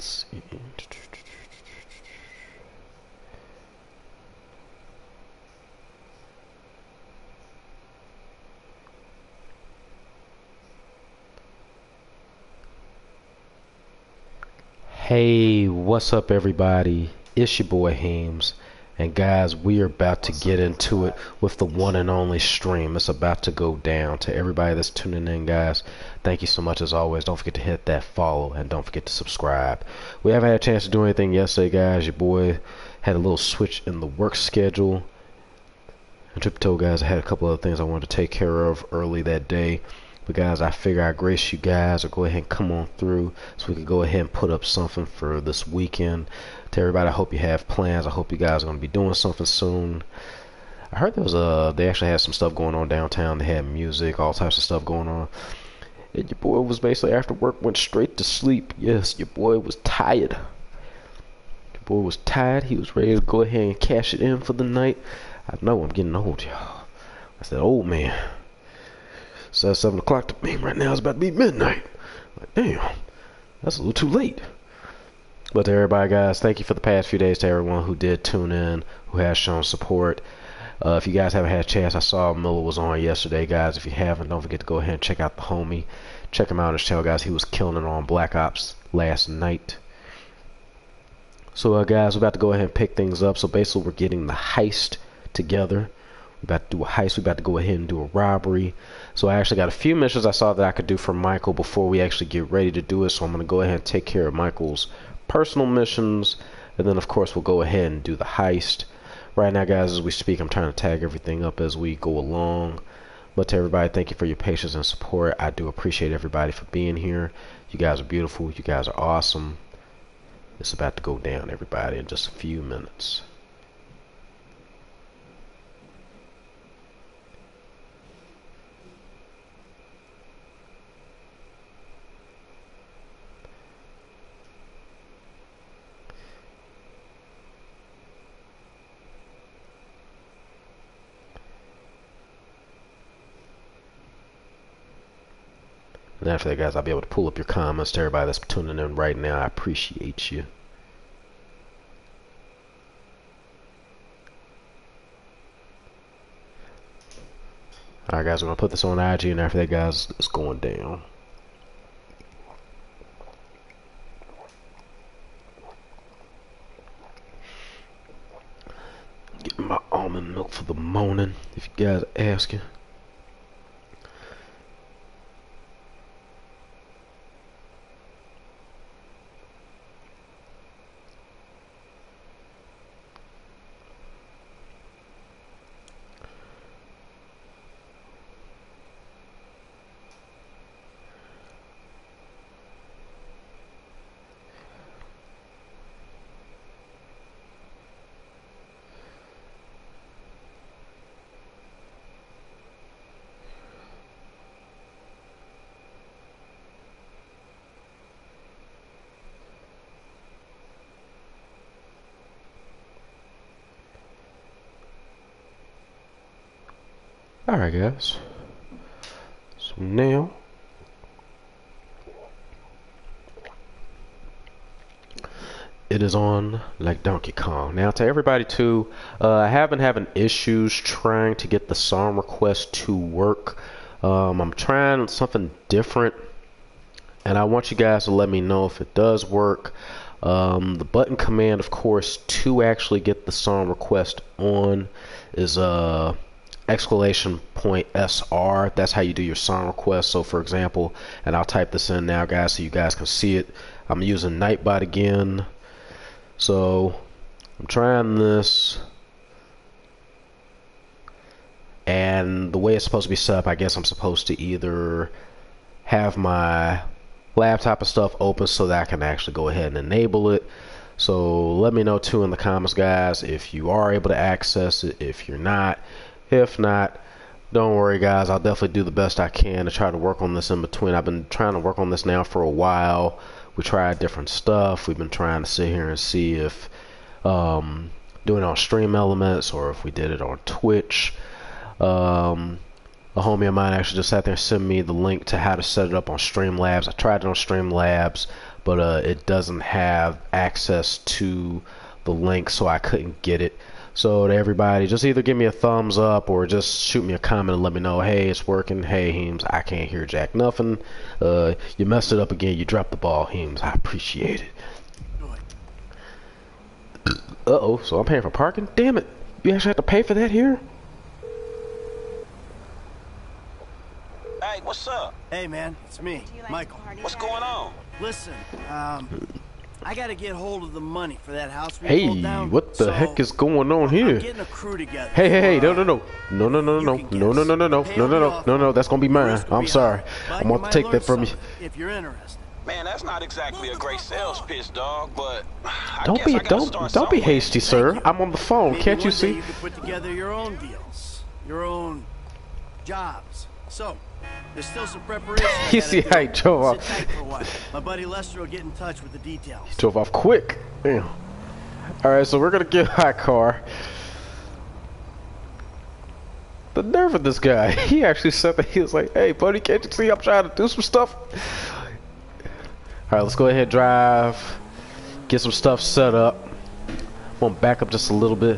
let's see. Hey, what's up, everybody? It's your boy Heems. And guys, we are about to get into it with the one and only stream. It's about to go down. To everybody that's tuning in, guys, thank you so much as always. Don't forget to hit that follow and don't forget to subscribe. We haven't had a chance to do anything yesterday, guys. Your boy had a little switch in the work schedule. And Trip told guys I had a couple of things I wanted to take care of early that day. But guys, I figure I grace you guys or go ahead and come on through so we can go ahead and put up something for this weekend. To everybody, I hope you have plans. I hope you guys are going to be doing something soon. I heard there was a they actually had some stuff going on downtown. They had music, all types of stuff going on. And your boy was basically after work went straight to sleep. Yes, your boy was tired. Your boy was tired. He was ready to go ahead and cash it in for the night. I know I'm getting old, y'all. I said, old man. So seven o'clock to me right now. It's about to be midnight. Like, damn, that's a little too late. But to everybody, guys, thank you for the past few days to everyone who did tune in, who has shown support. Uh, if you guys haven't had a chance, I saw Miller was on yesterday, guys. If you haven't, don't forget to go ahead and check out the homie. Check him out on his channel, guys. He was killing it on Black Ops last night. So, uh, guys, we're about to go ahead and pick things up. So, basically, we're getting the heist together. We're about to do a heist. We're about to go ahead and do a robbery. So I actually got a few missions I saw that I could do for Michael before we actually get ready to do it. So I'm going to go ahead and take care of Michael's personal missions. And then, of course, we'll go ahead and do the heist. Right now, guys, as we speak, I'm trying to tag everything up as we go along. But to everybody, thank you for your patience and support. I do appreciate everybody for being here. You guys are beautiful. You guys are awesome. It's about to go down, everybody, in just a few minutes. And after that, guys, I'll be able to pull up your comments to everybody that's tuning in right now. I appreciate you. Alright, guys, we're going to put this on IG, and after that, guys, it's going down. Getting my almond milk for the morning, if you guys are asking. Alright guys. So now it is on like Now to everybody too, uh, I have been having issues trying to get the song request to work. Um, I'm trying something different and I want you guys to let me know if it does work. Um, the button command of course to actually get the song request on is uh exclamation point SR. That's how you do your song request. So for example, and I'll type this in now guys so you guys can see it. I'm using Nightbot again. So I'm trying this. And the way it's supposed to be set up, I guess I'm supposed to either have my laptop and stuff open so that I can actually go ahead and enable it. So let me know too in the comments, guys, if you are able to access it. If you're not, if not, don't worry, guys. I'll definitely do the best I can to try to work on this in between. I've been trying to work on this now for a while. We tried different stuff. We've been trying to sit here and see if um, doing on Stream Elements or if we did it on Twitch. Um, a homie of mine actually just sat there and sent me the link to how to set it up on Streamlabs. I tried it on Streamlabs, but uh, it doesn't have access to the link, so I couldn't get it. So to everybody, just either give me a thumbs up or just shoot me a comment and let me know, hey, it's working. Hey, Heems, I can't hear Jack nothing. Uh, you messed it up again. You dropped the ball, Heems. I appreciate it. Uh oh, so I'm paying for parking? Damn it. You actually have to pay for that here? Hey, what's up? Hey, man, it's me, Michael. What's going on? Listen, um, I gotta get hold of the money for that house we Hey, pulled down. what the so heck is going on I'm here? getting a crew together. Hey, hey, hey, no, no, no. No, no, no, no, you no, can no, no, no, no, no, no, no, no, no, no, that's gonna be mine. I'm sorry. I'm gonna take that from you. If you're interested. Man, that's not exactly a great sales pitch, dog, but I Don't guess be, I gotta don't, start don't be hasty, sir. I'm on the phone. Maybe Can't you see? You could put together your own deals, your own jobs. So, there's still some preparation. I You gotta see how he drove off. for a. My buddy Lester will get in touch with the details. Drove off quick. Damn. All right, so we're gonna get my car. The nerve of this guy. He actually said that he was like, "Hey, buddy, can't you see I'm trying to do some stuff?" All right, let's go ahead and drive. Get some stuff set up. I'm gonna back up just a little bit.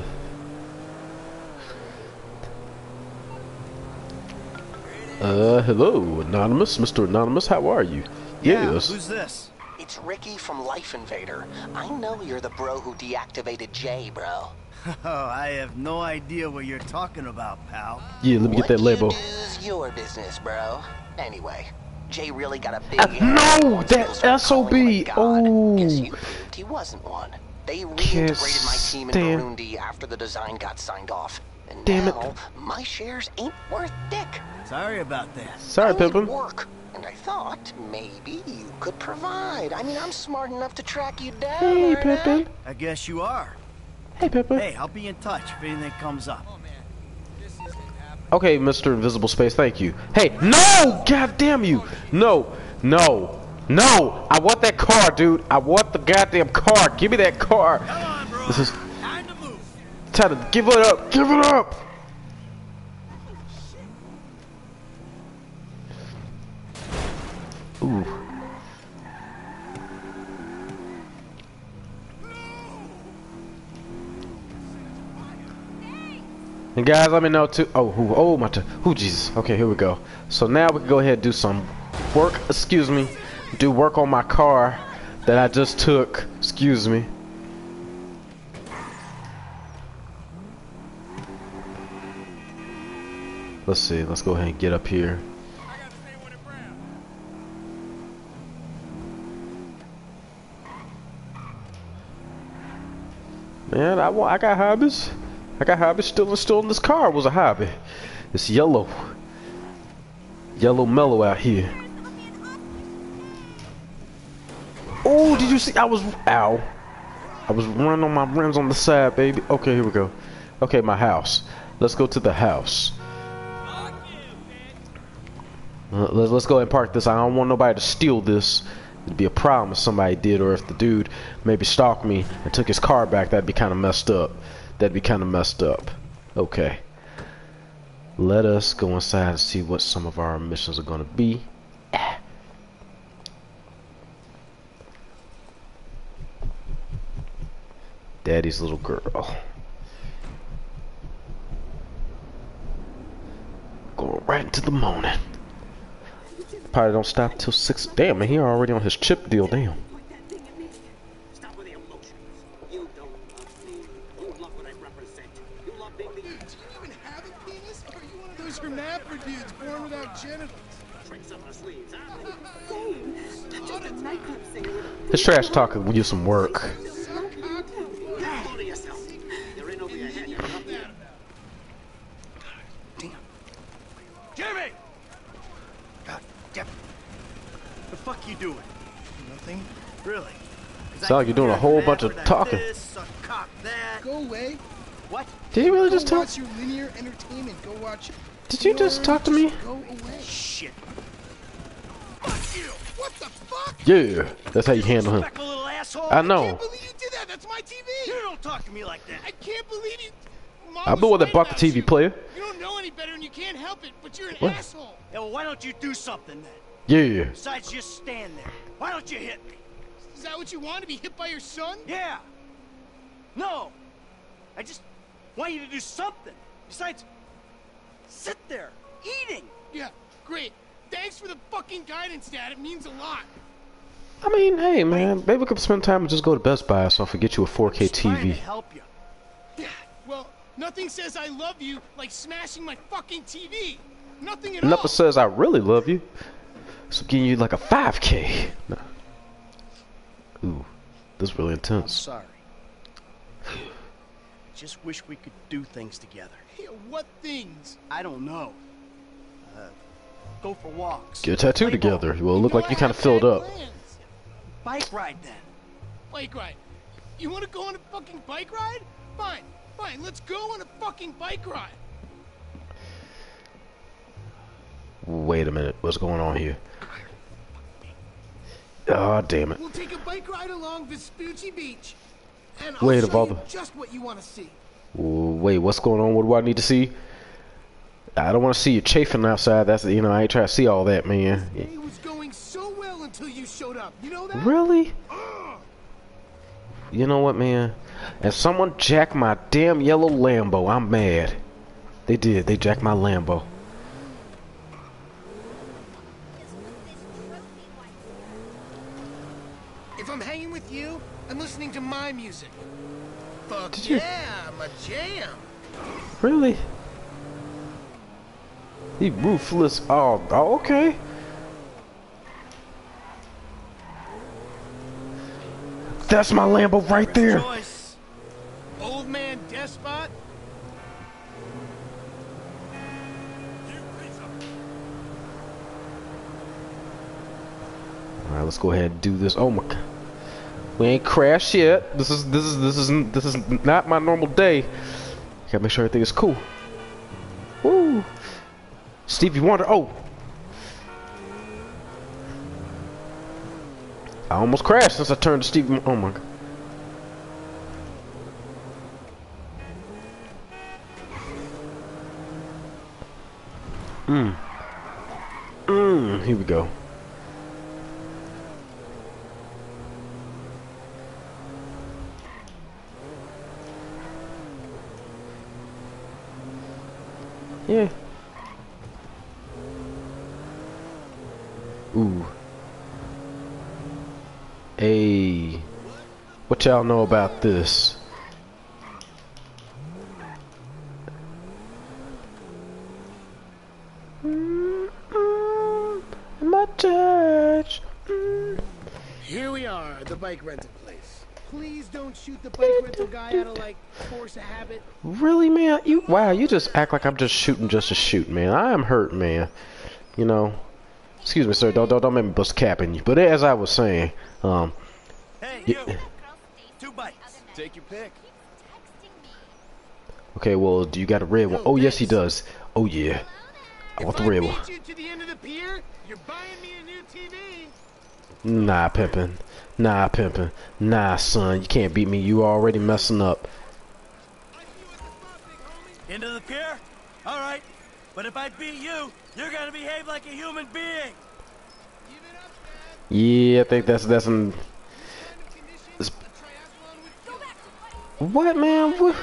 Uh, hello, Anonymous, Mr. Anonymous, how are you? yes. Who's this? It's Ricky from Life Invader. I know you're the bro who deactivated Jay, bro. Oh, I have no idea what you're talking about, pal. Yeah, let me get that label. you do is your business, bro. Anyway, Jay really got a big Uh, no, that people started calling him a SOB. god, 'cause Oh. you he wasn't one. They Can't reintegrated my team in stand- Burundi after the design got signed off. And Damn it. now, my shares ain't worth dick. Sorry about that. Sorry, I need Pimpin. work, and I thought maybe you could provide. I mean, I'm smart enough to track you down. Hey, aren't I? I guess you are. Hey, Pimpin. Hey, I'll be in touch if anything comes up. Okay, Mr. Invisible Space, thank you. Hey, no! God damn you! No, no, no! I want that car, dude. I want the goddamn car. Give me that car. On. This is Time to move. time to give it up. Give it up. Ooh. And guys, let me know too. Oh, who? Oh my! Who? Jesus. Okay, here we go. So now we can go ahead and do some work. Excuse me. Do work on my car that I just took. Excuse me. Let's see. Let's go ahead and get up here. Man, I want. I got hobbies. I got hobbies. Still, still in this car was a hobby. It's yellow. Yellow mellow out here. Oh, did you see? I was. Ow. I was running on my rims on the side, baby. Okay, here we go. Okay, my house. Let's go to the house. Let's, let's go and park this. I don't want nobody to steal this. It'd be a problem if somebody did, or if the dude maybe stalked me and took his car back. That'd be kind of messed up. That'd be kind of messed up. Okay. Let us go inside and see what some of our missions are going to be. Daddy's little girl. Going right into the morning. Probably don't stop till six. Damn, man, he already on his chip deal. Damn. Singer with His trash talk will do some work. a hold of yourself. You're in over your head. You're up. Jimmy! God damn it. The fuck you doing? Nothing. Really? 'Cause I Sound like you're doing a whole bunch of talking. This, a cock that. Go away. What? Did you really Go just talk? watch your linear entertainment. Go watch. Did you just talk to me? Go away. Shit. Fuck you. What the fuck? Yeah, that's how you handle him. Respectful little asshole. I I know. can't believe you did that. That's my TV. You don't talk to me like that. I can't believe you. Mom I'm the was one that right bought the TV you. player. You don't know any better and you can't help it, but you're an What? asshole. Yeah, well, why don't you do something then? Yeah. Besides just stand there. Why don't you hit me? Is that what you want to be hit by your son? Yeah. No. I just want you to do something. Besides, sit there, eating. Yeah, great. Thanks for the fucking guidance, Dad. It means a lot. I mean, hey man, maybe we could spend time and just go to Best Buy so I can get you a 4K Just trying to TV. help you. Well, nothing says I love you like smashing my fucking TV. Nothing at Nothing all. says I really love you. So I'm getting you like a 5K. No. Ooh, this is really I'm intense. sorry. I just wish we could do things together. Yeah, what things? I don't know. Uh, go for walks. Get a tattoo play ball, together. Well, it look know like you kind of filled up. plans. Bike ride then. Bike ride. You want to go on a fucking bike ride? Fine, fine. Let's go on a fucking bike ride. Wait a minute, what's going on here? Oh, damn it. We'll take a bike ride along Vespucci Beach. And I'll Wait, show of all you just what you want to see. Wait, what's going on? What do I need to see? I don't want to see you chafing outside. That's you know I ain't trying to see all that, man. Was going so well until you showed up. You know that? Really? You know what, man? If someone jacked my damn yellow Lambo, I'm mad. They did. They jacked my Lambo. If I'm hanging with you, I'm listening to my music. Fuck Did you- yeah, my jam. Really? He ruthless. Oh, oh, okay. That's my Lambo right there. Old man despot. All right, let's go ahead and do this. Oh my! g- We ain't crashed yet. This is this is this is this is not my normal day. Gotta make sure everything is cool. Woo! Stevie Wonder. Oh! I almost crashed since I turned to Stevie. Oh my! God. Mmm. Mmm. Here we go. Yeah. Ooh. Hey. What y'all know about this? Mm-mm, My touch. Mm. Here we are, the bike rental place. Please don't shoot the bike rental guy out of like force of habit. Really, man? You wow, you just act like I'm just shooting just to shoot, man. I am hurt, man. You know. Excuse me, sir. Don't don't don't make me bust a cap in you. But as I was saying, um, Hey, Yeah. you. Two bites. Take your pick. okay, well, do you got a red one? Oh yes, he does. Oh yeah, I want the red one. beat you to the end of the pier, you're buying me a new TV. Nah, pimpin'. Nah, pimpin'. Nah, son, you can't beat me. You already messing up. Into the pier? All right. But if I beat you, you're gonna behave like a human being. Give it up, Dad. Yeah, I think that's that's an. Kind of conditions a triathlon would kill. What, man? What?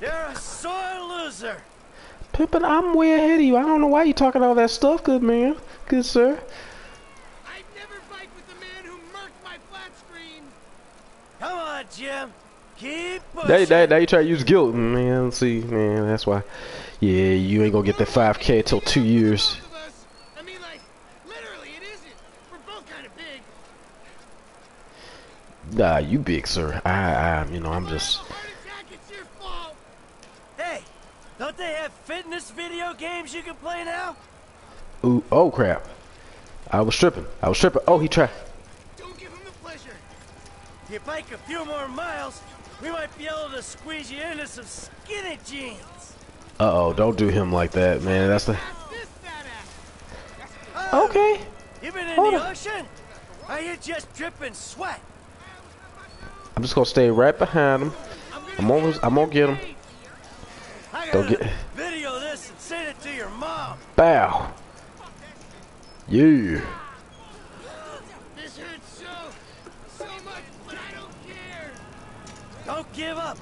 You're a sore loser. Pimpin', I'm way ahead of you. I don't know why you're talking all that stuff, good man. Good sir. I'd never bike with the man who murked my flat screen. Come on, Jim. Keep pushing. Now, now, now you try to use guilt, man. See, man, that's why. Yeah, you ain't gonna get that 5K till two years. Both of us. I mean, like, literally, it isn't. We're both kind of big. Nah, you big, sir. I, I, you know, I'm just. have a heart attack, it's your fault. Hey, don't they have fitness video games you can play now? Ooh, oh crap. I was tripping. I was tripping. Oh, he tried. Don't give him the pleasure. If you bike a few more miles, we might be able to squeeze you into some skinny jeans. Uh oh, don't do him like that, man. That's the. Ask this fat ass. Okay. You been in Hold the on. ocean? Are you just dripping sweat? I'm just gonna stay right behind him. I'm almost. I'm gonna get him. Don't get- video this and send it to your mom. Bow. Yeah. This hurts so, so much, but I don't care. Don't give up,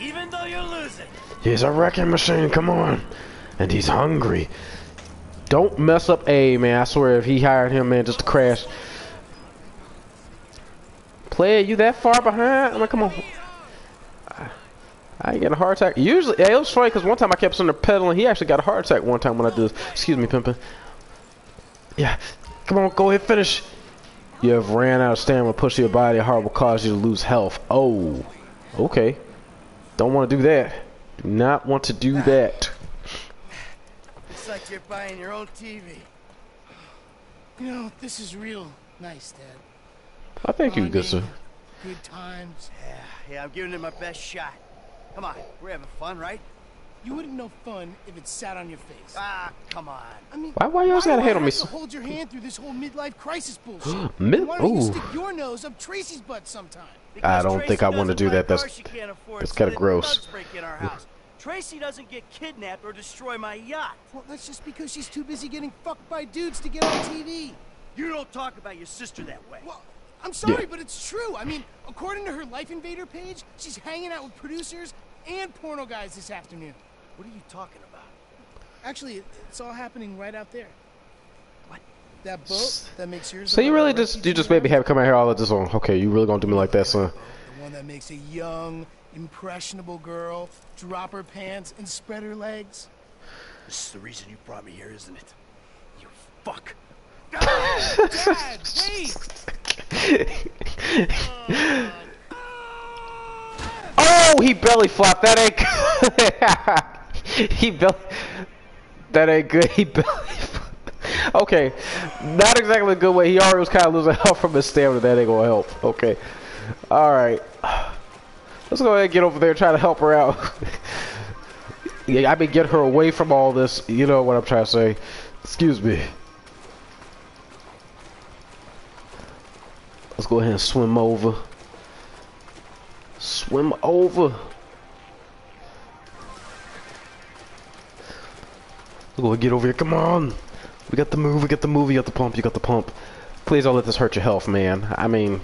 even though you're losing. He's a wrecking machine, come on. And he's hungry. Don't mess up A, man. I swear, if he hired him, man, just to crash. Player, you that far behind? I'm like, come on. I, ain't getting a heart attack. Usually, yeah, it was funny because one time I kept sitting there pedaling. He actually got a heart attack one time when I did this. Excuse me, pimpin'. Yeah. Come on, go ahead, finish. You have ran out of stamina, push your body hard will cause you to lose health. Oh, okay. Don't want to do that. Do not want to do that. It's like you're buying your own TV. You know, this is real nice, Dad. I thank you, good sir. Good times. Yeah, yeah, I'm giving it my best shot. Come on, we're having fun, right? You wouldn't know fun if it sat on your face. Ah, come on. I mean, Why- why you always do gotta I hate on have me to so- hold your hand through this whole midlife crisis bullshit? Mid- Why don't you ooh. stick your nose up Tracey's butt sometime? Because don't think I wanna do that. That's- cars she can't afford, that's kinda gross. break in our house. Tracey doesn't get kidnapped or destroy my yacht. Well, that's just because she's too busy getting fucked by dudes to get on TV. You don't talk about your sister that way. Well, I'm sorry, Yeah. but it's true. I mean, according to her Life Invader page, she's hanging out with producers and porno guys this afternoon. What are you talking about? Actually, it's all happening right out there. What? That boat that makes yours. So you really just you just made me have come out here all of this on. Okay, you really gonna do me like that, son? The one that makes a young, impressionable girl drop her pants and spread her legs. This is the reason you brought me here, isn't it? You fuck. Dad, wait! Oh, he belly flopped. That ain't good. he belly. That ain't good. He belly. flopped. Okay, not exactly a good way. He already was kind of losing health from his stamina. That ain't gonna help. Okay, all right. Let's go ahead and get over there and try to help her out. yeah, I mean, get her away from all this. You know what I'm trying to say. Excuse me. Let's go ahead and swim over. Swim over. Go get over here. Come on. We got the move. We got the move. You got the pump. You got the pump. Please don't let this hurt your health, man. I mean,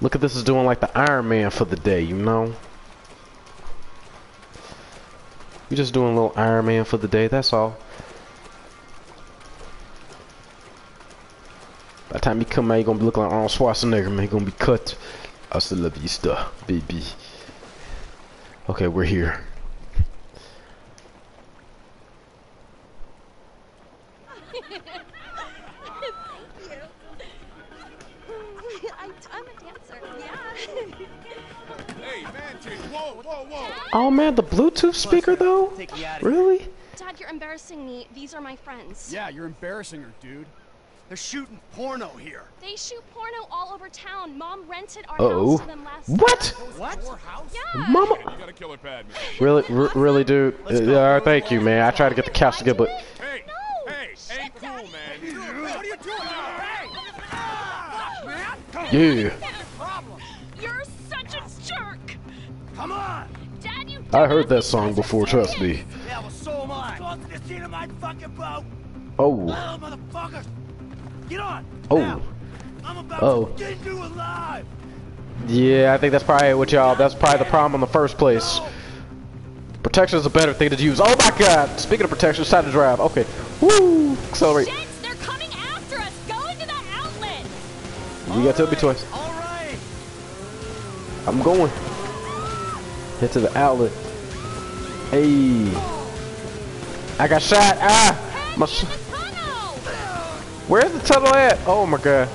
look at this is doing like the Iron Man for the day, you know? You're just doing a little Iron Man for the day. That's all. By the time you come out, you're gonna be looking like Arnold Schwarzenegger, man. You're gonna be cut. I still love you, stuff, baby. Okay, we're here. Oh man, the Bluetooth speaker though? Take me out of here. Really? Dad, you're embarrassing me. These are my friends. Yeah, you're embarrassing her, dude. They're shooting porno here. They shoot porno all over town. Mom rented our Uh-oh. house to them last What? What? Yeah. Mama? You got a killer pad, man. Really, r really, dude? Let's Uh, yeah, thank you, man. I tried to get the couch to get, but Hey, No. hey, ain't cool, man. What are you doing? Hey! yeah. You're such a jerk. Come on! Dad, you. I heard that song before. Trust me. Yeah, well, so am I. Go to the scene of my fucking boat. Oh, Oh, motherfuckers! Get on! Oh. Now. I'm about Oh. to get you alive! yeah. I think that's probably what y'all. That's probably the problem in the first place. Protection is a better thing to use. Oh my God! Speaking of protection, it's time to drive. Okay. Woo! Accelerate. Shit, they're coming after us. Go into that outlet. You gotta tell me twice. All right! I'm going. Head to the outlet. Hey. I got shot. Ah. My. Where's the tunnel at? Oh my god.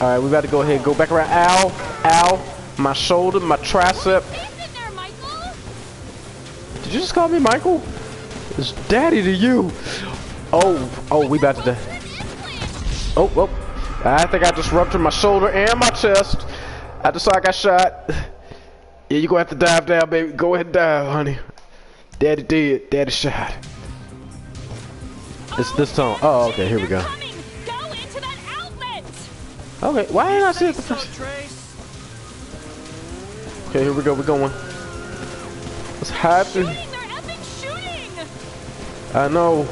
Alright, we about to go ahead and go back around. Ow. Ow. My shoulder, my tricep. There, Did you just call me Michael? It's daddy to you. Oh, oh, we about to die. Oh, oh. I think I just ruptured my shoulder and my chest. I just saw I got shot. Yeah, you gonna have to dive down, baby. Go ahead and dive, honey. Daddy did. Daddy shot. It's this tunnel. Oh, okay, here we go. coming. Go into that outlet. Okay, why didn't I see it the first? Okay, here we go. We're going. What's happening? Shooting. They're epic shooting. I know.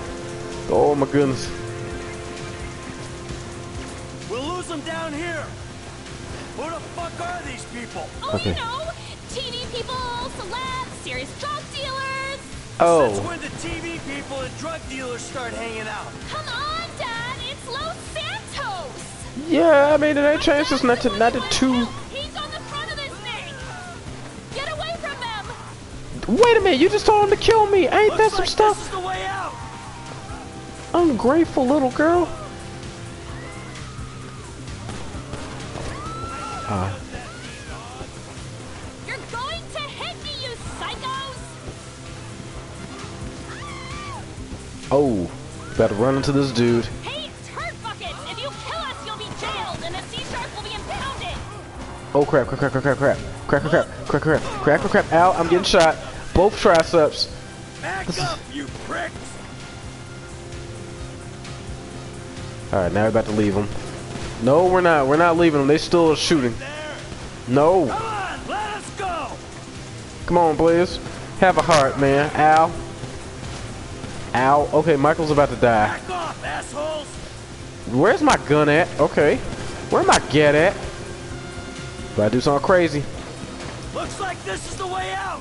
Oh my goodness. We'll lose them down here. Who the fuck are these people? Oh, Okay. You know, TV people, celebs, serious drug dealers. Since Oh, when the TV people and drug dealers start hanging out? Come on, Dad, it's Los Santos. yeah. I mean, it ain't changed since not to not to two. He's on the front of this thing. Get away from them. Wait a minute, you just told him to kill me. Ain't that Looks some like stuff? this is the way out. Ungrateful little girl. Uh, Oh, about to run into this dude. Oh crap, crap, crap, crap, crap, crap. Crap, crap, crap, crap, crap, crap, crap, crap. Ow, I'm getting shot. Both triceps. Back up, you pricks! Alright, now we're about to leave them. No, we're not. We're not leaving them. They still are shooting. No. Come on, let us go. Come on, please. Have a heart, man. Ow. Ow. Okay, Michael's about to die. Off. Where's my gun at? Okay. Where am I get at? Do I do something crazy? Looks like this is the way out.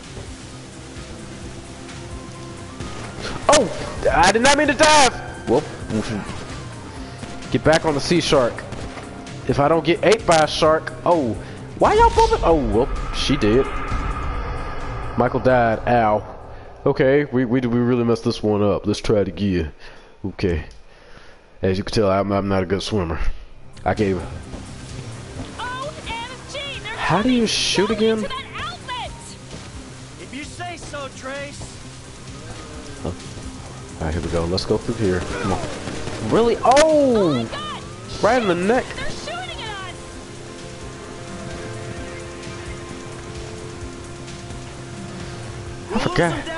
Oh! I did not mean to dive! Whoop. Get back on the sea shark. If I don't get ate by a shark, oh. Why y'all bumping? Oh, whoop. She did. Michael died. Ow. Okay, we, we, we really messed this one up. Let's try it again. Okay. As you can tell, I'm, I'm not a good swimmer. I gave... OMG! How do you shoot again? into that outlet. If you say so, Trace. Alright, here we go. Let's go through here. Come on. Really? Oh! oh God! Right in the neck. They're shooting at us. I forgot.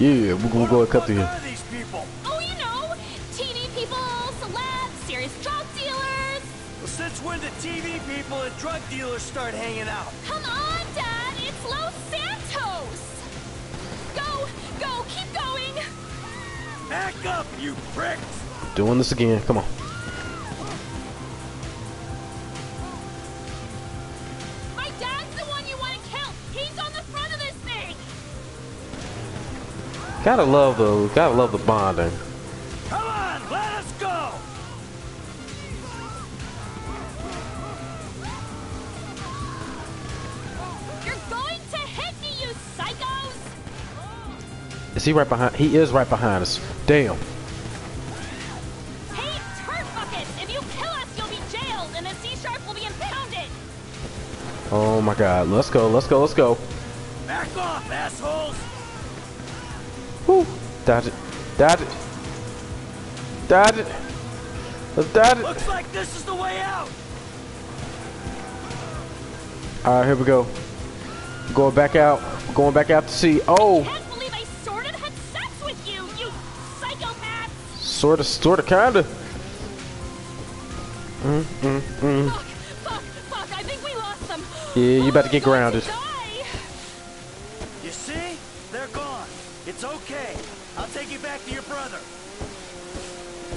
Them down here. Yeah, we're gonna go and cut Who through here. are these people? Oh, you know, TV people, celebs, serious drug dealers. Well, since when did TV people and drug dealers start hanging out? Come on, Dad, it's Los Santos. Go, go, keep going. Back up, you pricks. Doing this again. Come on. Gotta love the gotta love the bonding. Come on, let us go. You're going to hit me, you psychos. Is he right behind? He is right behind us. Damn. Hey, turd buckets! If you kill us, you'll be jailed, and the sea shark will be impounded. Oh my God. Let's go. Let's go. Let's go. Back off, assholes. Woo. Dodge it. Dodge it. Dodge it. Let's dodge it. Looks like this is the way out. All right, here we go. Going back out. Going back out to sea. Oh, Can't believe I sort of had sex with you, you psychopath. sorta, sorta, kinda. Mm, mm, mm. Fuck, fuck, fuck! I think we lost them. Yeah, you about to get they're grounded.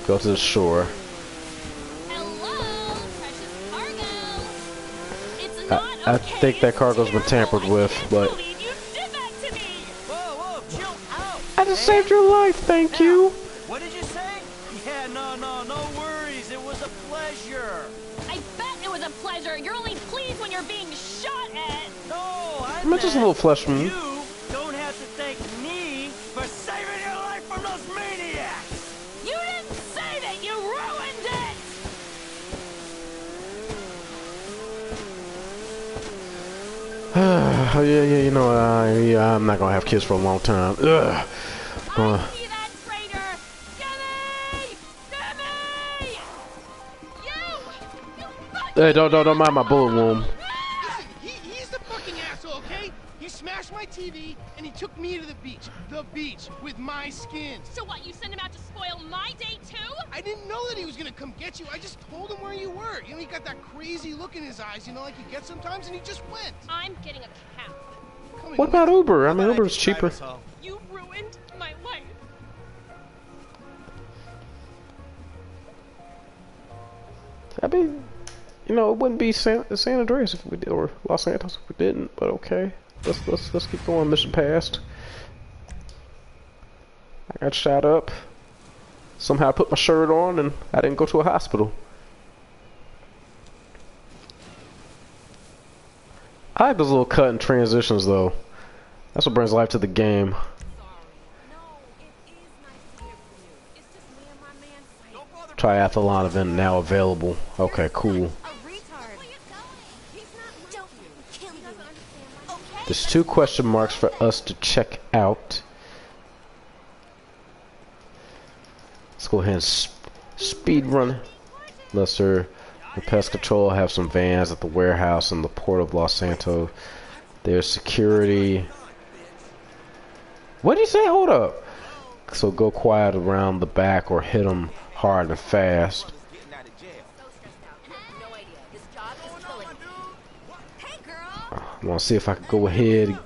Go to the shore. Hello, precious cargo. It's I- I okay. think that cargo's been tampered with, I but- believe you did that to me. Whoa, whoa. I just saved your life. Thank you. What did you say? Yeah, no, no, no worries. It was a pleasure. I bet it was a pleasure. You're only pleased when you're being shot at. No, I I'm just a little flesh wound. yeah, yeah, you know, uh, yeah, I'm not gonna have kids for a long time. Ugh. Gonna- I that traitor. Gimme! Gimme! You! You Hey, don't, don't, don't mind my bullet wound. He, he's the fucking asshole, okay? He smashed my TV and he took me to the beach. The beach with my skin. So what, you send him out to spoil my day too? I didn't know that he was gonna come get you. I just told him where you were. You know, he got that crazy look in his eyes, you know, like he gets sometimes, and he just went. I'm getting a cab. Coming What about Uber? I mean, Uber's cheaper. You ruined my life. I mean, you know, it wouldn't be San, San Andreas if we did, or Los Santos if we didn't. But okay, let's let's let's keep going. Mission passed. I got shot up. Somehow I put my shirt on and I didn't go to a hospital. I like those little cut and transitions though. That's what brings life to the game. Triathlon event now available. Okay, cool. A retard. Where you going? He's not Don't kill you. He doesn't understand my okay. There's two question marks for us to check out. Let's go ahead and sp speed run. Lester, the pest control have some vans at the warehouse in the port of Los Santos. There's security. What did you say? Hold up. So go quiet around the back or hit them hard and fast. Girl. I want to see if I can go ahead and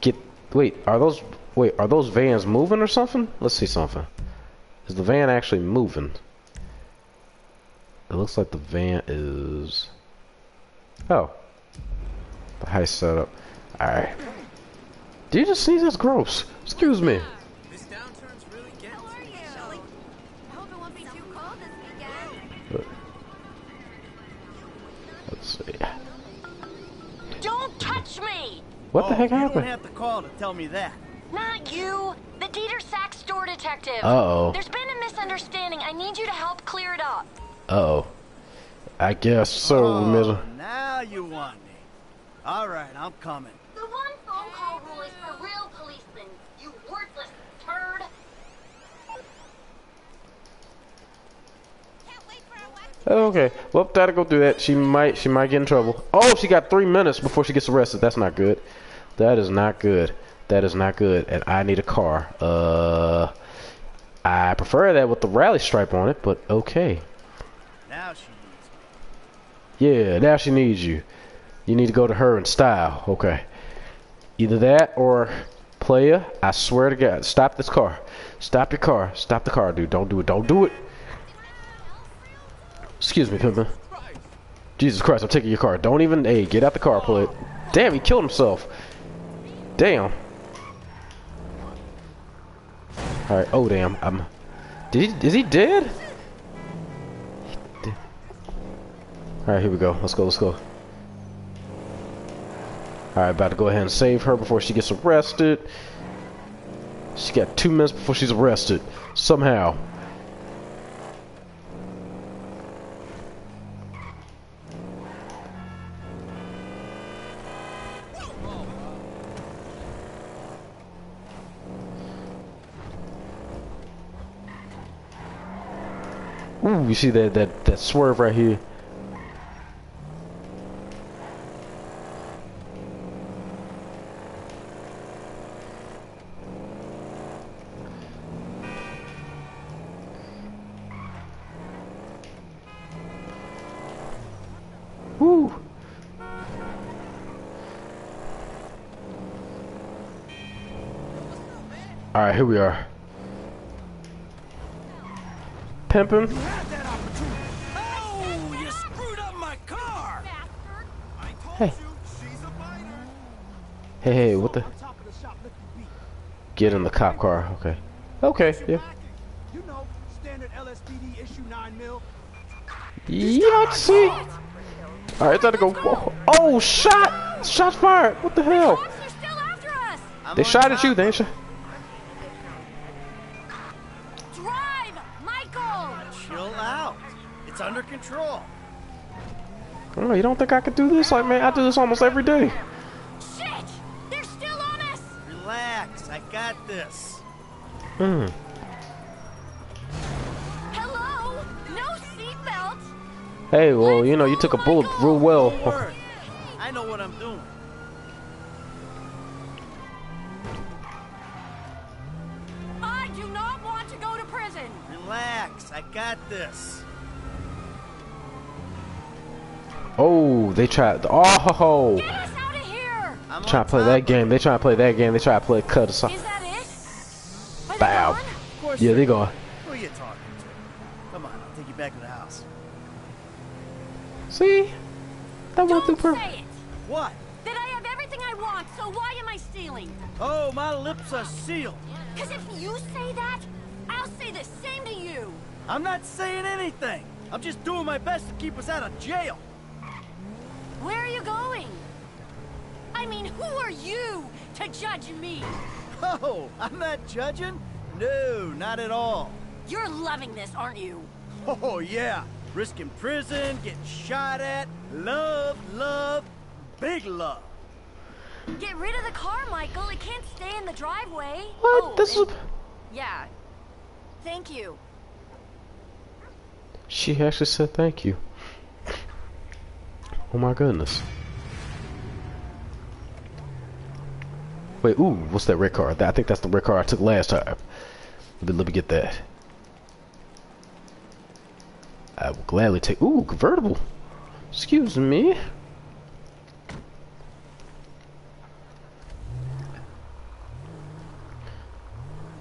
get. Wait, are those? Wait, are those vans moving or something? Let's see something. Is the van actually moving? It looks like the van is. Oh, the heist setup. All right. Did you just sneeze? That's gross. Excuse me. Don't me! What the Oh, heck you happened? don't have to call to tell me that. Not you! The Didier Sachs store detective! Uh oh. There's been a misunderstanding. I need you to help clear it up. Uh oh. I guess so, oh, Middle. now you want me. All right, I'm coming. The one phone call rule is for real policemen, you worthless turd. Okay. Well, that'll go through that. She might she might get in trouble. Oh, she got three minutes before she gets arrested. That's not good. That is not good. That is not good. And I need a car. Uh, I prefer that with the rally stripe on it, but okay. Now she needs me. Yeah, now she needs you. You need to go to her in style. Okay. Either that or player. I swear to God, stop this car. Stop your car. Stop the car, dude. Don't do it. Don't do it. Excuse me, Pimpin. Jesus Christ, I'm taking your car. Don't even, hey, get out the car, play it. Damn, he killed himself. Damn. Alright, oh damn, I'm, did he, is he dead? Alright, here we go. Let's go, let's go. Alright, about to go ahead and save her before she gets arrested. She got two minutes before she's arrested. Somehow. Ooh, you see that that that swerve right here? All right, here we are. Pimpin'. Had that opportunity. Oh, you screwed up my car. Bastard. I told Hey. you, she's a biter. Hey, hey, what the? On top of the shoplifting beat. Get in the cop car. Okay. Okay, yeah. You know, standard LSPD issue 9 mil. Yeah, see. All right, time to go. Whoa. Oh, shot! Shots fired. What the hell? Cops are still after us. I'm They shot at you. They ain't shot. It's under control. Oh, you don't think I could do this? Like, man, I do this almost every day. Shit. They're still on us. Relax, I got this. Hmm. Hello. No seatbelt. Hey, well, you know, you took a bullet real well. I know what I'm doing. I do not want to go to prison. Relax, I got this. Oh, they tried. Oh, Get us out of here. I'm try to play top that game. They try to play that game. They try to play cut us off. Is that it? Are Bow. gone? Yeah, they you're- going. Who are you talking to? Come on, I'll take you back to the house. See? That went through Don't per- say it. What? That I have everything I want, so why am I stealing? Oh, my lips are sealed. Because if you say that, I'll say the same to you. I'm not saying anything. I'm just doing my best to keep us out of jail. Where are you going? I mean, who are you to judge me? Oh, I'm not judging? No, not at all. You're loving this, aren't you? Oh, yeah. Risking prison, getting shot at. Love, love, big love. Get rid of the car, Michael. It can't stay in the driveway. What? Oh, this is. Yeah. Thank you. She actually said thank you. Oh my goodness. Wait, ooh, what's that red car? I think that's the red car I took last time. Let me, let me get that. I will gladly take. Ooh, convertible. Excuse me.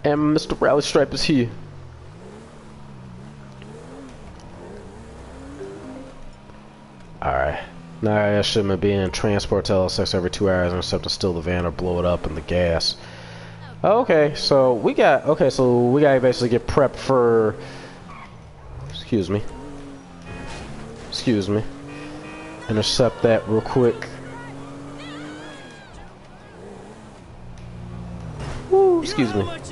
And Mr. Rally Stripe is here. Alright. Now I shouldn't be in transport to LSX every two hours except to steal the van or blow it up in the gas. Oh, okay, so we got okay, so we gotta basically get prepped for excuse me. Excuse me. Intercept that real quick. Woo, excuse me. Let's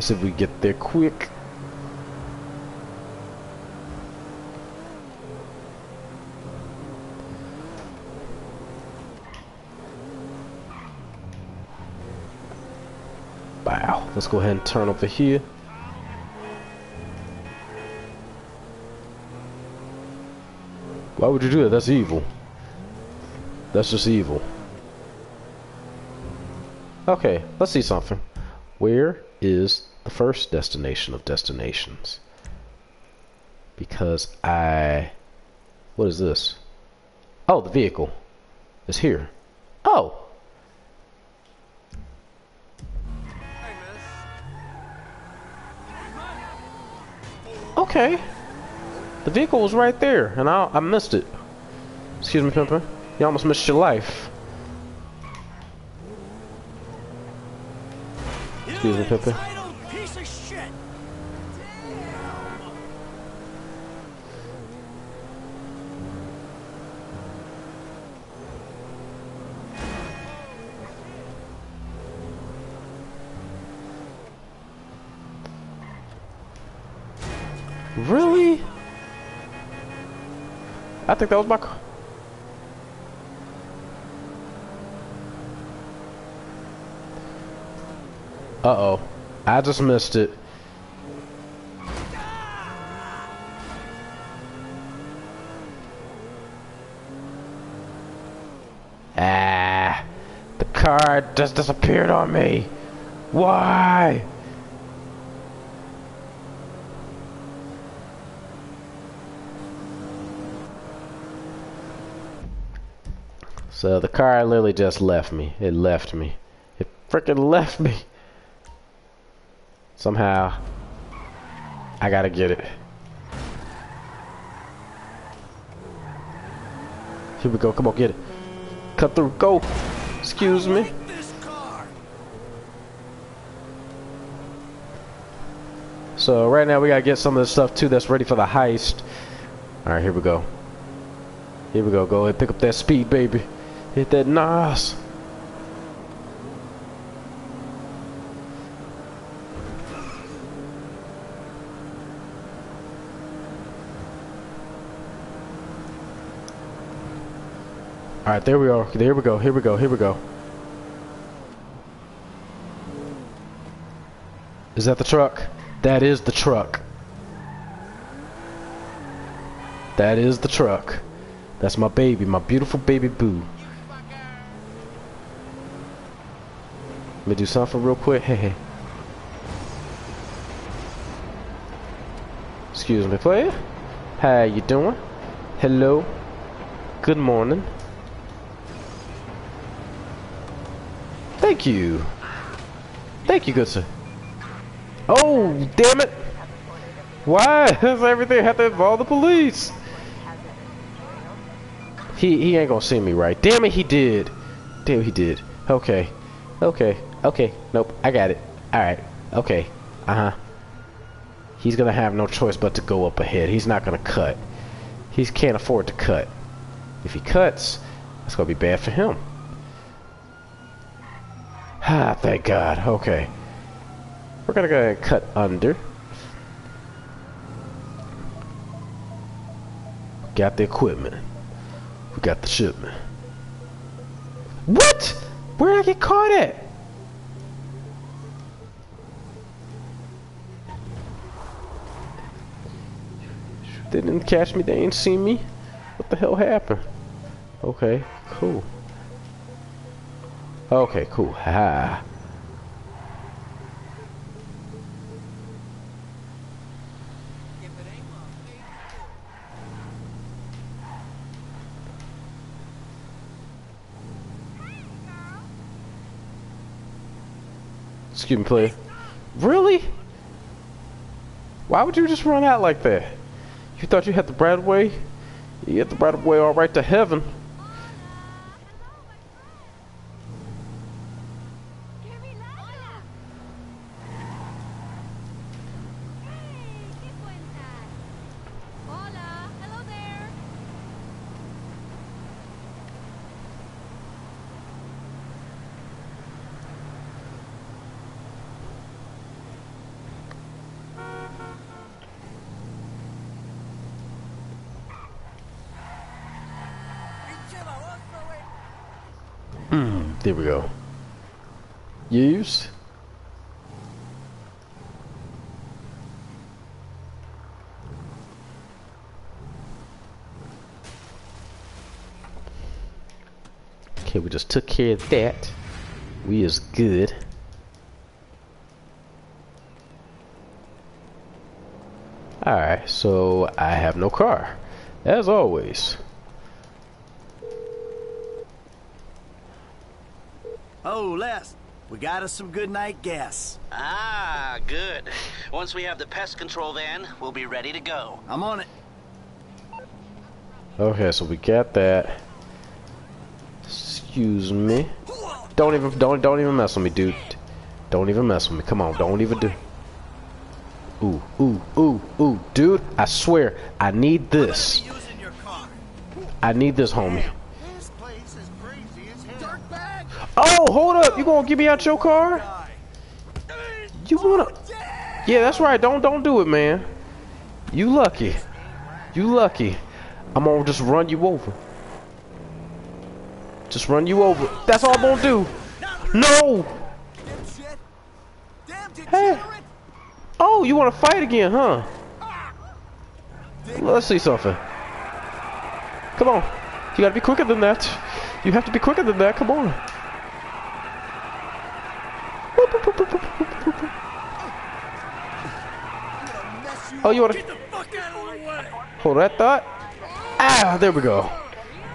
see if we get there quick. Wow. Let's go ahead and turn over here. Why would you do that? That's evil. That's just evil. Okay, let's see something. Where is the first destination of destinations? Because I... What is this? Oh, the vehicle. is here. Oh! Okay. The vehicle was right there, and I, I missed it. Excuse me, Pimpin. You almost missed your life. Excuse me, You think that was my car. Uh-oh. I just missed it. Ah. The car just disappeared on me. Why? So the car literally just left me. It left me. It freaking left me. Somehow, I gotta get it. Here we go. Come on, get it. Cut through. Go. Excuse me. This. So right now we gotta get some of the stuff too that's ready for the heist. All right, here we go. Here we go. Go ahead, pick up that speed, baby. Hit that nos. All right, there we are. There we go. Here we go. Here we go. Is that the truck? That is the truck. That is the truck. That's my baby, my beautiful baby boo. Me do something real quick. Hey, hey. Excuse me, player. How you doing? Hello. Good morning. Thank you. Thank you, good sir. Oh, damn it. Why does everything have to involve the police? He he ain't gonna see me right. Damn it, he did. Damn, he did. Okay, okay, okay. Nope, I got it. All right. Okay. Uh huh. He's gonna have no choice but to go up ahead. He's not gonna cut. He can't afford to cut. If he cuts, it's gonna be bad for him. Ah, thank God. Okay. We're gonna go ahead and cut under. Got the equipment. We got the shipment. What? Where did I get caught at? They didn't catch me. They ain't seen me. What the hell happened? Okay, cool. Okay, cool. Ha. Excuse me, player. Really? Why would you just run out like that? You thought you had the right way? You had the right way all right to heaven. Hola, hello there. There we go. Use. Okay, we just took care of that. We is good. Alright, so I have no car. As always. Oh, Les, we got us some good night gas. Ah, good. Once we have the pest control van, we'll be ready to go. I'm on it. Okay, so we got that. Excuse me. Don't even don't don't even mess with me, dude. Don't even mess with me. Come on, don't even do. Ooh, ooh, ooh, ooh, dude. I swear, I need this. Using your car. I need this, homie. This place as Oh, hold up. You gonna get me out your car? You wanna? Oh, yeah, that's right. Don't don't do it, man. You lucky. You lucky. I'm gonna just run you over. Just run you over. That's all I'm gonna do. No. Hey. Oh, you wanna fight again, huh? Let's see something. Come on. You gotta be quicker than that. You have to be quicker than that. Come on. Oh, you wanna? Fuck out of the way! Hold that thought. Ah, there we go.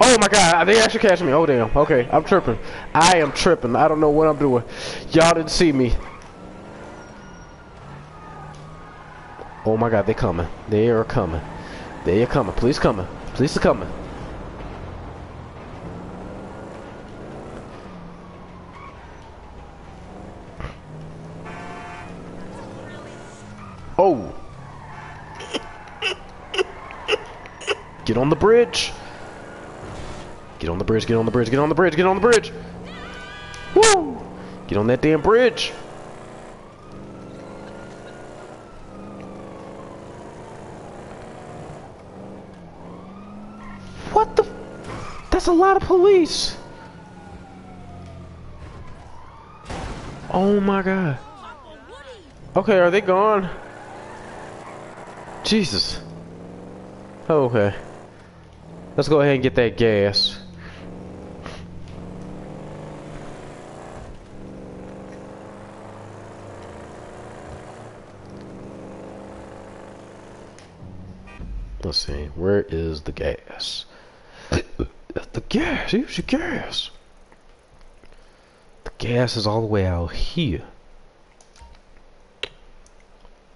Oh my god, they actually catch me. Oh damn. Okay, I'm tripping. I am tripping. I don't know what I'm doing. Y'all didn't see me. Oh my god, they coming. They are coming. They are coming. Police coming. Police are coming. Oh. Get on the bridge. Get on the bridge, get on the bridge, get on the bridge, get on the bridge. Woo! Get on that damn bridge. What the? That's a lot of police. Oh my god. Okay, are they gone? Jesus. Oh, okay. Let's go ahead and get that gas. Let's see. Where is the gas? the gas. Here's your gas. The gas is all the way out here.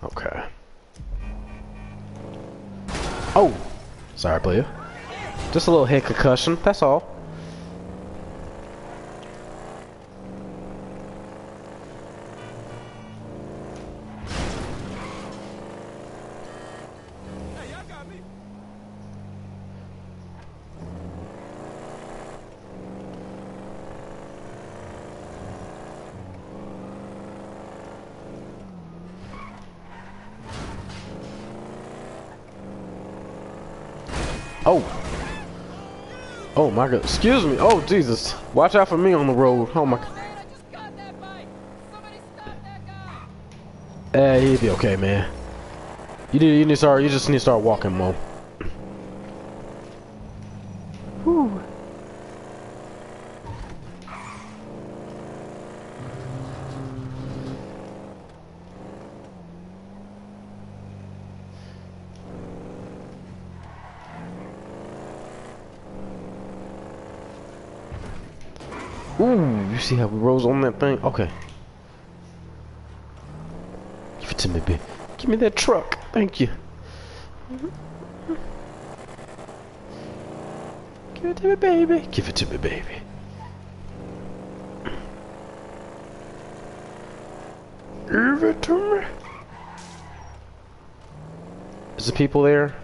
Okay. Oh, sorry, player. Just a little head concussion. That's all. My god. Excuse me. Oh Jesus. Watch out for me on the road. Oh my. Eh, he'll be okay, man. You need, you need to start. You just need to start walking more. Whew. Ooh, you see how we rose on that thing? Okay. Give it to me, baby. Give me that truck. Thank you. Give it to me, baby. Give it to me, baby. Give it to me. Is the people there?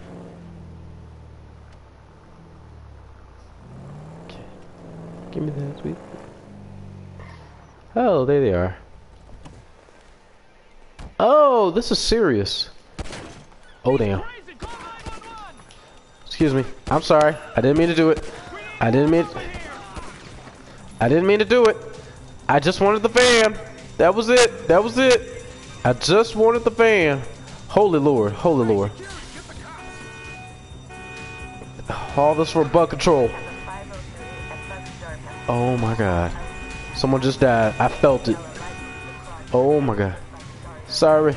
Okay. Give me that, sweet. Oh, there they are. Oh, this is serious. Oh, damn. Excuse me. I'm sorry. I didn't mean to do it. I didn't mean... I didn't mean to do it. I just wanted the van. That was it. That was it. I just wanted the van. Holy Lord. Holy Lord. All this for bug control. Oh my god. Someone just died. I felt it. Oh my god. Sorry.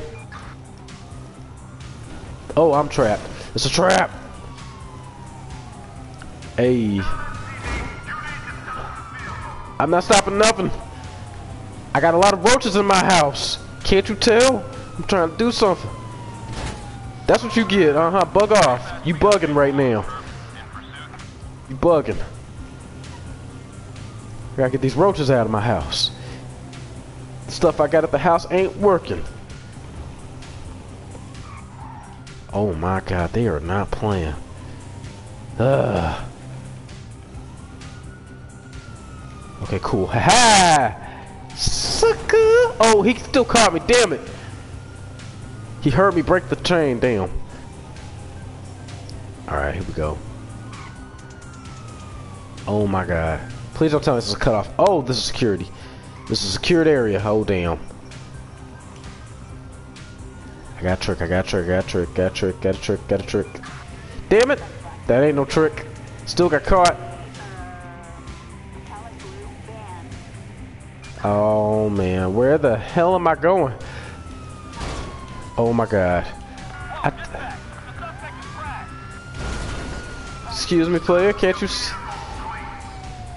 Oh, I'm trapped. It's a trap. Hey. I'm not stopping nothing. I got a lot of roaches in my house. Can't you tell? I'm trying to do something. That's what you get. Uh-huh. Bug off. You bugging right now. You bugging. I gotta get these roaches out of my house. The stuff I got at the house ain't working. Oh my god, they are not playing. Ugh. Okay, cool. Ha ha! Sucker! Oh, he still caught me, damn it! He heard me break the chain, damn. Alright, here we go. Oh my god. Please don't tell me this is a cutoff. Oh, this is security. This is a secured area. Oh, damn. I got a trick, I got a trick, I got a trick, got a trick, got a trick, got a trick. Damn it! That ain't no trick. Still got caught. Oh man, where the hell am I going? Oh my god. Excuse me, player, can't you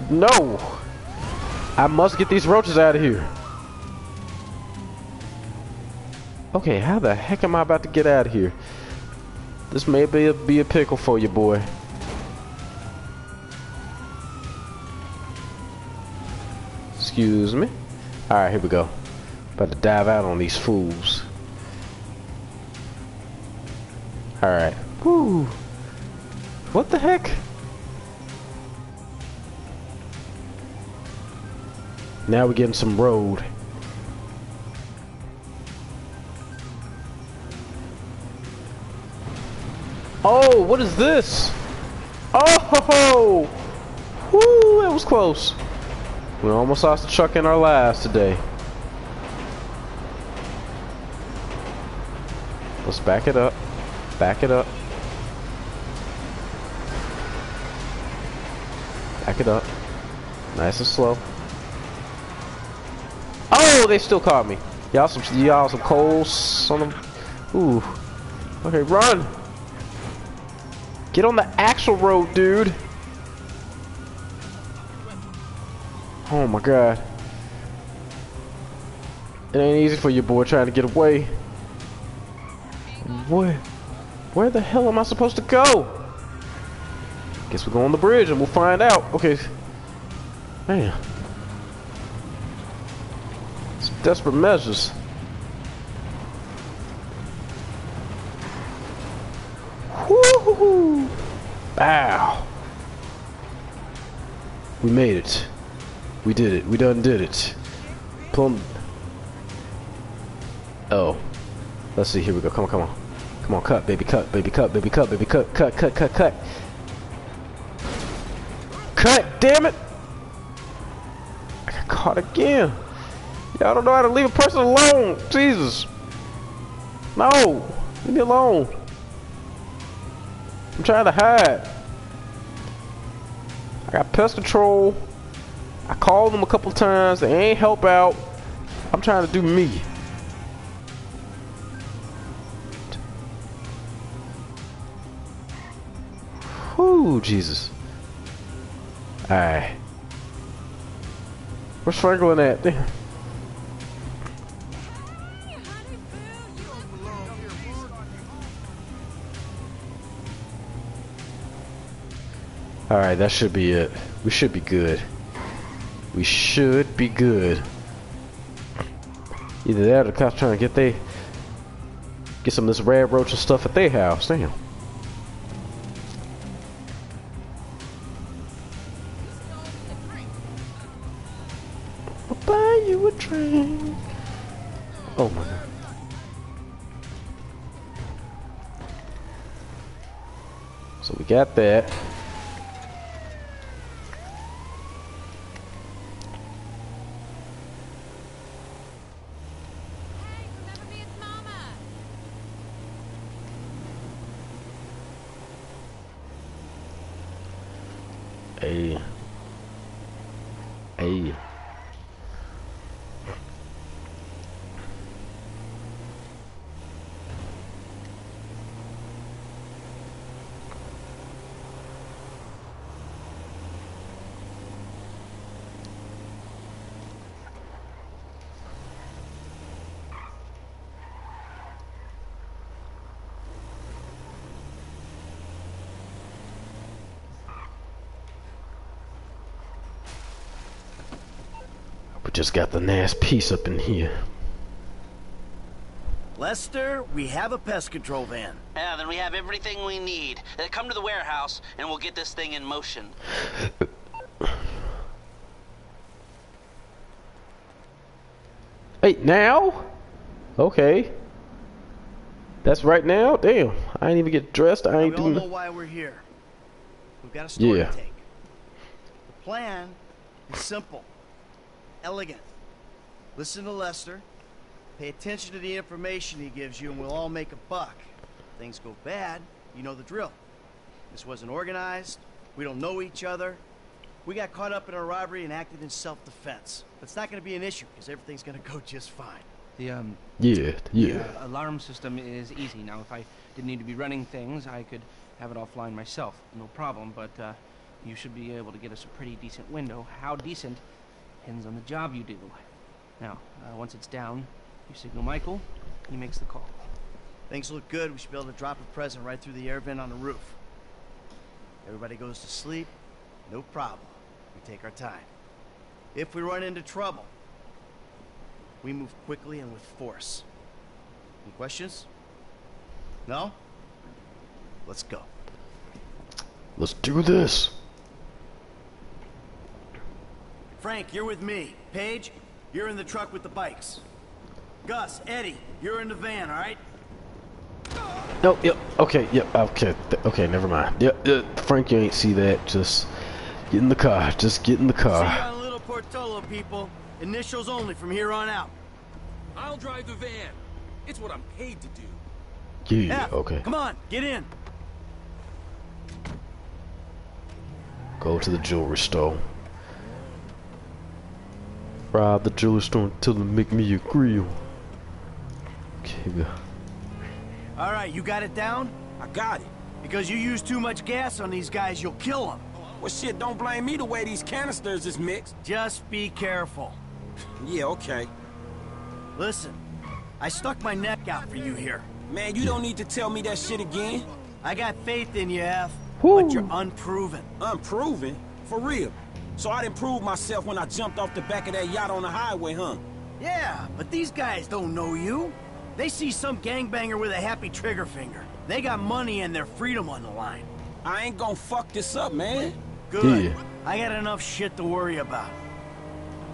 No! I must get these roaches out of here. Okay, how the heck am I about to get out of here? This may be a, be a pickle for you, boy. Excuse me. Alright, here we go. About to dive out on these fools. Alright. Whoo. What the heck? Now we're getting some road. Oh, what is this? Oh, ho, ho. Woo, that was close. We almost lost the truck in our lives today. Let's back it up. Back it up. Back it up. Nice and slow. They still caught me. Y'all some y'all some cold son of Ooh. Okay, run. Get on the actual road, dude. Oh my god. It ain't easy for you boy trying to get away. Boy. Where the hell am I supposed to go? Guess we go on the bridge and we'll find out. Okay. Man. Desperate measures. Woo! Bow. We made it. We did it. We done did it. Plum. Oh. Let's see. Here we go. Come on, come on. Come on, cut, baby, cut, baby, cut, baby, cut, baby, cut, cut, cut, cut, cut. Cut, damn it! I got caught again. Y'all don't know how to leave a person alone. Jesus. No. Leave me alone. I'm trying to hide. I got pest control. I called them a couple times. They ain't help out. I'm trying to do me. Whoo, Jesus. Alright. Where's Franklin at? Damn. Alright, that should be it. We should be good. We should be good. Either that or the cops trying to get they get some of this red roach and stuff at their house. Damn. I'll buy you a drink. Oh my god. So we got that. Hey. Hey. We just got the last piece up in here. Lester, we have a pest control van. Yeah, then we have everything we need. Uh, come to the warehouse, and we'll get this thing in motion. Hey, now? Okay. That's right now? Damn. I ain't even get dressed. I Now, ain't we all doing know why we're here. We've got a story Yeah. to take. The plan is simple, elegant. Listen to Lester. Pay attention to the information he gives you, and we'll all make a buck. If things go bad, you know the drill. This wasn't organized. We don't know each other. We got caught up in a robbery and acted in self-defense. That's not going to be an issue because everything's going to go just fine. The um Yeah, yeah. the, uh, alarm system is easy. Now, if I didn't need to be running things, I could have it offline myself, no problem. But uh, you should be able to get us a pretty decent window. How decent depends on the job you do. Now, uh, once it's down, you signal Michael. He makes the call. Things look good. We should be able to drop a present right through the air vent on the roof. Everybody goes to sleep. No problem. We take our time. If we run into trouble, we move quickly and with force. Any questions? No? Let's go. Let's do this. Frank, you're with me. Paige, you're in the truck with the bikes. Gus, Eddie, you're in the van, all right? No, yep. Okay, yep. Okay, th- okay. Never mind. Yep. yep. Frank, you ain't see that. Just get in the car. Just get in the See you car. on Little Portola, people. Initials only from here on out. I'll drive the van. It's what I'm paid to do. Yeah. F, Okay. Come on, get in. Go to the jewelry store. Rob the jewelry store until they make me a grill. Okay, go. All right, you got it down? I got it. Because you use too much gas on these guys, you'll kill them. Well, shit, don't blame me the way these canisters is mixed. Just be careful. Yeah, okay. Listen, I stuck my neck out for you here. Man, you don't need to tell me that shit again. I got faith in you, F. Woo. But you're unproven. Unproven? For real. So I'd improve myself when I jumped off the back of that yacht on the highway, huh? Yeah, but these guys don't know you. They see some gangbanger with a happy trigger finger. They got money and their freedom on the line. I ain't gonna fuck this up, man. Good. Yeah. I got enough shit to worry about.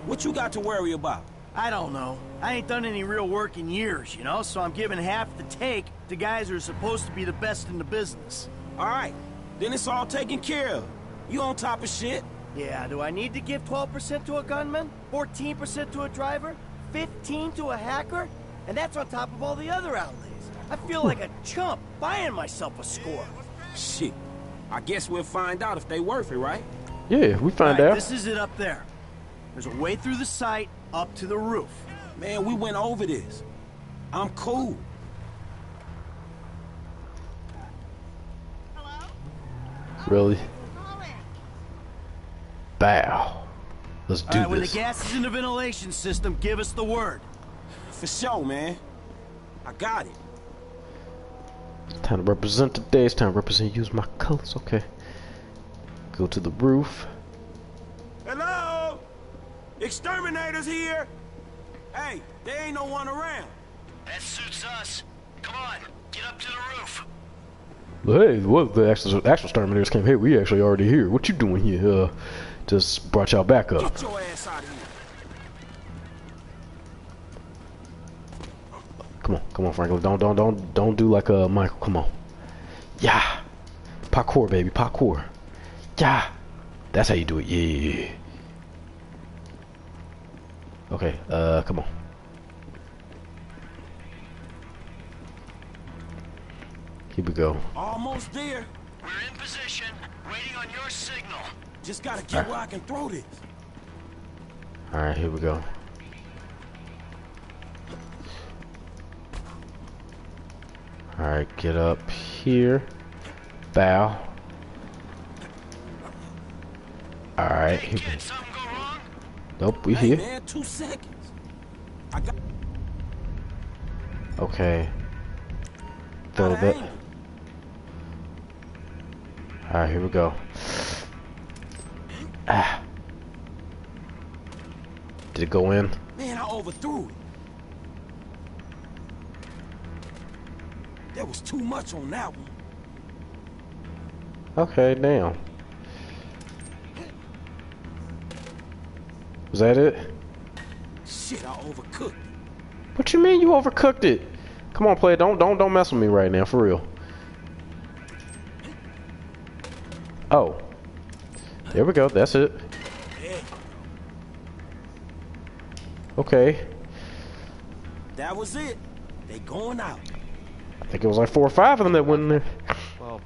What you got to worry about? I don't know. I ain't done any real work in years, you know, so I'm giving half the take to guys who are supposed to be the best in the business. All right, then it's all taken care of. You on top of shit? Yeah, do I need to give 12% to a gunman? 14% to a driver? 15 to a hacker? And that's on top of all the other outlays. I feel like a chump buying myself a score. Shit. I guess we'll find out if they worth it, right? Yeah, we find Alright, out. This is it up there. There's a way through the site up to the roof. Man, we went over this. I'm cool. Hello? Really? Bow. Let's do Alright, when the this. gas is in the ventilation system, give us the word. For sure, man. I got it. Time to represent today. It's time to represent. Use my colors. Okay. Go to the roof. Hello? Exterminators here? Hey, there ain't no one around. That suits us. Come on, get up to the roof. Hey, what the actual actual exterminators came? Hey, we actually already here. What you doing here? Uh, just brought y'all back up. Get your ass out of here. Come on, come on, Franklin. Don't, don't, don't, don't do like uh Michael. Come on. Yeah. Parkour, baby. Parkour. Yeah. That's how you do it. Yeah, yeah, yeah. Okay. Uh, come on. Here we go. Almost there. We're in position, waiting on your signal. Just gotta get where I can throw this. All right, here we go. All right, get up here. Bow. All right. Here we go wrong? Nope, we Hey, here. man, two seconds. I got Okay. Throw that. All right, here we go. Ah. Did it go in? Man, I overthrew it. There was too much on that one. Okay, damn. Was that it? Shit, I overcooked. What you mean you overcooked it? Come on, player. Don't don't don't mess with me right now, for real. Oh. There we go. That's it. Okay. that was it. They going out. I think it was like four or five of them that went in there. Well,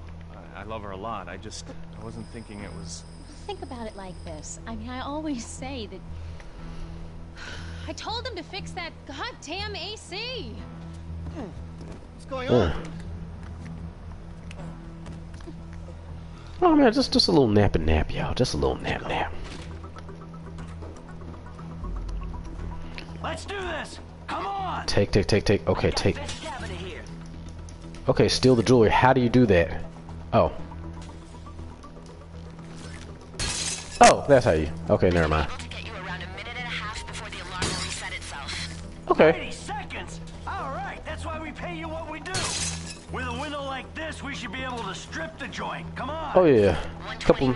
I, I love her a lot. I just I wasn't thinking it was. Think about it like this. I mean, I always say that. I told them to fix that goddamn AC. Hmm. What's going on? Oh Oh, man, just just a little nap and nap, y'all. Just a little nap nap. Let's do this. Come on. Take, take, take, take. Okay, take. Best cabinet here. Okay, steal the jewelry. How do you do that? Oh. Oh, that's how you. Okay, never mind. Able we should be able to strip the joint. Come on. Oh yeah. 120 Couple.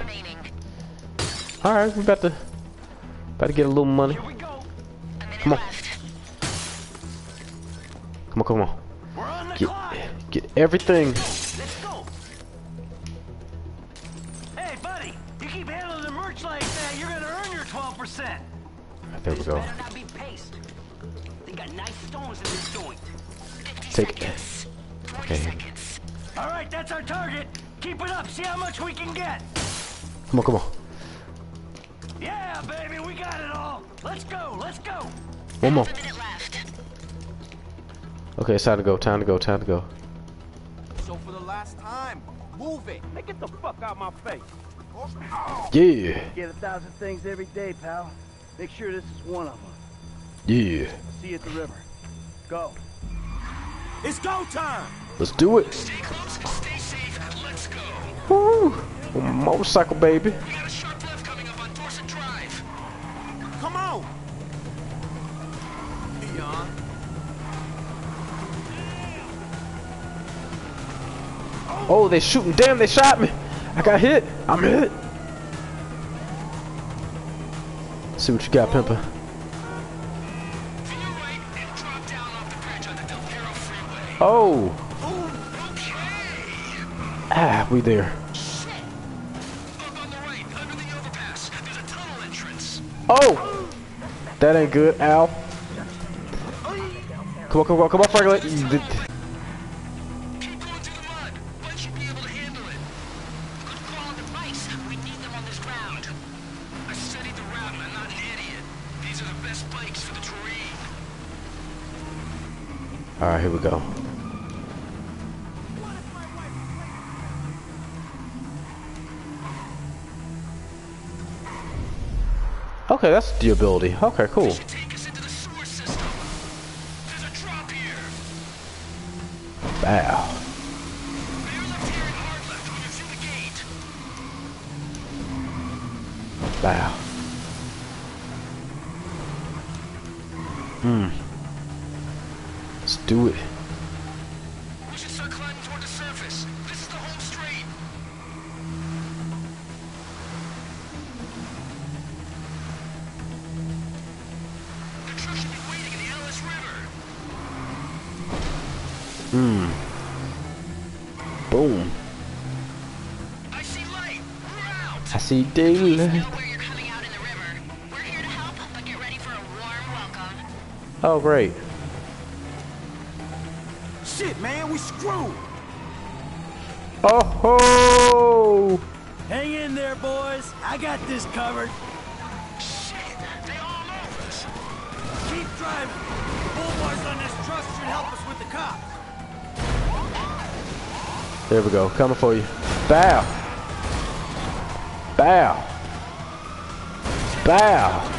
All right, we about to about to get a little money. Here we go. A minute Come on. Come on, come on. On Get clock. get everything. Hey, buddy, you keep handling the merch like that, you're gonna earn your 12%. There we go. Better not be paste. They got nice this joint. 50 Take-. 40 Okay. Seconds. All right, that's our target. Keep it up. See how much we can get. Come on, come on. Yeah, baby, we got it all. Let's go. Let's go. One more. A minute left. Okay, it's time to go. Time to go. Time to go. So for the last time, move it. Hey, get the fuck out my face. Yeah. Get a thousand things every day, pal. Make sure this is one of them. Yeah. See you at the river. Go. It's go time. Let's do it. Safe. Let's. Woo! Motorcycle, baby. We got a sharp left coming up on Dorset Drive. Come on. Beyond. Oh, they shooting. Damn, they shot me. I got hit. I'm hit. See what you got, Pimper. To Ah, we there. Up on the right, under the overpass, there's a tunnel entrance. Oh! That ain't good, Al. Come on, come on, come on, Franklin. Keep going through the mud. Bud should be able to handle it. Good call on the bikes. We need them on this ground. I studied the route and I'm not an idiot. These are the best bikes for the terrain. Alright, here we go. Okay, that's the ability. Okay, cool. Take Oh, great. Shit, man, we screwed. Oh ho! Hang in there, boys. I got this covered. Shit, they all know us. Keep driving. Bull boys on this truck should help us with the cops. There we go. Coming for you. Bow. Bow. Bow.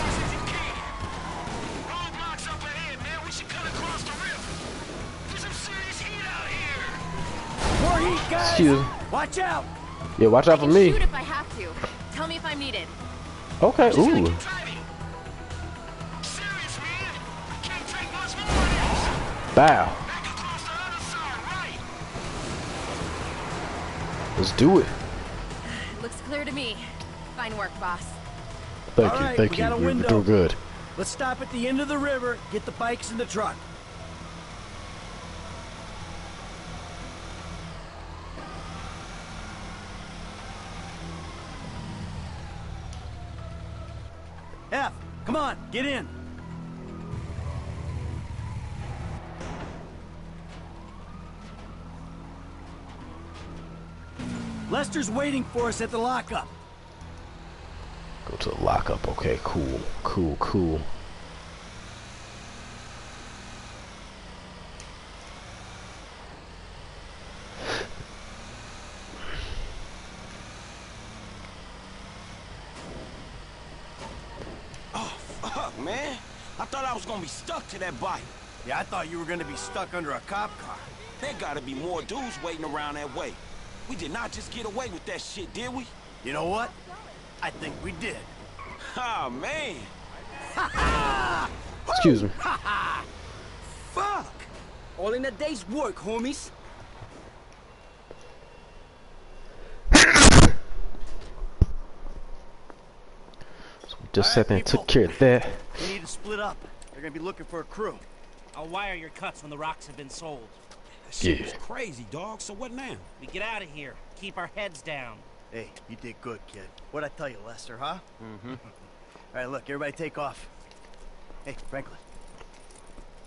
Excuse me. Watch out. Yeah, watch out for me. Shoot if I have to. Tell me if I'm needed. Okay, ooh. Driving. Serious, man. Eh? We can't take much more of this. Bow. Back across the other side, right? Let's do it. Looks clear to me. Fine work, boss. Thank All you, right, thank we you. got a We're window. doing good. Let's stop at the end of the river, get the bikes in the truck. F, come on, get in. Lester's waiting for us at the lockup. Go to the lockup. Okay, cool, cool, cool. Oh, fuck, man. I thought I was gonna be stuck to that bike. Yeah, I thought you were gonna be stuck under a cop car. There gotta be more dudes waiting around that way. We did not just get away with that shit, did we? You know what? I think we did. Ah, man. Excuse me. Fuck! All in a day's work, homies. Just All sat there and took care of that. We need to split up. They're gonna be looking for a crew. I'll wire your cuts when the rocks have been sold. That shit Yeah. was crazy, dog. So what now? We get out of here. Keep our heads down. Hey, you did good, kid. What'd I tell you, Lester, huh? Mm-hmm. All right, look, everybody take off. Hey, Franklin.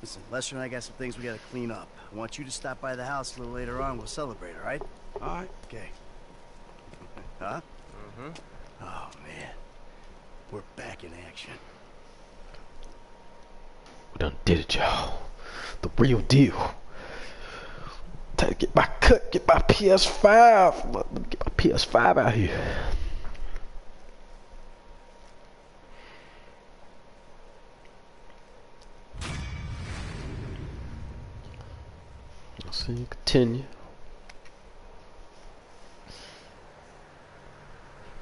Listen, Lester and I got some things we gotta clean up. I want you to stop by the house a little later on. We'll celebrate, all right? All right. Okay. Huh? Mm-hmm. Oh, man. We're back in action. We done did it, y'all. The real deal. Time to get my cut, get my PS5. Let me get my PS5 out here. See, continue.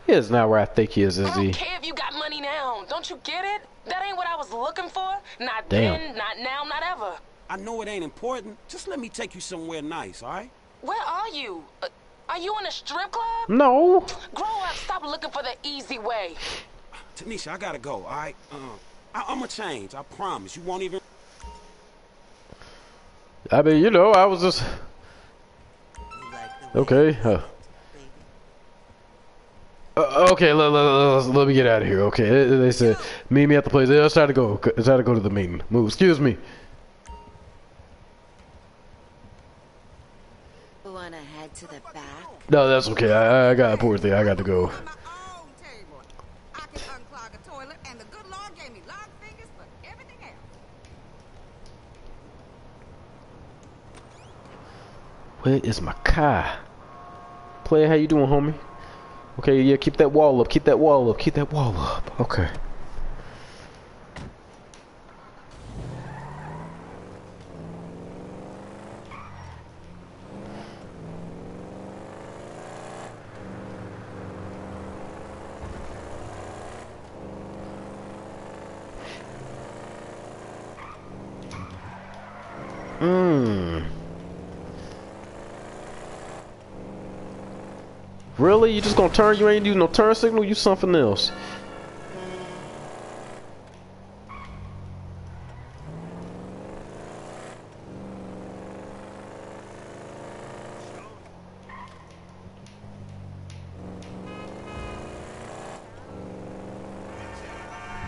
He is not where I think he is, is I don't he? care if you got money now. Don't you get it? That ain't what I was looking for. Not Damn. then, not now, not ever. I know it ain't important. Just let me take you somewhere nice, all right? Where are you? Uh, are you in a strip club? No. Grow up. Stop looking for the easy way. Tanisha, I gotta go, all right? Uh, I- I'm gonna change. I promise. You won't even. I mean, you know, I was just okay. Uh, uh, okay, let, let, let, let me get out of here. Okay, they, they said meet me at the place. It's time to go. It's time to go to the meeting. Move. Excuse me. Wanna head to the back? No, that's okay. I, I got a poor thing. I got to go. Where is my car? Player, how you doing, homie? Okay, yeah, keep that wall up. Keep that wall up. Keep that wall up. Okay. Mmm. Really? You just gonna turn? You ain't using no turn signal? You something else.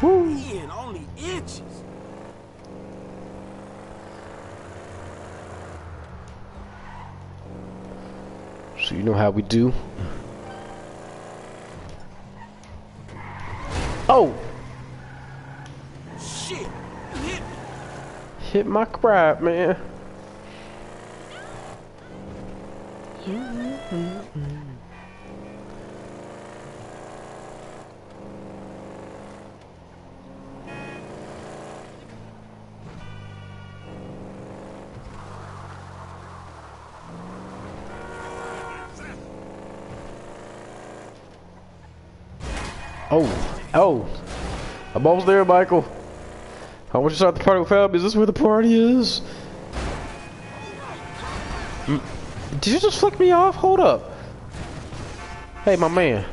Ian, only inches. So you know how we do. Hit my crap, man. Oh, oh. I'm almost there, Michael. I want you to start the party with me. Is this where the party is? Mm, Did you just flick me off? Hold up. Hey, my man.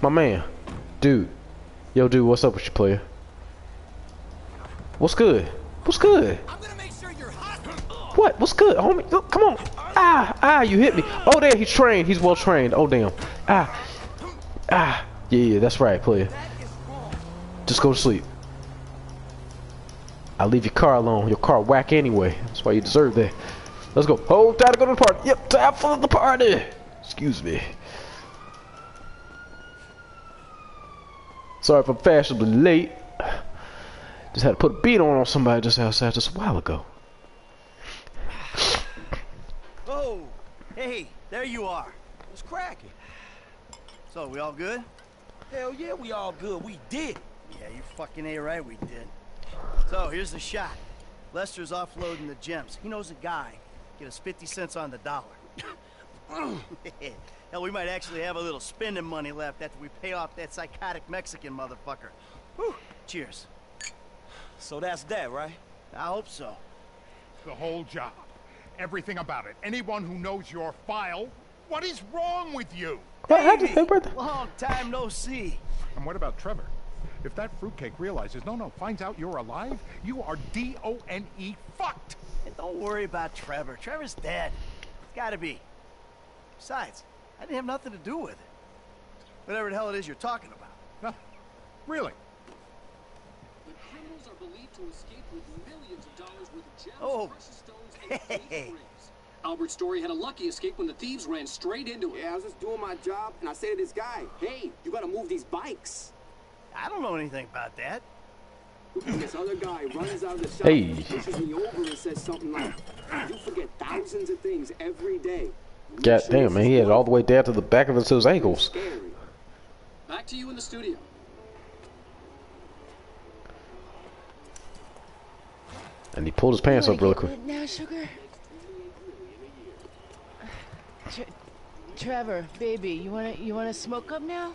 My man. Dude. Yo, dude, what's up with you, player? What's good? What's good? What? What's good, homie? Look, come on. Ah, ah, you hit me. Oh, there, he's trained. He's well trained. Oh, damn. Ah. Ah. Yeah, yeah, that's right, player. Just go to sleep. I'll leave your car alone. Your car whack anyway. That's why you deserve that. Let's go. Oh, time to go to the party. Yep, time for the party. Excuse me. Sorry if I'm fashionably late. Just had to put a beat on on somebody just outside just a while ago. Oh, hey, there you are. It's cracking? So, we all good? Hell yeah, we all good. We did. Yeah, you fucking A right, we did. So, here's the shot. Lester's offloading the gems. He knows a guy. Get us 50 cents on the dollar. Hell, we might actually have a little spending money left after we pay off that psychotic Mexican motherfucker. Whew. Cheers. So that's that, right? I hope so. The whole job. Everything about it. Anyone who knows your file, what is wrong with you? Baby, long time no see. And what about Trevor? If that fruitcake realizes, no, no, finds out you're alive, you are D-O-N-E fucked. Hey, don't worry about Trevor. Trevor's dead. It's gotta be. Besides, I didn't have nothing to do with it. Whatever the hell it is you're talking about. No, really? The criminals are believed to escape with millions of dollars worth of gems, Oh. precious stones, and Hey. engagement. Albert Story had a lucky escape when the thieves ran straight into him. Yeah, I was just doing my job, and I say to this guy, hey, you gotta move these bikes. I don't know anything about that. And this other guy runs out of the shop, Hey. pushes me over and says something like, you forget thousands of things every day. God damn, man. He had it all the way down to the back of his, his ankles. Back to you in the studio. And he pulled his pants up real quick. Now, sugar. Tre Trevor, baby, you wanna you wanna smoke up now?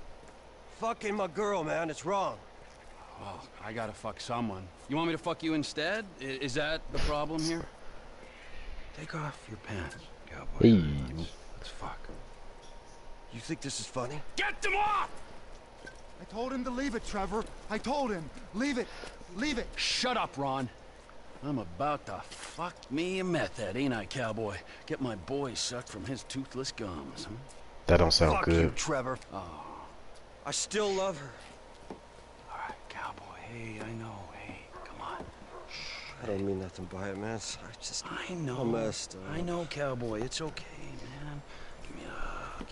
Fucking my girl, man. It's wrong. Well, I gotta fuck someone. You want me to fuck you instead? I- is that the problem here? Take off your pants, cowboy. Hey. Let's fuck. You think this is funny? Get them off! I told him to leave it, Trevor. I told him. Leave it. Leave it. Shut up, Ron. I'm about to fuck me a meth head, ain't I, cowboy? Get my boy sucked from his toothless gums. Huh? That don't sound Fuck good. you, Trevor. Oh, I still love her. all right, cowboy. Hey, I know. Hey, come on. I don't mean nothing by it, man. I just I know. I messed up. I know, cowboy. It's okay, man. Give me a hug,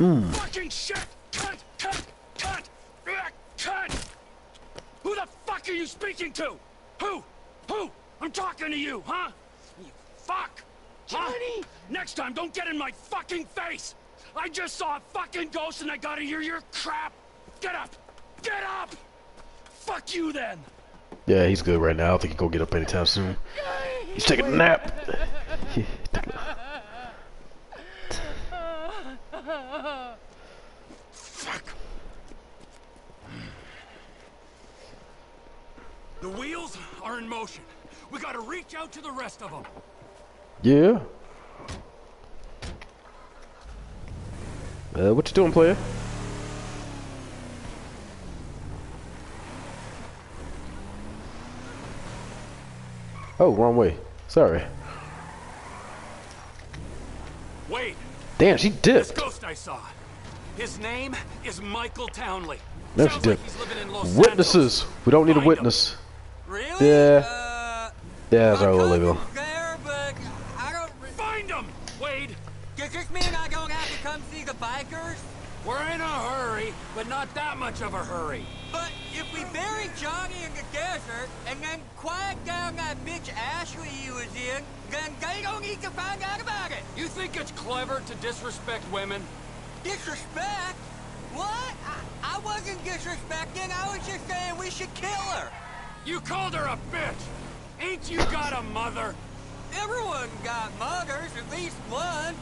Mm. Fucking shit! Cut! Cut! Cut! Ah, Cut! Who the fuck are you speaking to? Who? Who? I'm talking to you, huh? You fuck! Johnny! Next time, don't get in my fucking face! I just saw a fucking ghost and I gotta hear your crap! Get up! Get up! Fuck you then! Yeah, he's good right now. I don't think he'll get up anytime soon. He's taking a nap. Fuck! The wheels are in motion. We gotta reach out to the rest of them. Yeah. Uh, what you doing, player? Oh, wrong way. Sorry. Wait, Damn, she this ghost I saw. His name is Michael Townley. No, she like dipped. he's living in Los Witnesses. We don't need a witness. Really? Yeah. Uh, Yeah, that's our little legal. there, but I don't. Find him, Wade. Does this mean I don't have to come see the bikers? We're in a hurry, but not that much of a hurry. But if we bury Johnny in the desert and then quiet down that bitch Ashley he was in, then they don't need to find out about it. You think it's clever to disrespect women? Disrespect? What? I, I wasn't disrespecting. I was just saying we should kill her. You called her a bitch. Ain't you got a mother? Everyone got mothers, at least one.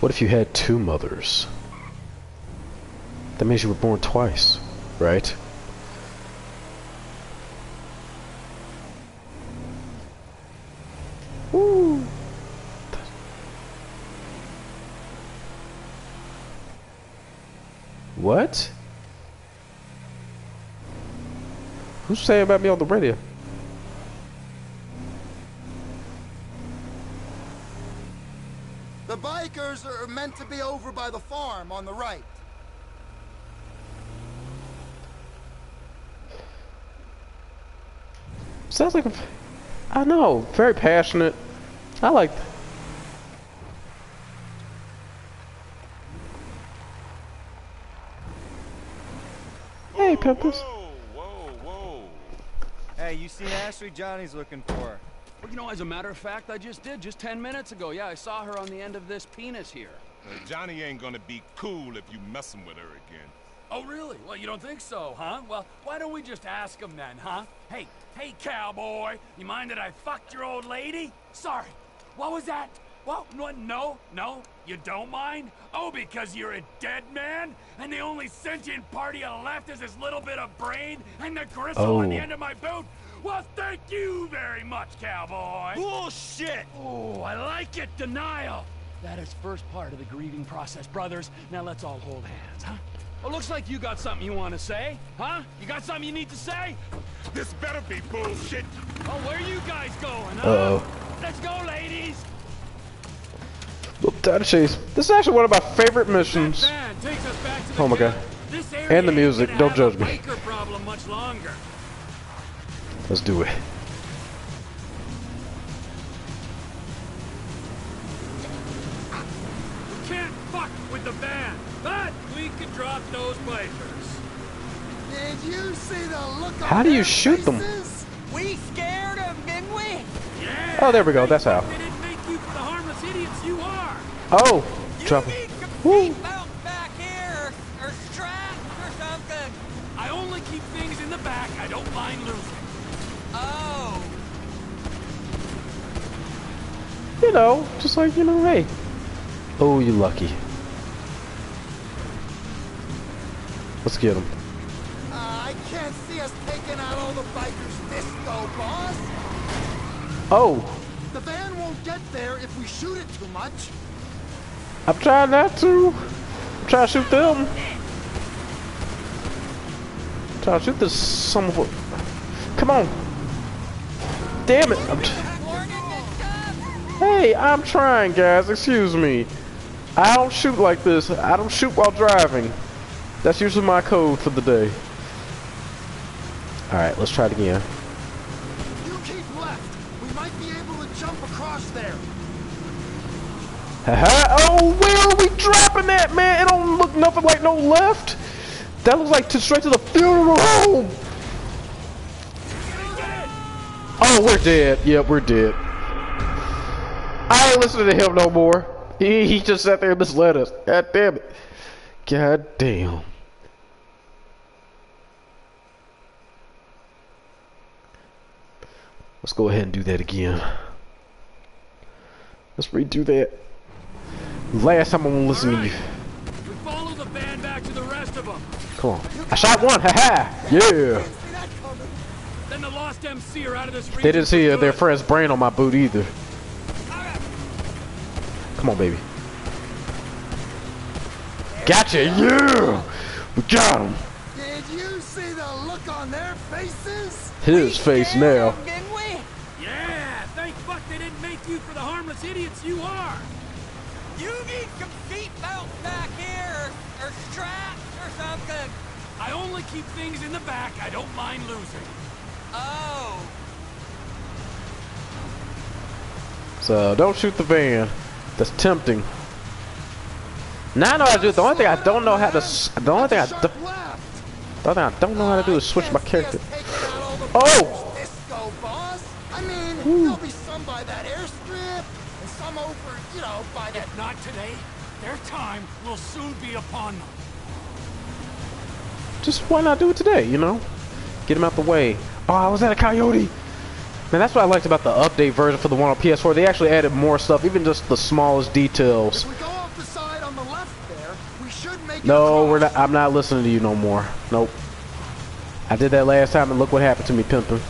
What if you had two mothers? That means you were born twice, right? Woo! What? Who's saying about me on the radio? The bikers are meant to be over by the farm on the right. Sounds like a, I know, very passionate. I like. Hey, Pimples. Hey, you seen Ashley? Johnny's looking for her. Well, you know, as a matter of fact, I just did, just 10 minutes ago. Yeah, I saw her on the end of this penis here. Uh, Johnny ain't gonna be cool if you messing with her again. Oh, really? Well, you don't think so, huh? Well, why don't we just ask him then, huh? Hey, hey, cowboy, you mind that I fucked your old lady? Sorry. What was that? Well, no, no, no, you don't mind? Oh, because you're a dead man? And the only sentient part you left is this little bit of brain and the gristle on the Oh. end of my boot? Well, thank you very much, cowboy. Bullshit! Oh, I like it, denial. That is first part of the grieving process, brothers. Now let's all hold hands, huh? Well, looks like you got something you want to say, huh? You got something you need to say? This better be bullshit. Oh, where are you guys going, huh? Uh-oh. Let's go, ladies. Oop, Data chase. This is actually one of my favorite missions. Van takes us back to the Oh my god. camp. This area And the music, don't gonna judge have a me. Let's do it. We can't fuck with the van, but we could drop those bikers. Did you see the look on How do you their shoot them? We scared him, didn't we? Yeah. Oh, there we go. That's how. Oh, didn't make You know, just like you know, hey. Oh, you lucky. Let's get him. Uh, I can't see us taking out all the bikers this disco, boss. Oh, The van won't get there if we shoot it too much. I'm trying not to. I'm trying to shoot them. trying to shoot this son of a. Come on. Damn it. Hey, I'm trying, guys. Excuse me. I don't shoot like this. I don't shoot while driving. That's usually my code for the day. Alright, let's try it again. You keep left. We might be able to jump across there. Haha. Oh, where are we dropping that, man? It don't look nothing like no left. That looks like to straight to the funeral home. Oh, we're dead. Yep, we're dead. I ain't listening to him no more. He, he just sat there and misled us. God damn it. God damn. Let's go ahead and do that again. Let's redo that. Last time I'm gonna listen to you. We follow the van back to the rest of them. Come on. I shot one. Ha ha. Yeah. Then the lost MC are out of this. They didn't see uh, their friend's brain on my boot either. Come on, baby. Gotcha. Yeah. We got him. Did you see the look on their faces? His face now. Didn't we? Yeah, thank fuck they didn't make you for the harmless idiots you are. You need some seatbelts back here, or straps or something. I only keep things in the back I don't mind losing. Oh. So don't shoot the van. That's tempting. Now I know how to do it. The only thing I don't know how to. The only thing I. do- The only thing I don't know how to do is switch my character. Oh! There'll be some by that airstrip, and some over, you know, by that. Not today, their time will soon be upon them. Just why not do it today? You know, get him out the way. Oh, I was at a coyote. Man, that's what I liked about the update version for the one on PS4. They actually added more stuff, even just the smallest details. If we go off the side on the left there, we should make it No, we're not. I'm not listening to you no more. Nope. I did that last time, and look what happened to me, pimping.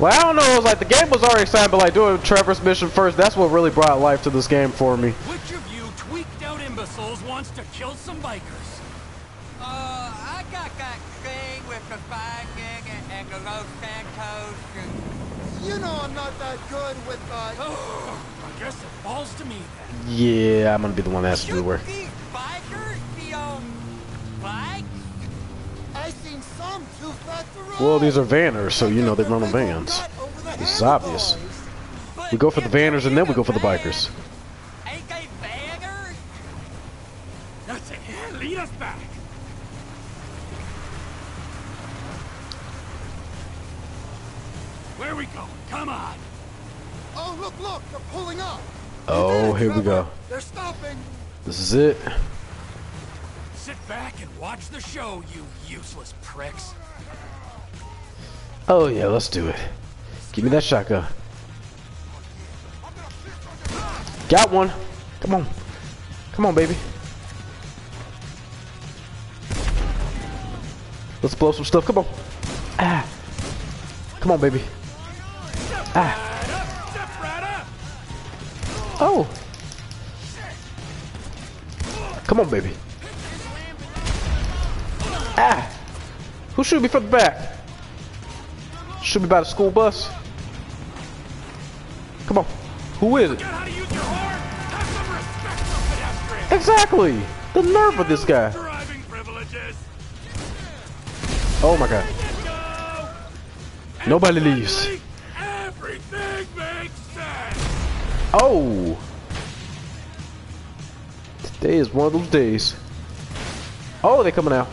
Well, I don't know. It was like the game was already exciting, but like doing Trevor's mission first, that's what really brought life to this game for me. Which of you tweaked out imbeciles wants to kill some bikers? Uh, I got that thing with the five gig and, and the Los Santos and... You know I'm not that good with, uh... I guess it falls to me then. Yeah, I'm gonna be the one that has to do the work. These bikers be on bikes? I seen some too fat to run. Well, these are vanners, so you know they run on vans. This is obvious. We go for the vanners and then we go for the bikers. Ain't they bangers? That's it. Lead us back. Where we going? Come on. Oh, look, look, they're pulling up. Oh, here we go. They're stopping. This is it. Sit back and watch the show, you useless pricks. Oh yeah, let's do it. Give me that shotgun. Got one. Come on. Come on, baby. Let's blow some stuff. Come on. Ah. Come on, baby. Ah. Oh. Come on, baby. Ah. Who shoot me from the back? Shoot me by the school bus. Come on. Who is it? Exactly. The nerve of this guy. Oh my god. Nobody leaves. Everything makes sense. Oh. Today is one of those days. Oh, they coming out.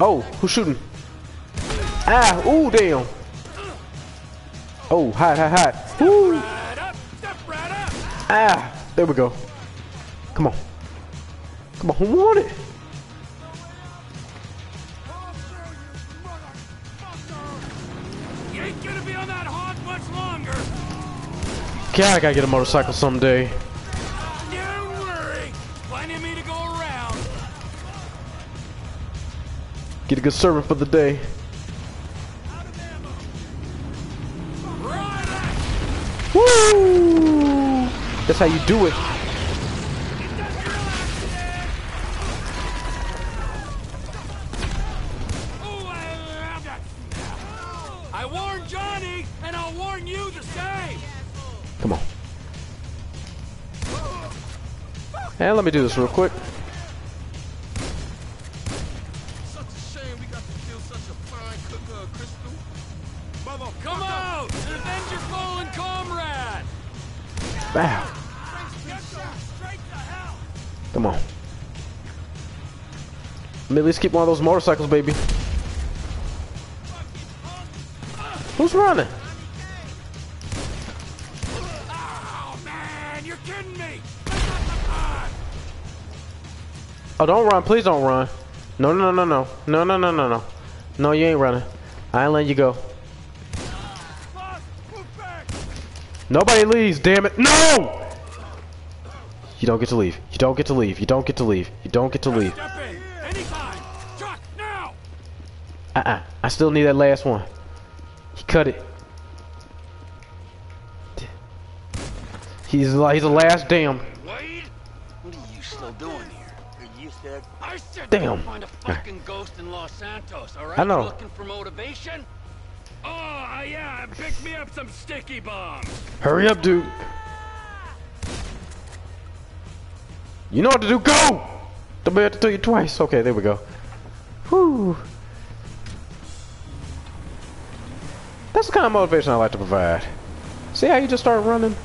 Oh, who's shooting? Ah, ooh, damn. Oh, hide, hide, hide. Woo. Ah, there we go. Come on. Come on, who won it? God, I gotta get a motorcycle someday. Get a good servant for the day. Woo! That's how you do it. Come on. And let me do this real quick. Such a shame we got to kill such a fine cooker of crystal. Come out avenge your fallen comrade. Wow. Come on. Let me at least keep one of those motorcycles, baby. Who's running? Oh, don't run. Please don't run. No, no, no, no, no. No, no, no, no, no. You ain't running. I ain't letting you go. Nobody leaves, damn it. No! You don't get to leave. You don't get to leave. You don't get to leave. You don't get to leave. Step in anytime. Truck now. Uh-uh. I still need that last one. He cut it. He's like he's the last damn. Said... I said Damn. find a fucking ghost in Los Santos, all right? I know. Looking for motivation? Oh, uh, yeah, pick me up some sticky bombs. Hurry up, dude. You know what to do. Go! Don't be have to tell you twice. Okay, there we go. Whew. That's the kind of motivation I like to provide. See how you just start running?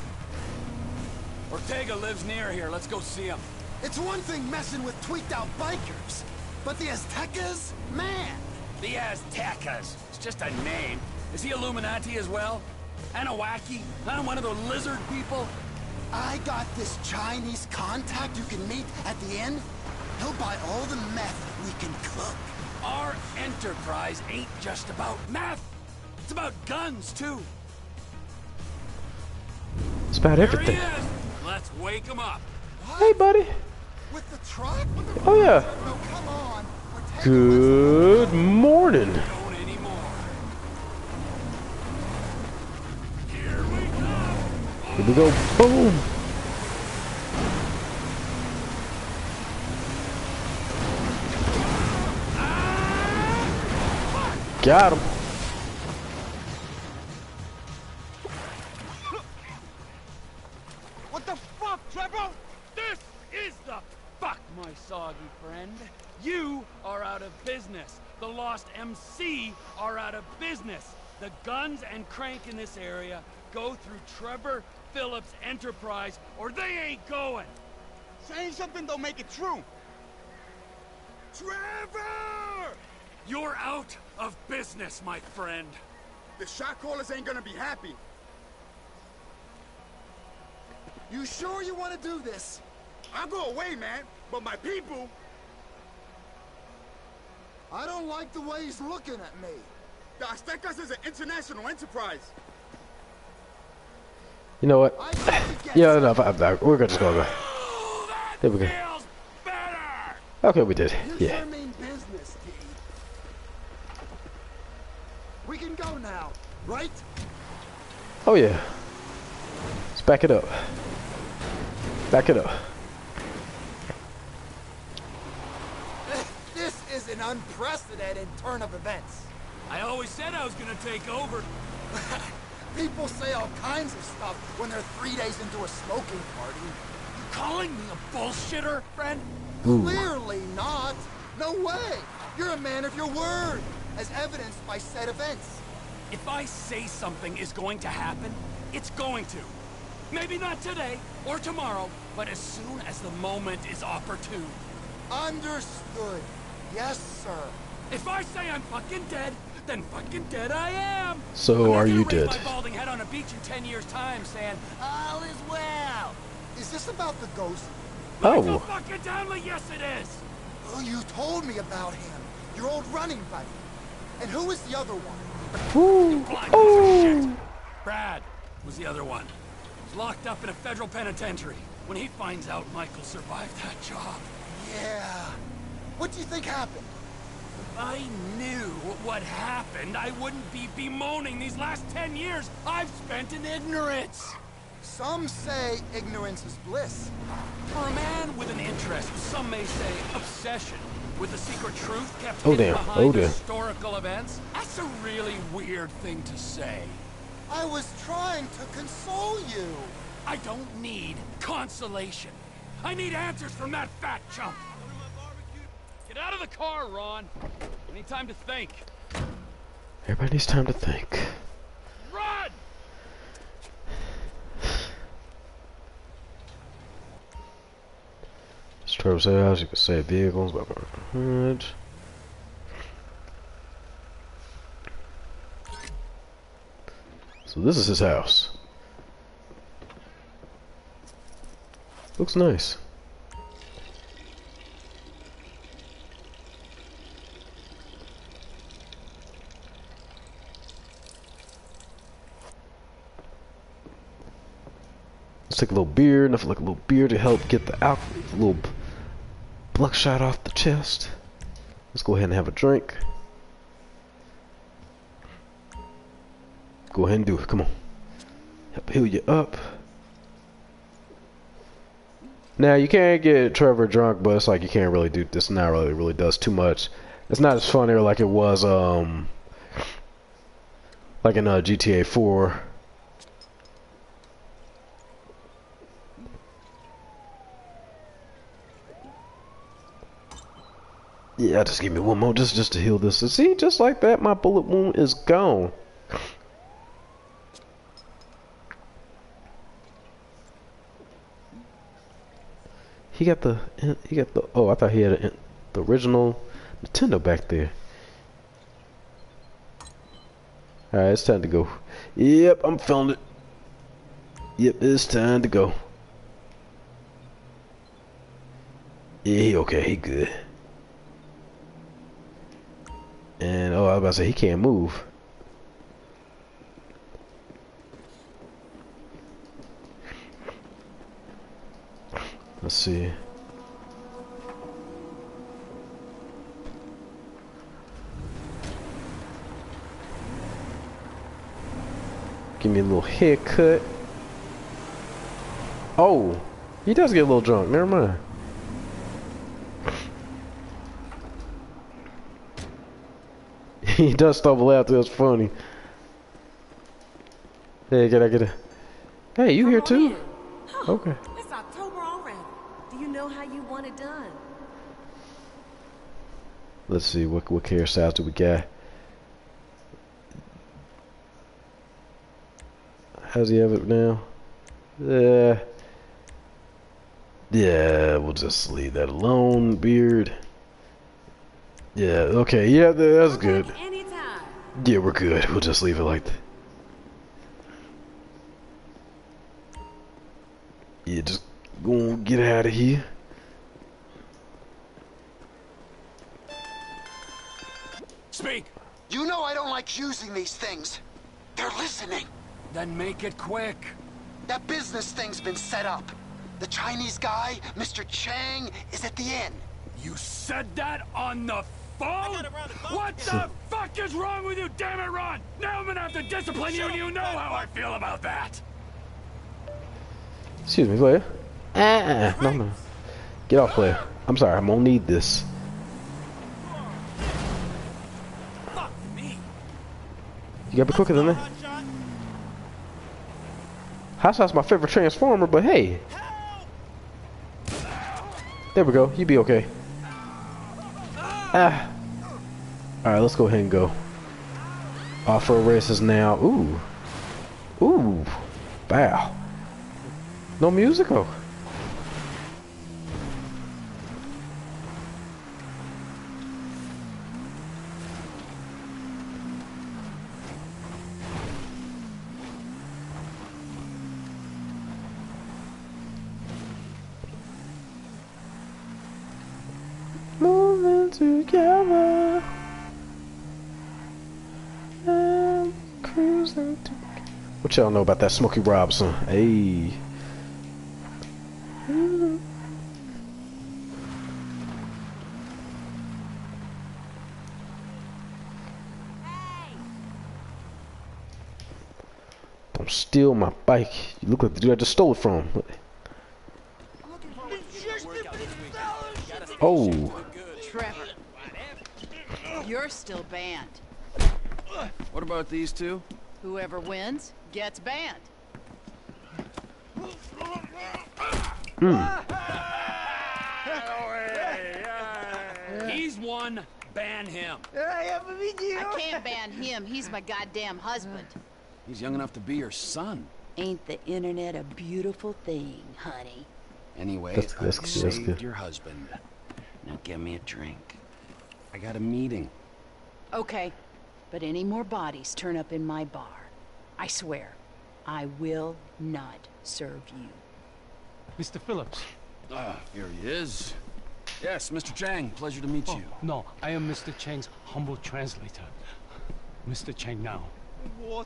Ortega lives near here. Let's go see him. It's one thing messing with tweaked out bikers, but the Aztecas? Man! The Aztecas. It's just a name. Is he Illuminati as well? And a wacky? One of those lizard people? I got this Chinese contact you can meet at the inn. He'll buy all the meth we can cook. Our enterprise ain't just about meth. It's about guns, too. It's about There everything. he is. Let's wake him up. Hey, buddy. With the truck? Oh, yeah. Come on. Good morning. Here we go. Boom. Got him. Soggy friend. You are out of business. The Lost MC are out of business. The guns and crank in this area go through Trevor Philips Enterprise, or they ain't going. Saying something don't make it true. Trevor! You're out of business, my friend. The shot callers ain't gonna be happy. You sure you want to do this? I'll go away, man, but my people... I don't like the way he's looking at me. The Aztecas is an international enterprise. You know what? Yeah, enough. I'm back. We're gonna just go back. There we go. Okay, we did. Yeah. I mean business, T. We can go now, right? Oh yeah. Let's back it up. Back it up. This is an unprecedented turn of events. I always said I was gonna take over. People say all kinds of stuff when they're three days into a smoking party. You calling me a bullshitter, friend? Ooh. Clearly not. No way. You're a man of your word, as evidenced by said events. If I say something is going to happen, it's going to. Maybe not today or tomorrow, but as soon as the moment is opportune. Understood. Yes, sir. If I say I'm fucking dead, then fucking dead I am. So I'm are gonna you raise dead? my balding head on a beach in ten years' time, saying all is well. Is this about the ghost? Michael Oh. fucking Townley, yes it is. Oh, you told me about him. Your old running buddy. And who was the other one? Ooh. Blind Oh. piece of shit. Brad was the other one. He's locked up in a federal penitentiary. When he finds out Michael survived that job, Yeah. What do you think happened? I knew what happened, I wouldn't be bemoaning these last ten years I've spent in ignorance. Some say ignorance is bliss. For a man with an interest, some may say obsession, with the secret truth kept Oh, hidden damn. behind Oh, damn. historical events, that's a really weird thing to say. I was trying to console you. I don't need consolation. I need answers from that fat chump. Get out of the car, Ron. I need time to think. Everybody needs time to think. Run! Trevor's house. You can save vehicles. Blah, blah, blah. So this is his house. Looks nice. Let's take a little beer, enough like a little beer to help get the alcohol, a little bloodshot off the chest. Let's go ahead and have a drink. Go ahead and do it. Come on. Help heal you up. Now you can't get Trevor drunk, but it's like you can't really do this. Not really, really does too much. It's not as funny like it was, um, like in uh, GTA 4. Yeah, just give me one more, just just to heal this. See, just like that, my bullet wound is gone. He got the, he got the. Oh, I thought he had a, the original Nintendo back there. All right, it's time to go. Yep, I'm feeling it. Yep, it's time to go. Yeah, he okay, he good. And oh, I was about to say he can't move. Let's see. Give me a little haircut. Oh, he does get a little drunk. Never mind. he does stumble out. That's funny. Hey, can I get a? Hey, you here too? Okay. It's October already. Do you know how you want it done? Let's see what what hairstyles do we got. How's he have it now? Yeah. Yeah, we'll just leave that alone. Beard. Yeah, okay, yeah, that's good. Yeah, we're good. We'll just leave it like that. Yeah, just go on, get out of here. Speak! You know I don't like using these things. They're listening. Then make it quick. That business thing's been set up. The Chinese guy, Mr. Cheng, is at the inn. You said that on the phone? What the fuck is wrong with you, damn it, Ron? Now I'm gonna have to discipline you, and you know how I feel about that. Excuse me, player. Ah, no, no. Get off, player. I'm sorry, I'm gonna need this. You gotta be quicker than that. Hotshot's my favorite Transformer, but hey. There we go. You be okay. Ah. Alright, let's go ahead and go. Off-road races now. Ooh. Ooh. Wow. No musical. What y'all know about that Smokey Robinson? Hey. Don't steal my bike. You look like the dude I just stole it from. Oh. Trevor. You're still banned. What about these two? Whoever wins gets banned. Hmm. He's one. Ban him. I can't ban him. He's my goddamn husband. He's young enough to be your son. Ain't the internet a beautiful thing, honey? Anyway, That's- that's- I that's saved good. your husband. Now give me a drink. I got a meeting. Okay, but any more bodies turn up in my bar. I swear, I will not serve you. Mr. Philips. Ah, here he is. Yes, Mr. Cheng, pleasure to meet oh, you. No, I am Mr. Cheng's humble translator. Mr. Cheng now. You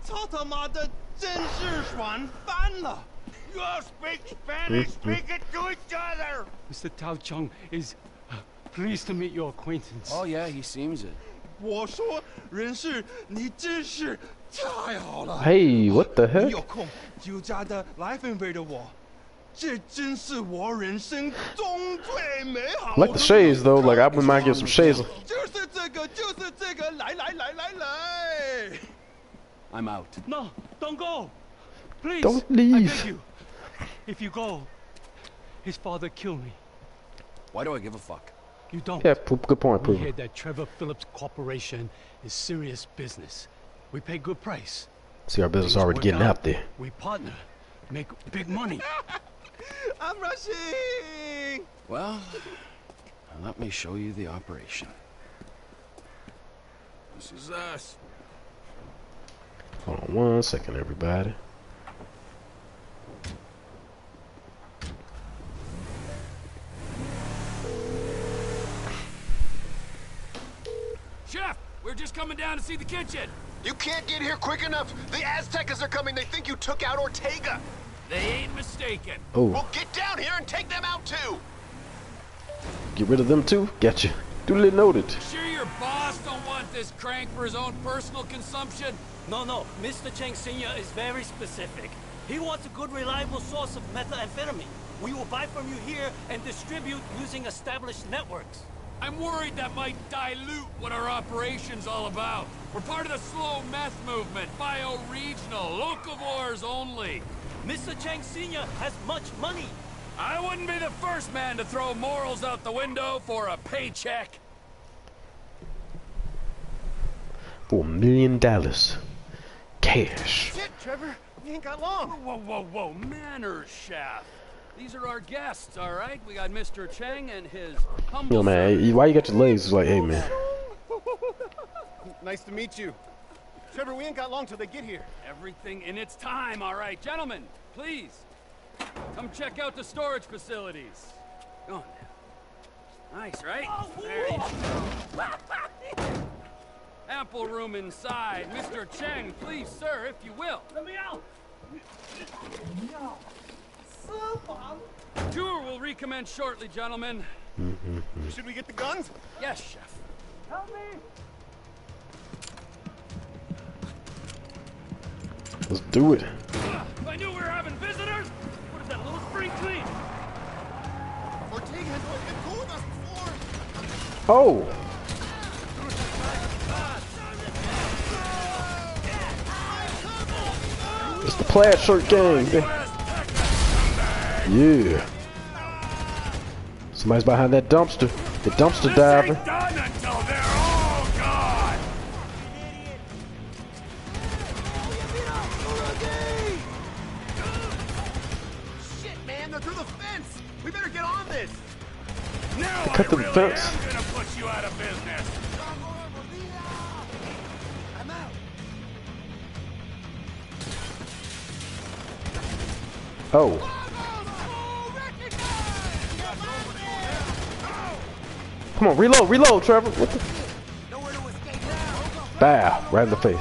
speak Spanish, speak it to each other! Mr. Tao Cheng is uh, pleased to meet your acquaintance. Oh yeah, he seems it. 我说人是，你真是 Hey, what the heck? Like the shades though, like I wouldn't mind getting some shades. I'm out. No, don't go. Please. Don't leave. You. If you go, his father kill me. Why do I give a fuck? You don't. Yeah, good point, poop. We hear that Trevor Philips Corporation is serious business. We pay good price. See, our business Things already work getting out there. We partner, make big money. I'm rushing. Well, let me show you the operation. This is us. Hold on one second, everybody. Chef, we're just coming down to see the kitchen. You can't get here quick enough. The Aztecas are coming. They think you took out Ortega. They ain't mistaken. Oh. Well, get down here and take them out too. Get rid of them too? Gotcha. Duly noted. Sure your boss don't want this crank for his own personal consumption? No, no. Mr. Cheng Sr. is very specific. He wants a good, reliable source of methamphetamine. We will buy from you here and distribute using established networks. I'm worried that might dilute what our operation's all about. We're part of the slow meth movement, bio-regional, locavores only. Mr. Cheng Sr. has much money. I wouldn't be the first man to throw morals out the window for a paycheck. For a million dollars. Cash. Shit, Trevor, we ain't got long. Whoa, whoa, whoa, manners, chef. These are our guests, all right? We got Mr. Cheng and his humble Yo, man, why you got your legs? It's like, hey, man. nice to meet you. Trevor, we ain't got long till they get here. Everything in its time, all right. Gentlemen, please. Come check out the storage facilities. Go on now. Nice, right? Oh, there you go. Ample room inside. Mr. Cheng, please, sir, if you will. Let me out. Tour will recommence shortly, gentlemen. Mm-hmm. Should we get the guns? Yes, chef. Help me. Let's do it. If I knew we were having visitors, what is that little spring clean? Ortega has always been cool us before. Oh! It's the plaid shirt gang. Yeah. Somebody's behind that dumpster. The dumpster diver. Done until they're all gone. Shit, man, they're through the fence. We better get on this. Now Cut I the really fence. am gonna put you out of business. I'm out. Oh. Come on, reload, reload, Trevor. What the? Bow, right in the face.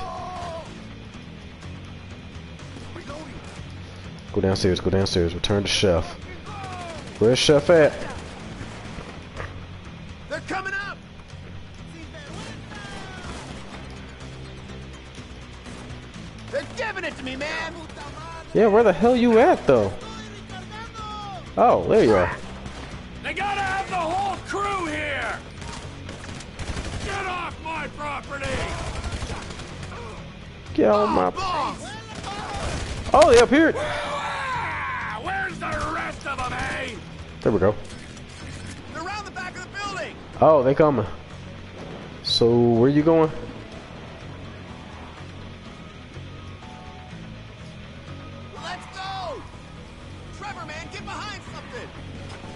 Go downstairs, go downstairs. Return to chef. Where's chef at? They're coming up. They're giving it to me, man. Yeah, where the hell you at though? Oh, there you are. They gotta have the whole crew here. Get off my property. Get on my. Oh, they up here. Where's the rest of them, eh? There we go. They're around the back of the building. Oh, they coming. So where you going?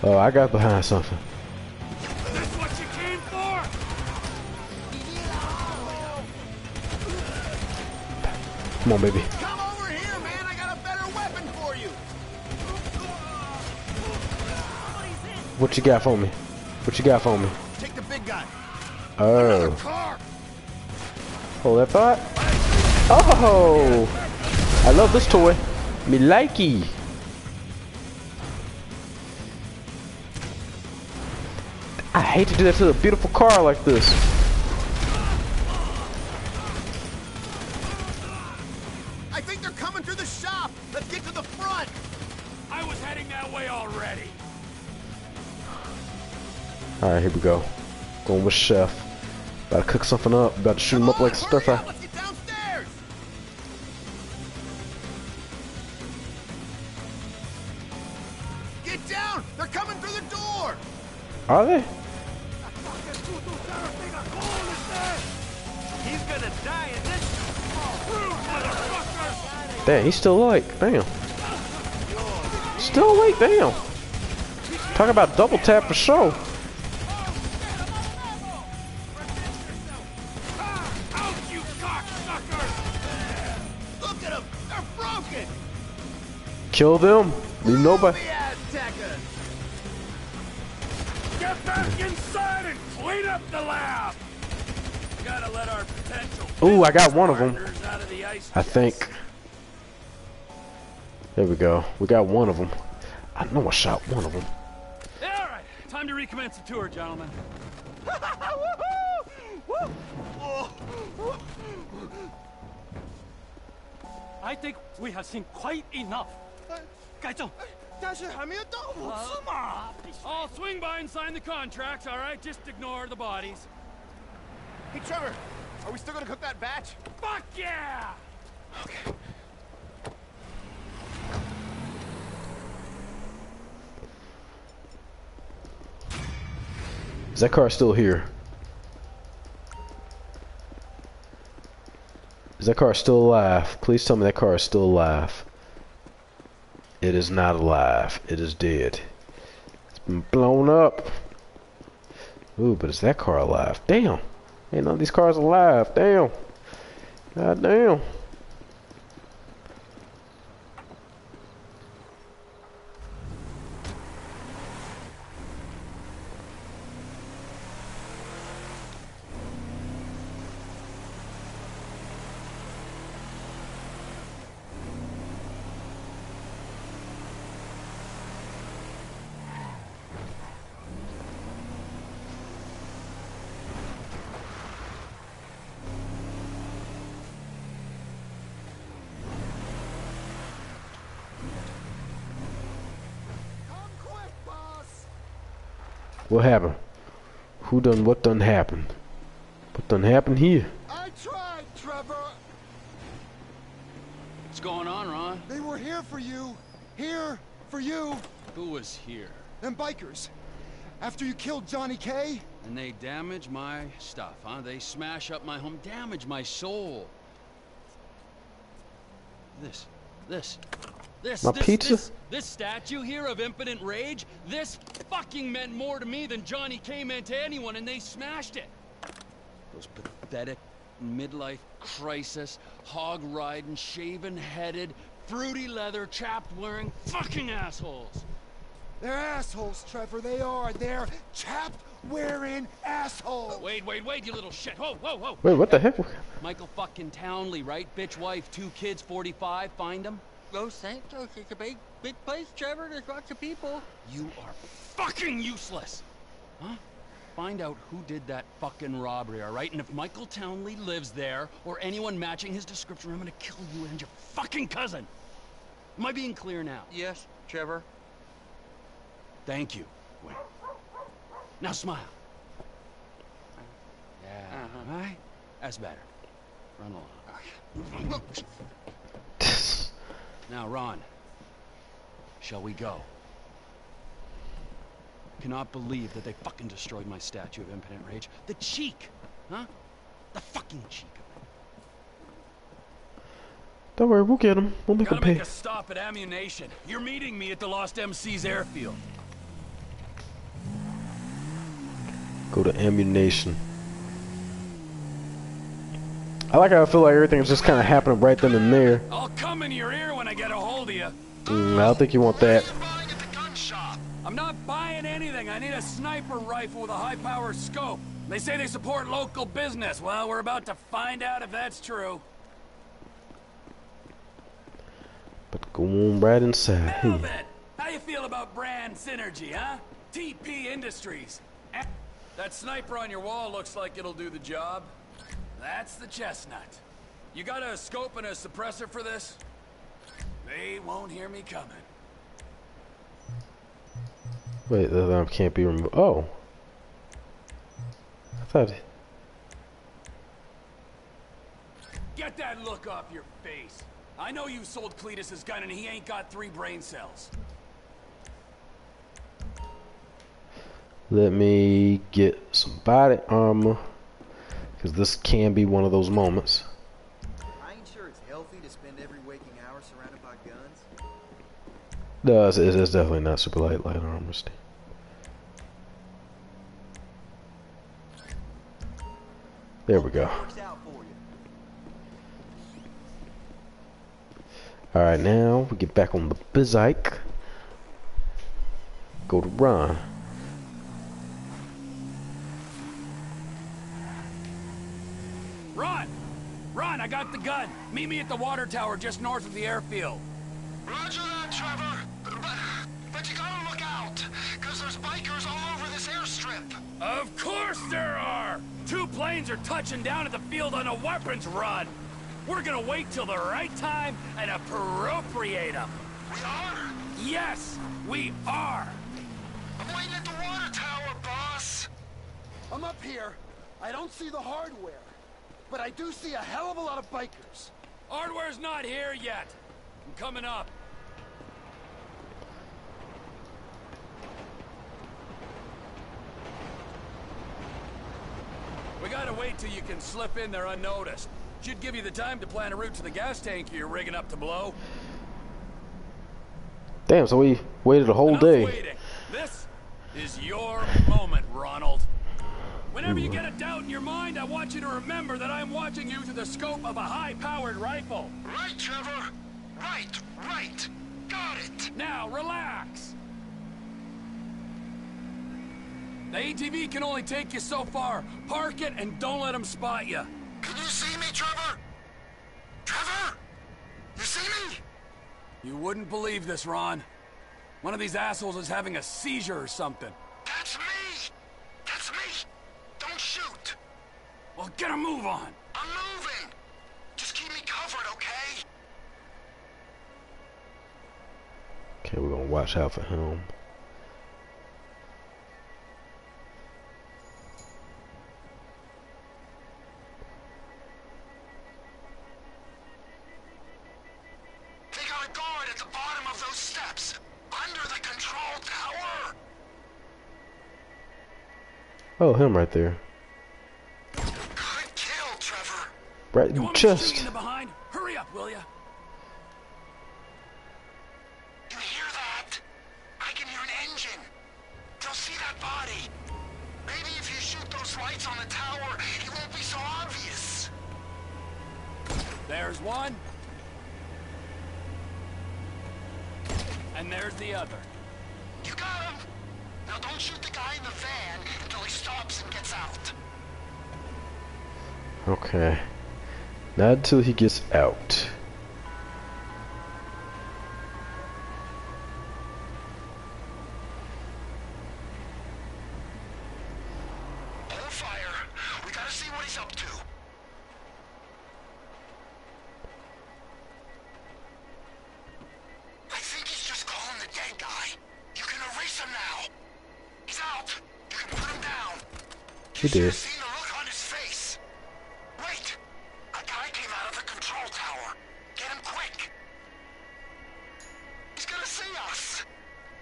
Oh, I got behind something. This what you came for? Come on, baby. Come over here, man. I got a better weapon for you. What you got for me? What you got for me? Take the big guy. Oh. Hold that thought. Oh! I love this toy. Me likey. I hate to do that to a beautiful car like this. I think they're coming through the shop. Let's get to the front. I was heading that way already. Alright, here we go. Going with Chef. About to cook something up. About to shoot him up like stir fry. Let's get Damn, he's still awake. Damn. Still awake, damn. Talk about double tap for sure. Out, you cocksuckers! Look at them. They're broken. Kill them. Leave nobody. Get back inside and clean up the lab. Gotta let our potential Ooh, I got one of them. I think. There we go. We got one of them. I know I shot one of them. All right. Time to recommence the tour, gentlemen. I think we have seen quite enough. Gaizhong. Uh, I'll swing by and sign the contracts, all right? Just ignore the bodies. Hey, Trevor, are we still gonna cook that batch? Fuck yeah! Okay. Is that car still here? Is that car still alive? Please tell me that car is still alive. It is not alive. It is dead. It's been blown up. Ooh, but is that car alive? Damn. Ain't none of these cars alive. Damn. God damn. What happened? Who done what done happened? What done happened here? I tried, Trevor. What's going on, Ron? They were here for you. Here for you. Who was here? Them bikers. After you killed Johnny K? And they damage my stuff, huh? They smash up my home, damage my soul. This, this, this, My this, pizza? this, this statue here of impotent rage, this fucking meant more to me than Johnny K meant to anyone, and they smashed it. Those pathetic midlife crisis, hog riding, shaven headed, fruity leather, chapped wearing fucking assholes. They're assholes, Trevor. They are. They're chapped wearing assholes. Wait, wait, wait, you little shit. Whoa, whoa, whoa. Wait, what the heck? Michael fucking Townley, right? Bitch wife, two kids, 45. Find him. Los Santos is a big, big place, Trevor. There's lots of people. You are fucking useless. Huh? Find out who did that fucking robbery, all right? And if Michael Townley lives there, or anyone matching his description, I'm gonna kill you and your fucking cousin. Am I being clear now? Yes, Trevor. Thank you. Wait. Now smile. Yeah, Uh-huh. all right? That's better. Run along. Now, Ron. Shall we go? Cannot believe that they fucking destroyed my statue of impotent rage. The cheek! Huh? The fucking cheek of it. Don't worry, we'll get him. We'll make him Gotta make pay. a stop at Ammu-Nation. You're meeting me at the Lost MC's airfield. Go to Ammu-Nation. I like how I feel like everything's just kind of happening right then and there. I'll come in your ear when I get a hold of you. Mm, I don't think you want that. I'm not buying anything. I need a sniper rifle with a high-power scope. They say they support local business. Well, we're about to find out if that's true. But go on right inside. Then, how you feel about brand synergy, huh? TP Industries. That sniper on your wall looks like it'll do the job. That's the chestnut. You got a scope and a suppressor for this? They won't hear me coming. Wait, the alarm can't be removed. Oh. I thought. Get that look off your face. I know you sold Cletus gun and he ain't got three brain cells. Let me get some body armor. Because this can be one of those moments. I ain't sure it's healthy to spend every waking hour surrounded by guns. No, it's, it's definitely not super light light armor. Steve. There we go. Works out for you. Alright, now we get back on the Bizike. Go to Ron. Run! Run, I got the gun. Meet me at the water tower just north of the airfield. Roger that, Trevor. But, but you gotta look out, because there's bikers all over this airstrip. Of course there are! Two planes are touching down at the field on a weapons run. We're gonna wait till the right time and appropriate them. We are? Yes, we are. I'm waiting at the water tower, boss. I'm up here. I don't see the hardware. But I do see a hell of a lot of bikers. Hardware's not here yet. I'm coming up. We gotta wait till you can slip in there unnoticed. Should give you the time to plan a route to the gas tank you're rigging up to blow. Damn, so we waited a whole Enough day. waiting. This is your moment, Ronald. Whenever you get a doubt in your mind, I want you to remember that I'm watching you through the scope of a high-powered rifle. Right, Trevor. Right, right. Got it. Now, relax. The ATV can only take you so far. Park it and don't let them spot you. Can you see me, Trevor? Trevor? You see me? You wouldn't believe this, Ron. One of these assholes is having a seizure or something. That's me. Well, get a move on. I'm moving. Just keep me covered, okay? Okay, we're gonna watch out for him. Oh, him right there. In the behind? Hurry up, will ya? You hear that? I can hear an engine. They'll see that body. Maybe if you shoot those lights on the tower, it won't be so obvious. There's one. And there's the other. You got him. Now don't shoot the guy in the van until he stops and gets out. Okay. Not until he gets out. Hold fire.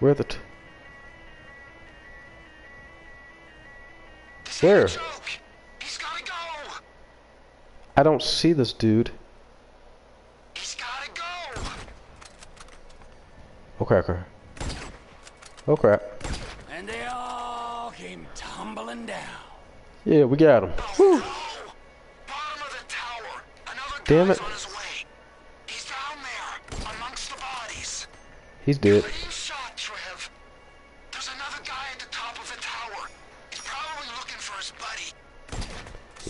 Where the? T Where? He's gotta go. I don't see this dude. He's gotta go. Oh crap! crap. Oh crap! And they all came tumbling down. Yeah, we got him. Woo. Damn it! He's down there amongst the bodies. He's dead.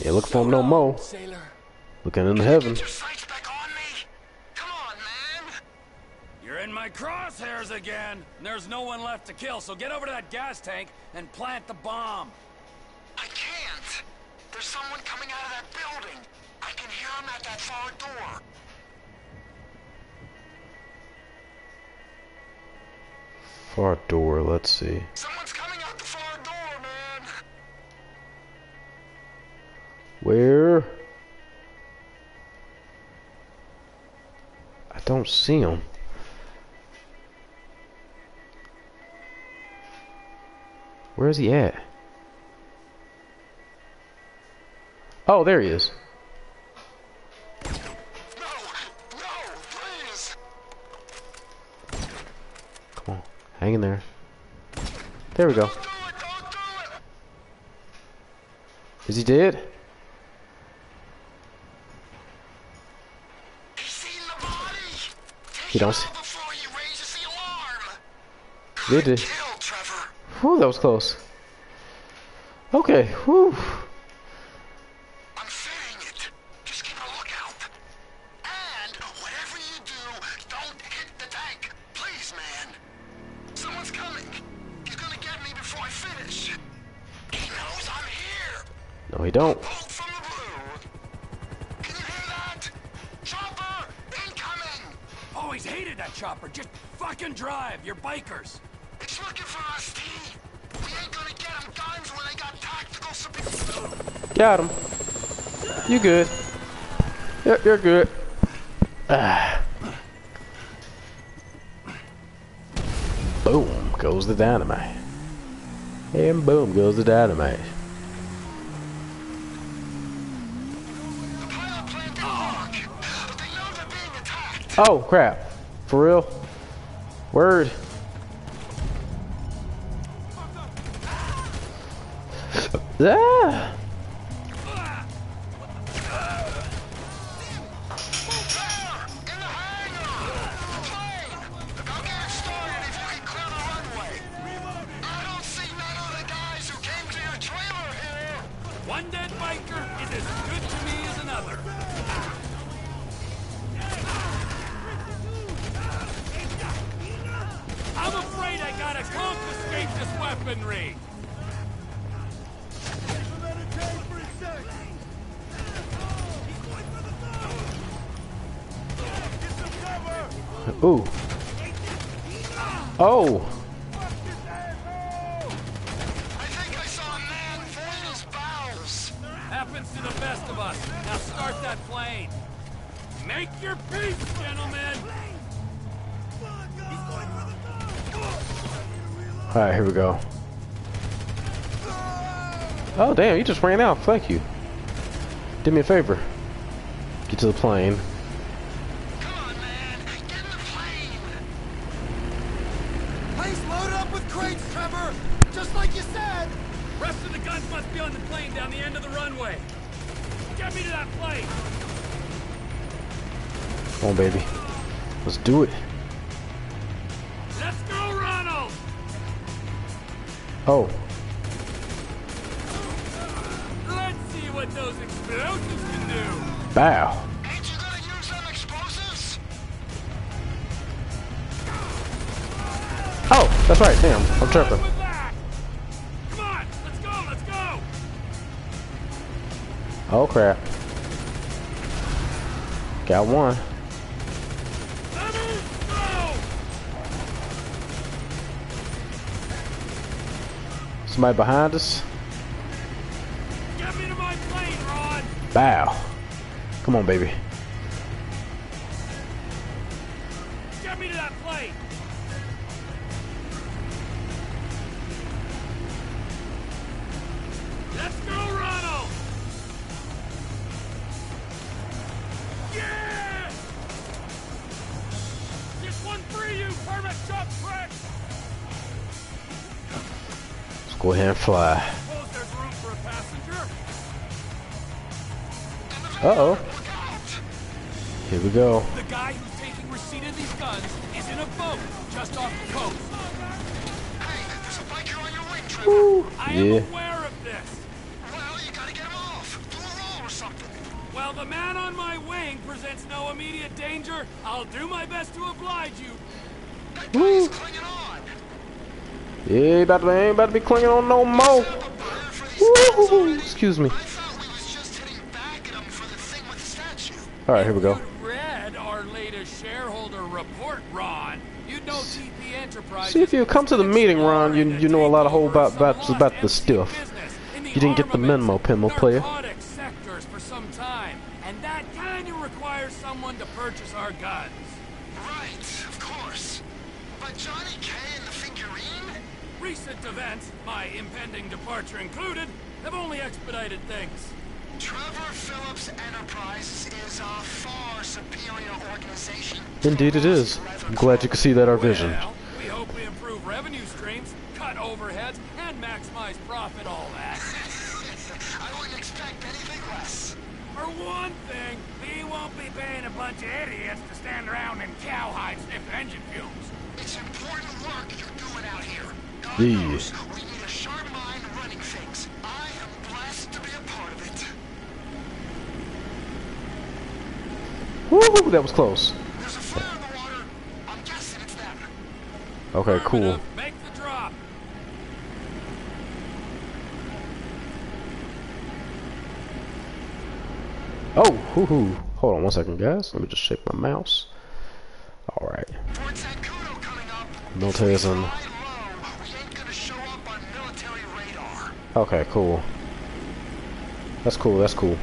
Buddy. Yeah, look for him no more. Sailor. Looking in heaven. You're in my crosshairs again. There's no one left to kill, so get over to that gas tank and plant the bomb. I can't. There's someone coming out of that building. I can hear him at that far door. Far door. Let's see. Someone's Where? I don't see him. Where is he at? Oh, there he is. Come on, hang in there. There we go. Is he dead? He don't see. Did he? Whew, that was close. Okay, whew. Drive. You're bikers. It's looking for us, T. We ain't gonna get him guns when they got tactical support. Got him. You good? Yep, you're good. Ah. Boom goes the dynamite. And boom goes the dynamite. Oh crap. For real? Word. Ah! Gotta confiscate this weaponry. Ooh. Oh. Oh, damn, you just ran out. Thank you. Do me a favor. Get to the plane. Plane's loaded up with crates, Trevor! Just like you said! Rest of the guns must be on the plane down the end of the runway. Get me to that plane! Come on, baby. Let's do it. Let's go, Ronald! Oh, bow. Oh, that's right. Damn, I'm tripping. Come on, let's go, let's go! Oh crap. Got one. Somebody behind us. Get me to my plane, Ron! Bow. Come on, baby. Get me to that plane! Let's go, Ronald! Yeah! Just one for you, permit shop trick! Let's go ahead and fly. Suppose there's room for a passenger? Uh oh. Here we go. The guy who's taking receipt of these guns is in a boat just off the coast. Hey, there's a biker on your wing, Trevor. I am Yeah. aware of this. Well, you gotta get him off. Do a roll or something. Well, the man on my wing presents no immediate danger. I'll do my best to oblige you. Woo. Yeah, ain't about to, ain't about to be clinging on no more. Woo. Excuse me. All right, here we go. You come to the meeting, Ron. You you know a lot of whole about about about the stuff. You didn't get the memo, Pimmo player. sectors for some time, and that kind of requires someone to purchase our guns. Right, of course. But Johnny K and the figurine? Recent events, my impending departure included, have only expedited things. Trevor Philips Enterprises is a far superior organization. Indeed, it is. I'm glad you can see that our vision. Well, water. I'm guessing it's them. Okay, cool. Make the drop. Oh, hoo hoo. Hold on one second, guys. Let me just shake my mouse. All right. Military's in. Okay, cool. That's cool. That's cool.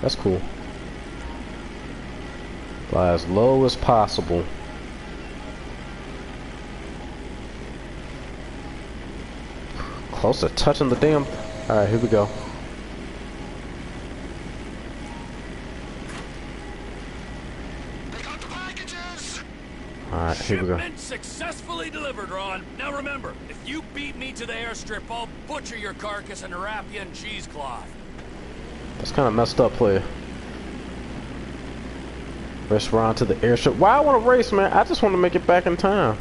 That's cool. Fly as low as possible. Close to touching the damn. All right, here we go. Alright, here we go. Shipment successfully delivered, Ron. Now remember, if you beat me to the airstrip, I'll butcher your carcass and wrap you in cheesecloth. That's kind of messed up, player. Race Ron to the airstrip. Why I want to race, man? I just want to make it back in time.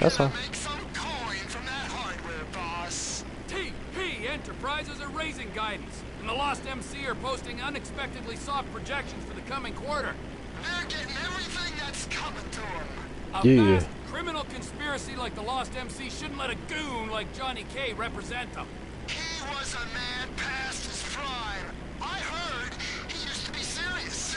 That's all. Enterprises are raising guidance, and the Lost MC are posting unexpectedly soft projections for the coming quarter. They're getting everything that's coming to them. A Yeah. vast criminal conspiracy like the Lost MC shouldn't let a goon like Johnny K represent them. He was a man past his prime. I heard he used to be serious.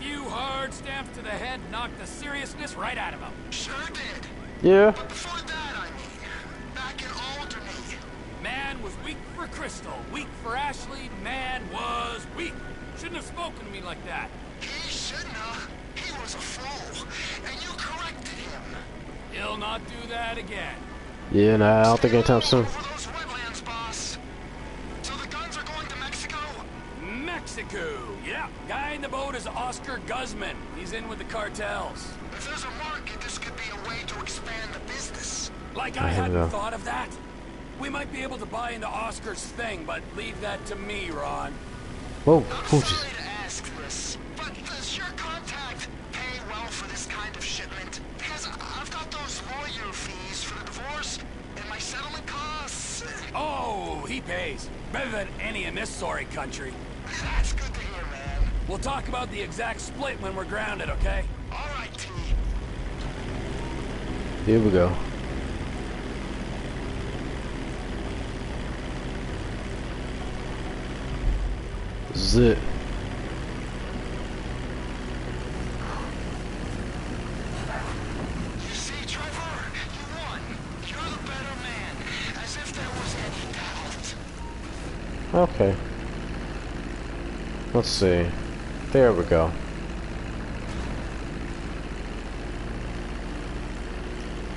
Few hard stamps to the head knocked the seriousness right out of him. Sure did. Yeah. But Before that, I mean, back in Alderney. Man was weak for Crystal, weak for Ashley, man was weak. Shouldn't have spoken to me like that. He shouldn't have. He was a fool, and you corrected him will not do that again. Yeah, nah, I don't think anytime soon. Mexico. Yeah, guy in the boat is Oscar Guzman. He's in with the cartels. If there's a market, this could be a way to expand the business. Like I, I hadn't know. thought of that. We might be able to buy into Oscar's thing, but leave that to me, Ron. Whoa, oh, Better than any in this sorry country. That's good to hear, man. We'll talk about the exact split when we're grounded, okay? All right, T. Here we go. This is it. You see, Trevor, you won. You're the better man. As if there was any doubt. Okay. Let's see. There we go.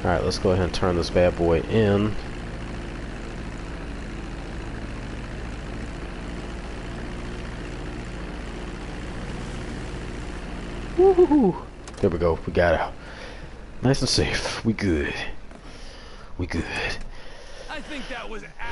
Alright, let's go ahead and turn this bad boy in. Woohoo! There we go. We got out. Nice and safe. We good. We good. I think that was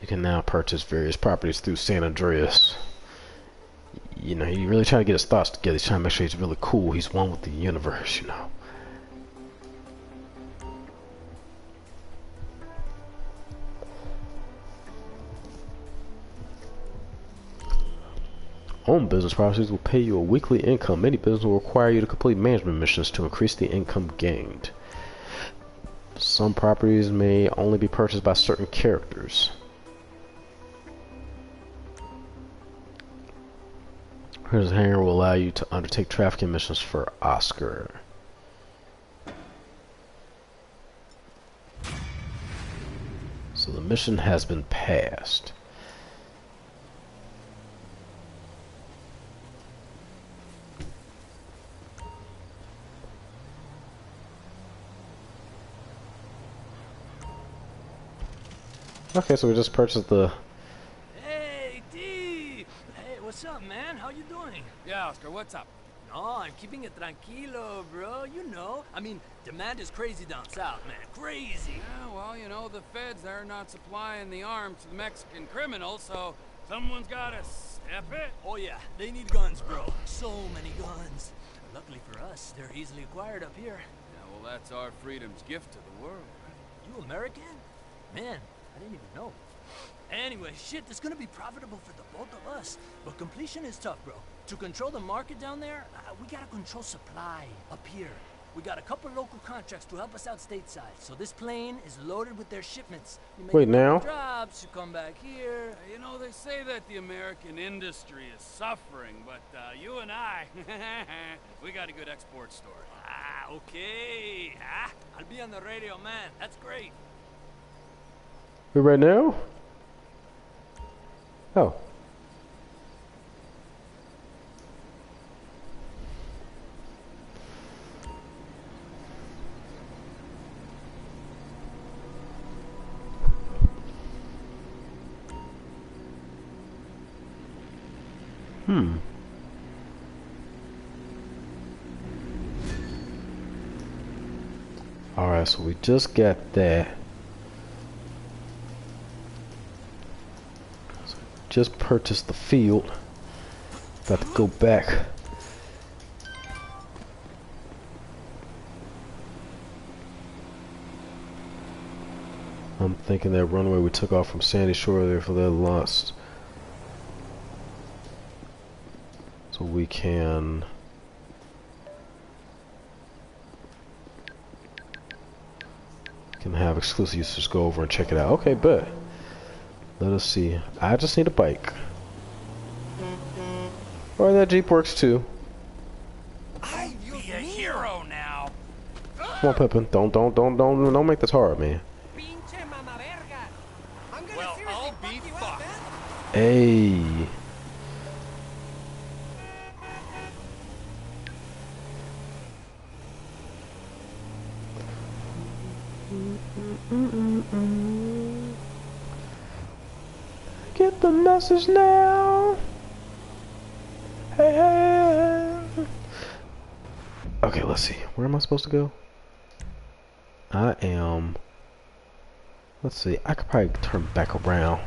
You can now purchase various properties through San Andreas. You know, he really trying to get his thoughts together. He's trying to make sure he's really cool. He's one with the universe, you know. Home business properties will pay you a weekly income. Many businesses will require you to complete management missions to increase the income gained. Some properties may only be purchased by certain characters. A hangar will allow you to undertake trafficking missions for Oscar. So the mission has been passed. Okay, so we just purchased the Hey, D! Hey, what's up, man? How you doing? Yeah, Oscar, what's up? No, I'm keeping it tranquilo, bro. You know. I mean, demand is crazy down south, man. Crazy. Yeah, well, you know, the feds, they're not supplying the arms to the Mexican criminals, so someone's gotta step it. Oh, yeah. They need guns, bro. So many guns. Luckily for us, they're easily acquired up here. Yeah, well, that's our freedom's gift to the world. You American? Man, I didn't even know. Anyway, shit, it's gonna be profitable for the both of us. But completion is tough, bro. To control the market down there, uh, we gotta control supply up here. We got a couple local contracts to help us out stateside, so this plane is loaded with their shipments. You make Wait, now? Drops, you come back here. You know, they say that the American industry is suffering, but uh, you and I, we got a good export story. Ah, okay. Ah, I'll be on the radio, man. That's great. We right now? Oh. Hmm. Alright, so we just got that. So just purchased the field. Got to go back. I'm thinking that runway we took off from Sandy Shore there for that lost So we can can have exclusive users go over and check it out. Okay, but let us see. I just need a bike. Or that Jeep works too. Be a hero now. Come on, Pippin. Don't, don't, don't, don't, don't make this hard, man. Well, I'll be fucked. Hey. Message now. Hey, hey. Okay, let's see. Where am I supposed to go? I am. Let's see. I could probably turn back around.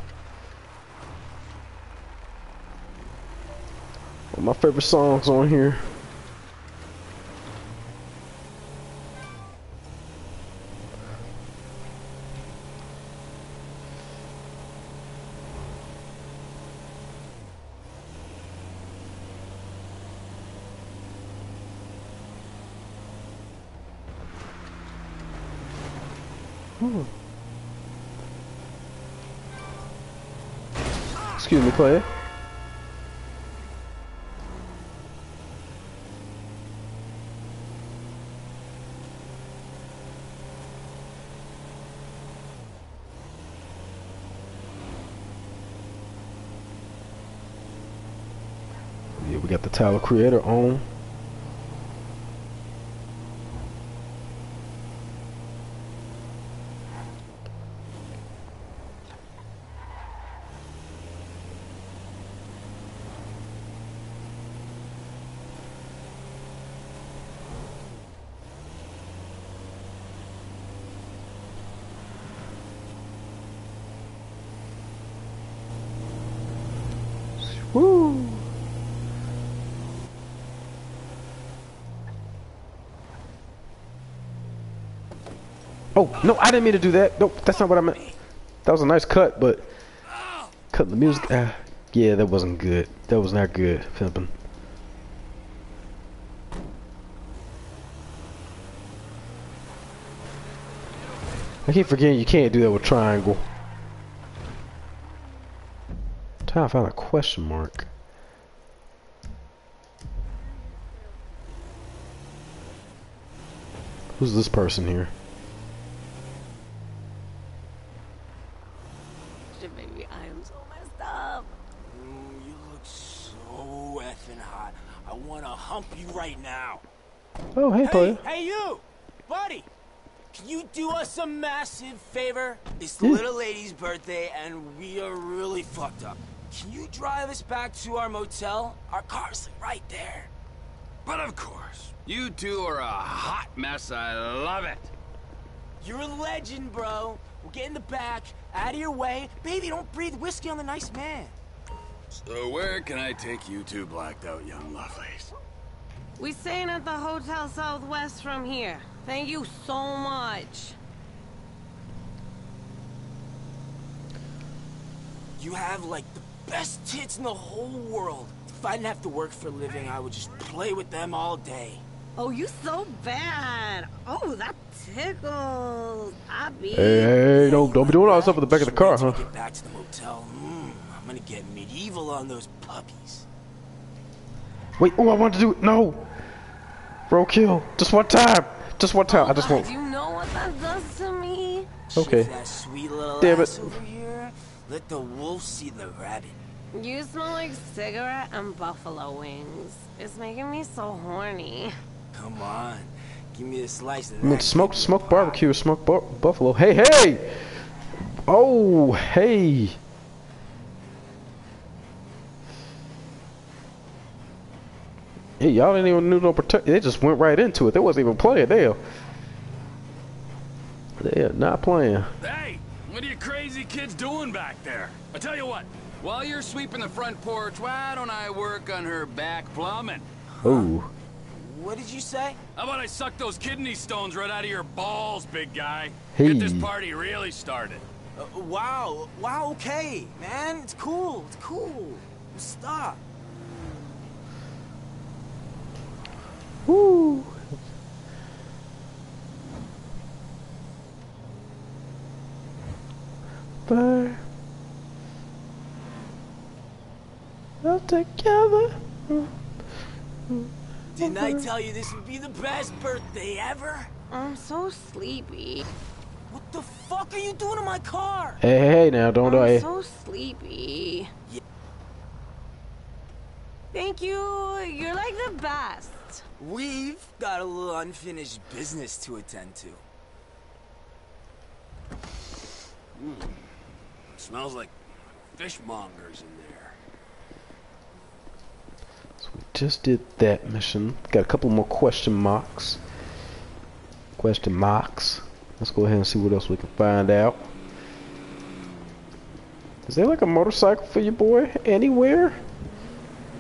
My favorite songs on here. Hmm. Excuse me, Clay. Yeah, we got the Tyler Creator on. Woo! Oh, no, I didn't mean to do that. Nope, that's not what I meant. That was a nice cut, but cutting the music. Ah, yeah, that wasn't good. That was not good, pimping. I keep forgetting you can't do that with triangle. Time I found a question mark. Who's this person here? Shit, baby, I am so messed up. Mm, you look so effing hot. I want to hump you right now. Oh, hey, Hey, player. hey, you! Buddy! Can you do us a massive favor? It's the Yeah. little lady's birthday, and we are really fucked up. Can you drive us back to our motel? Our car's right there. But of course, you two are a hot mess. I love it. You're a legend, bro. We'll get in the back, out of your way. Baby, don't breathe whiskey on the nice man. So where can I take you two blacked out young lovelies? We're staying at the Hotel Southwest from here. Thank you so much. You have like the best tits in the whole world. If I didn't have to work for a living, I would just play with them all day. Oh, you so bad. Oh, that tickles. I be. Hey, hey, don't, don't be doing all that stuff in the back of the car, huh? Get back to the motel. Mm, I'm gonna get medieval on those puppies. Wait, oh, I want to do it. No! Bro, kill. Just one time. Just one time. I just God, want. you know what that does to me? Okay. That sweet little Damn ass it. Over here. Let the wolf see the rabbit. You smell like cigarette and buffalo wings. It's making me so horny. Come on, give me a slice of I mean, that. smoked, smoked barbecue smoke smoked bu buffalo. Hey, hey! Oh, hey! Hey, y'all didn't even do no protect. They just went right into it. They wasn't even playing. They are, they are not playing. Hey, what are you crazy kids doing back there? I tell you what, while you're sweeping the front porch, why don't I work on her back plumbing? Oh, What did you say? How about I suck those kidney stones right out of your balls, big guy? Hey. Get this party really started. Uh, wow. Wow, okay, man. It's cool. It's cool. Stop. Woo. But all together. Didn't I tell you this would be the best birthday ever? I'm so sleepy. What the fuck are you doing in my car? Hey, hey, hey, now don't I'm I? so sleepy. Thank you. You're like the best. We've got a little unfinished business to attend to. Mm. Smells like fishmongers in there. So we Just did that mission. Got a couple more question marks. Question marks. Let's go ahead and see what else we can find out. Is there like a motorcycle for your boy anywhere?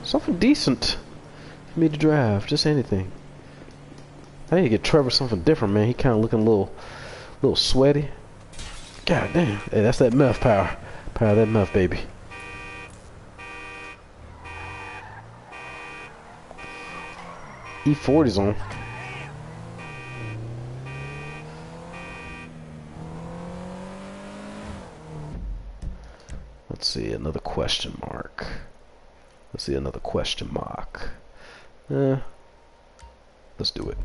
Something decent for me to drive. Just anything. I need to get Trevor something different, man. He kind of looking a little, little sweaty. God damn. Hey, that's that meth power. Power that meth, baby. E40's on. Let's see, another question mark. Let's see, another question mark. Uh, let's do it.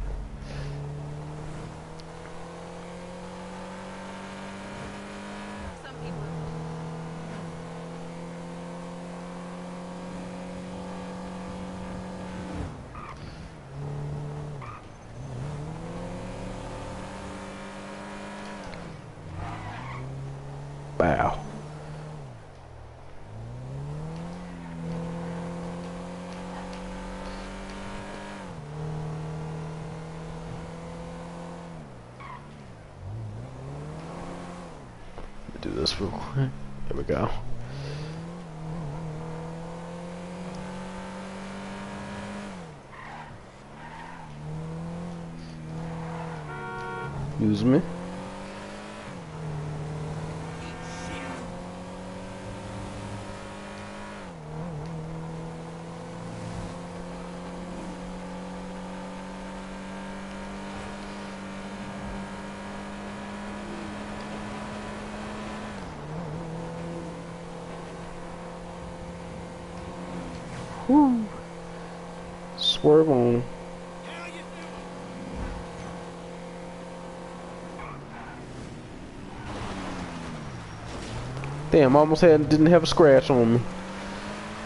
Bow. Let me do this real quick. There we go. Use me. Woo. Swerve on. Damn, almost had didn't have a scratch on me.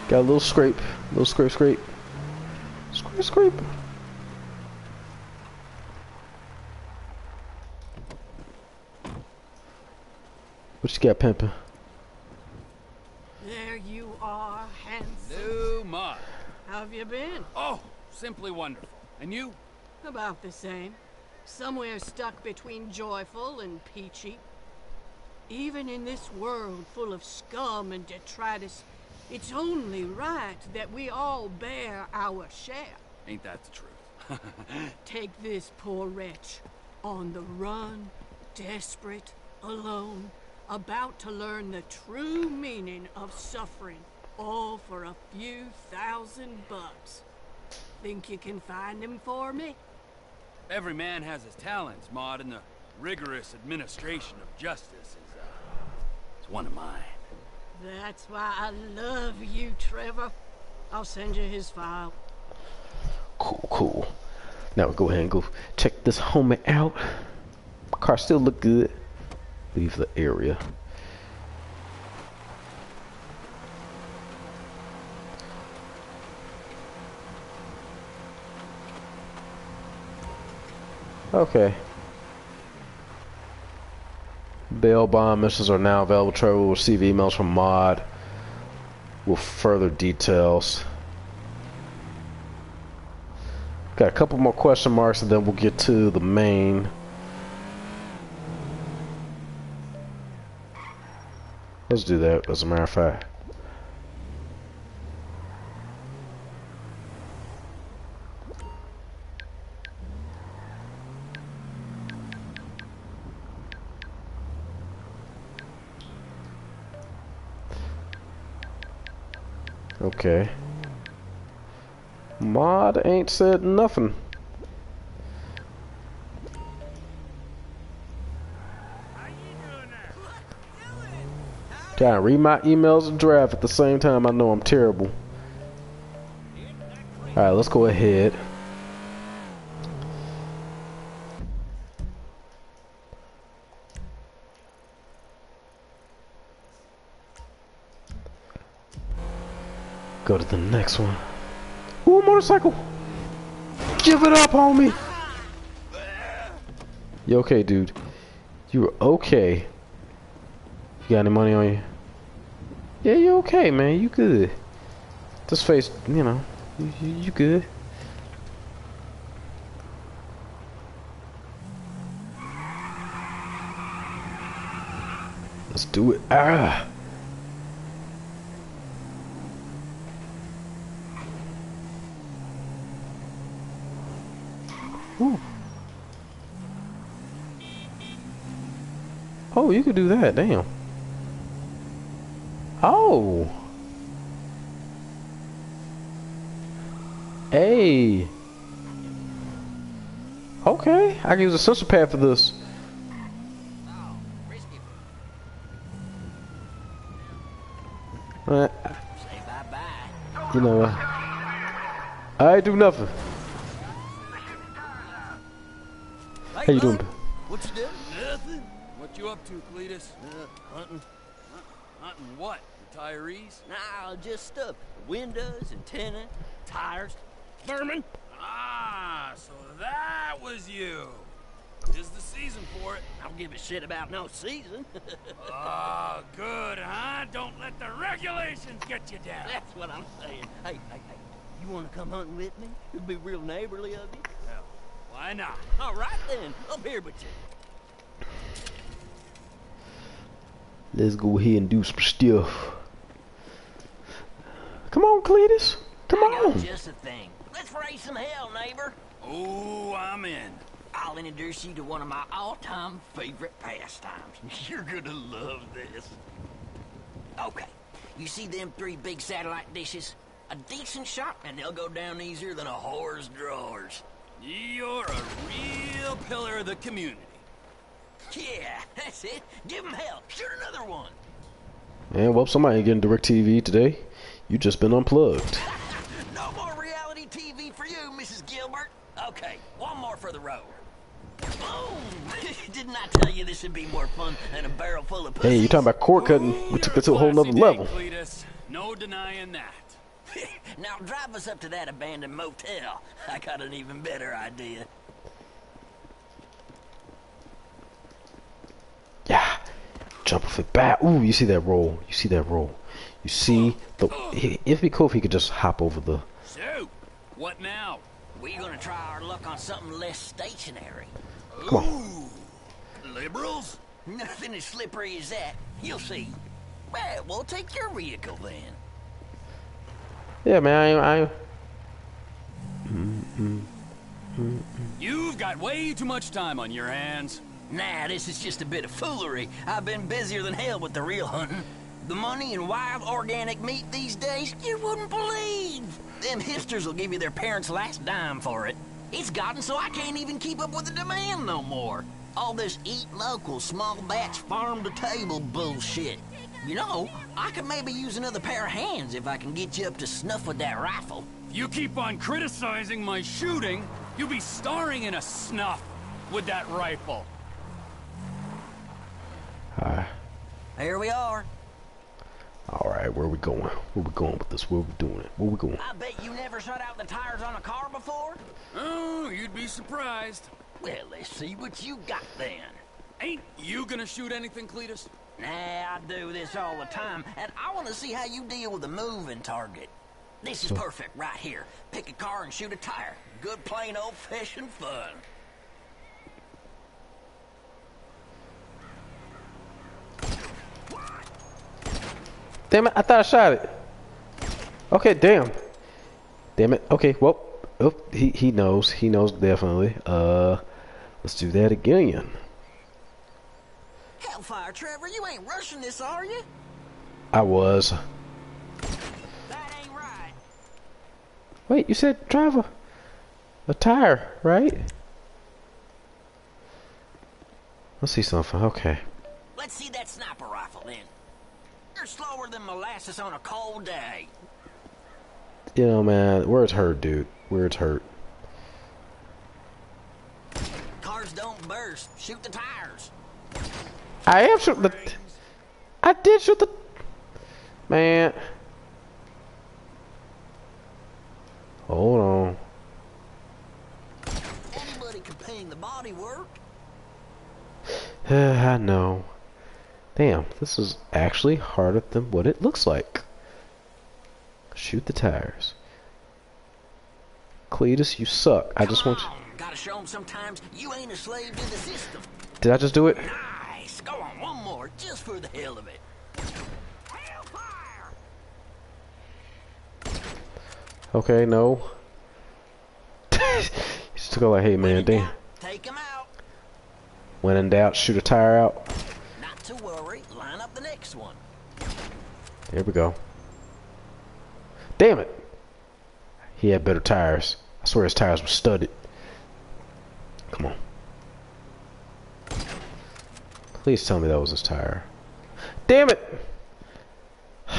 Got a little scrape, little scrape, scrape, scrape, scrape. What you got, pimping? There you are, handsome. New mod. How have you been? Oh, simply wonderful. And you? About the same. Somewhere stuck between joyful and peachy. Even in this world full of scum and detritus, it's only right that we all bear our share. Ain't that the truth? Take this poor wretch, on the run, desperate, alone, about to learn the true meaning of suffering, all for a few thousand bucks. Think you can find him for me? Every man has his talents, Maude, and the rigorous administration of justice is one of mine. That's why I love you, Trevor. I'll send you his file. Cool, cool. Now go ahead and go check this homie out. Car still look good. Leave the area. Okay. Bail bond missions are now available. Trevor will receive emails from Maude with further details. Got a couple more question marks and then we'll get to the main. Let's do that as a matter of fact. Okay. Maude ain't said nothing. To read my emails and draft at the same time. I know I'm terrible. Alright, let's go ahead. Go to the next one. Ooh, motorcycle! Give it up, homie! You okay, dude? You okay? You got any money on you? Yeah, you okay, man. You good. This face, you know, you, you good. Let's do it. Ah! Oh, you could do that. Damn. Oh. Hey. Okay, I can use a sensor pad for this. Uh, you know what? I do nothing. How? You doing? You Cletus? Uh, hunting. Hunting what? Retirees? Nah, just stuff. Windows, antenna, tires, vermin. Ah, so that was you. Is the season for it? I don't give a shit about no season. oh, good, huh? Don't let the regulations get you down. That's what I'm saying. Hey, hey, hey. You want to come hunting with me? It'd be real neighborly of you. Hell, why not? All right then. Up here with you. Let's go ahead and do some stuff. Come on, Cletus. Come on. just a thing. Let's raise some hell, neighbor. Oh, I'm in. I'll introduce you to one of my all-time favorite pastimes. You're gonna love this. Okay, you see them three big satellite dishes? A decent shot, and they'll go down easier than a whore's drawers. You're a real pillar of the community. Yeah, that's it. Give Give 'em hell. Shoot another one. And well, somebody ain't getting direct TV today. You just been unplugged. No more reality TV for you, Mrs. Gilbert. Okay, one more for the road. Boom! Didn't I tell you this would be more fun than a barrel full of pussy? Hey, you talking about cord cutting? We took it to a whole nother level. Cletus. No denying that. now drive us up to that abandoned motel. I got an even better idea. Yeah. Jump off it back. Ooh, you see that roll. You see that roll. You see the. It'd be cool if he could just hop over the. So, what now? We're gonna try our luck on something less stationary. Come on. Liberals? Nothing as slippery as that. You'll see. Well, we'll take your vehicle then. Yeah, man. I. I You've got way too much time on your hands. Nah, this is just a bit of foolery. I've been busier than hell with the real hunting. The money in wild organic meat these days, you wouldn't believe. Them hipsters will give you their parents' last dime for it. It's gotten so I can't even keep up with the demand no more. All this eat local, small batch, farm to table bullshit. You know, I could maybe use another pair of hands if I can get you up to snuff with that rifle. If you keep on criticizing my shooting, you'll be starring in a snuff with that rifle. Alright. Here we are. Alright, where we going? Where we going with this? Where we doing it? Where we going? I bet you never shut out the tires on a car before. Oh, you'd be surprised. Well, let's see what you got then. Ain't you gonna shoot anything, Cletus? Nah, I do this all the time, and I want to see how you deal with a moving target. This is So- perfect right here. Pick a car and shoot a tire. Good plain old-fashioned fun. Damn it! I thought I shot it. Okay, damn. Damn it. Okay, well, oh, he he knows. He knows definitely. Uh, let's do that again. Hellfire, Trevor, you ain't rushing this, are you? I was. That ain't right. Wait, you said drive a, a tire, right? Let's see something. Okay. Let's see that sniper rifle then. You're slower than molasses on a cold day. You know, man, words hurt, dude. Words hurt. Cars don't burst. Shoot the tires. I am shooting the. I did shoot the. Man. Hold on. Anybody can paint the body work. I know. Damn, this is actually harder than what it looks like. Shoot the tires. Cletus, you suck. I just want you. Gotta show 'em sometimes you ain't a slave to the system. Did I just do it? Nice. Go on, one more, just for the hell of it. Okay, no. just go like, hey man, damn. Take 'em out. When in doubt, shoot a tire out. Next one. There we go. Damn it. He had better tires. I swear his tires were studded. Come on. Please tell me that was his tire. Damn it!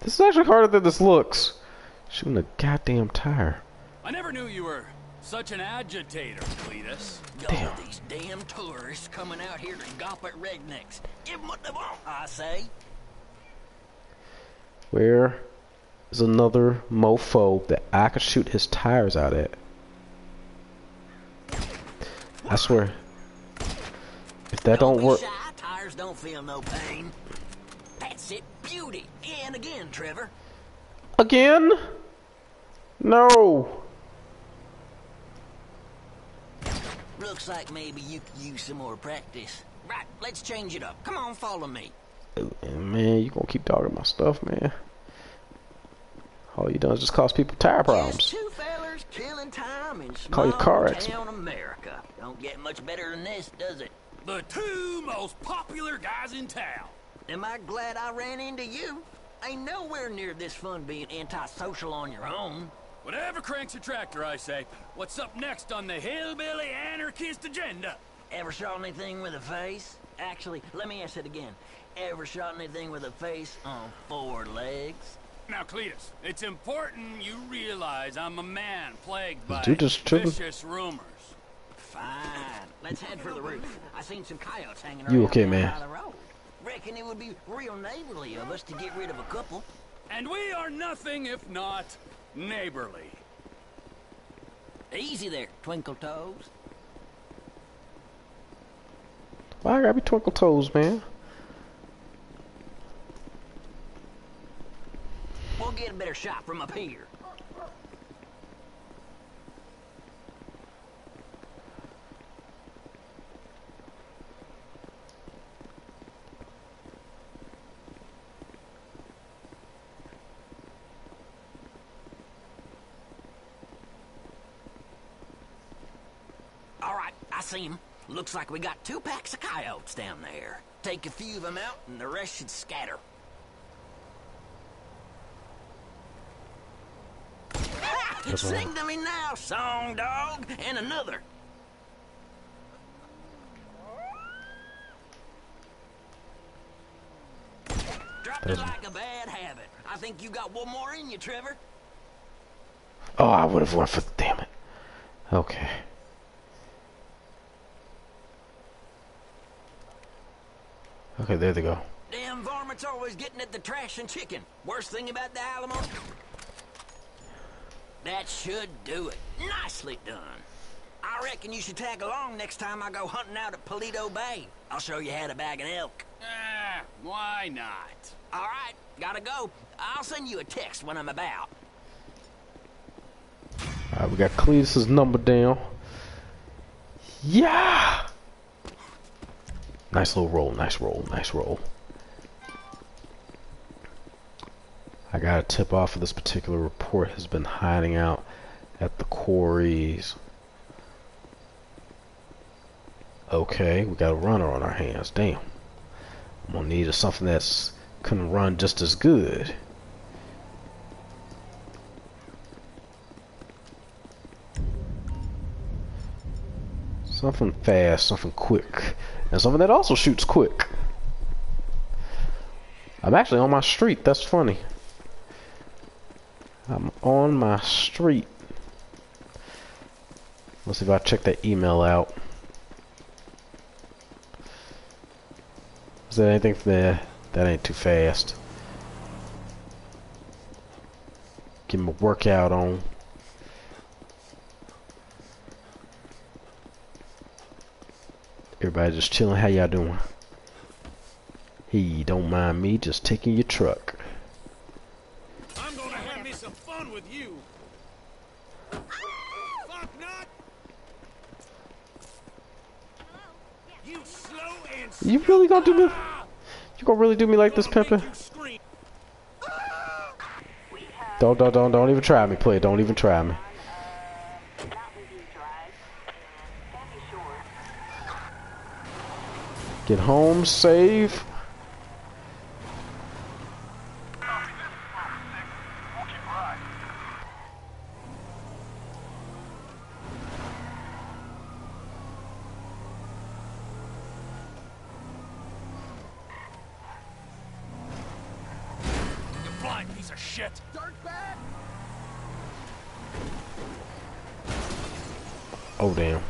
This is actually harder than this looks. Shooting a goddamn tire. I never knew you were such an agitator, Cletus. Damn. these damn tourists coming out here to gawp at rednecks. Give 'em what they want, I say. Where is another mofo that I could shoot his tires out at? I swear. If that don't, work. Shy, tires don't feel no pain. That's it, beauty. And again, Trevor. Again? No. Looks like maybe you could use some more practice. Right, let's change it up. Come on, follow me. Man, you gonna keep talking my stuff, man. All you done is just cause people tire problems. Just two fellers killing time in Call your car small accident. town America. Don't get much better than this, does it? The two most popular guys in town. Am I glad I ran into you? Ain't nowhere near this fun being antisocial on your own. Whatever cranks a tractor, I say. What's up next on the hillbilly anarchist agenda? Ever shot anything with a face? Actually, let me ask it again. Ever shot anything with a face on four legs? Now, Cletus, it's important you realize I'm a man plagued by dude just tripping? vicious rumors. Fine. Let's head for the roof. I seen some coyotes hanging You around okay, down man? by the road. Reckon it would be real neighborly of us to get rid of a couple. And we are nothing if not neighborly. Easy there, Twinkle Toes. Why I gotta be twinkle toes, man? We'll get a better shot from up here. All right, I see him. Looks like we got two packs of coyotes down there. Take a few of them out, and the rest should scatter. Sing to me now, song dog, and another. Dropped it like a bad habit. I think you got one more in you, Trevor. Oh, I would have went for. Damn it. Okay. Okay, there they go. Damn varmints always getting at the trash and chicken. Worst thing about the Alamo? That should do it. Nicely done. I reckon you should tag along next time I go hunting out at Paleto Bay. I'll show you how to bag an elk. Ah, why not? All right, gotta go. I'll send you a text when I'm about. Alright, we got Cletus's number down. Yeah! Nice little roll, nice roll, nice roll. I got a tip off of this particular report has been hiding out at the quarries. Okay, we got a runner on our hands. Damn. I'm gonna need something that's can run just as good. Something fast, something quick and something that also shoots quick. I'm actually on my street. That's funny. I'm on my street. Let's see if I check that email out. Is there anything there? That ain't too fast. Get my workout on. Everybody just chilling. How y'all doing? Hey, don't mind me just taking your truck. I'm gonna have me some fun with you. Fuck nut! You slow and You really gonna do me? You gonna really do me like this, Pimpin'? Don't, don't, don't, don't even try me, play. Don't even try me. Get home safe. You blind piece of shit. Oh damn.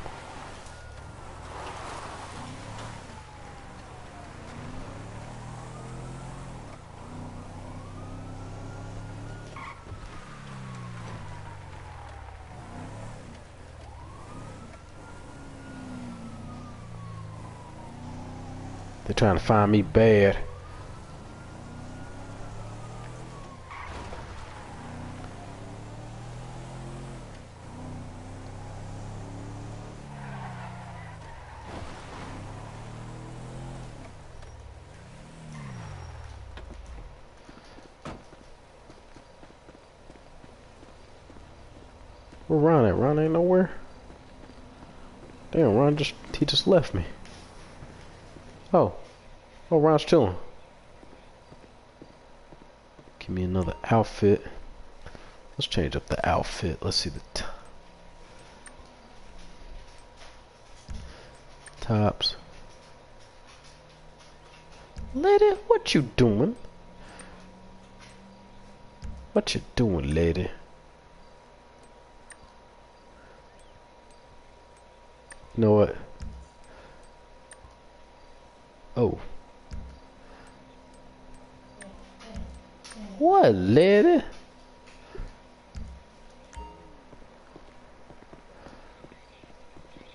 Trying to find me bad. Where Ron at? Ron ain't nowhere. Damn, Ron just he just left me. Oh. Oh, Ron's chilling. Give me another outfit. Let's change up the outfit. Let's see the tops. Lady, what you doing? What you doing, lady? You know what? Oh. What, lady?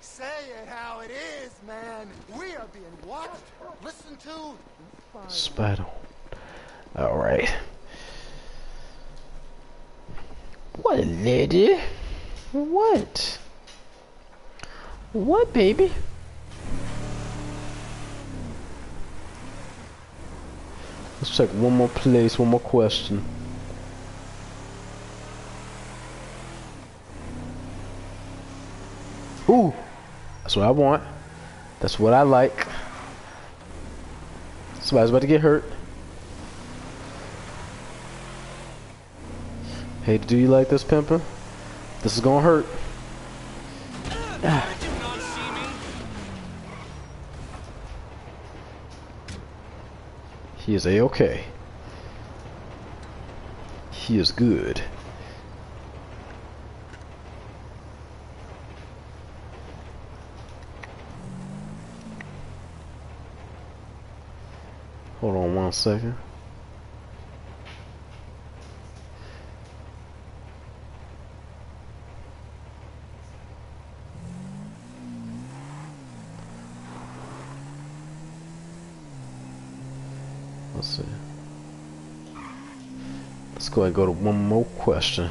Say it how it is, man. We are being watched, listened to. Spot on. Alright. What, lady? What? What, baby? Check one more place, one more question. Ooh, that's what I want. That's what I like. Somebody's about to get hurt. Hey, do you like this, Pimper? This is gonna hurt. He is a-okay. He is good. Hold on one second. Let's see. Let's go ahead and go to one more question.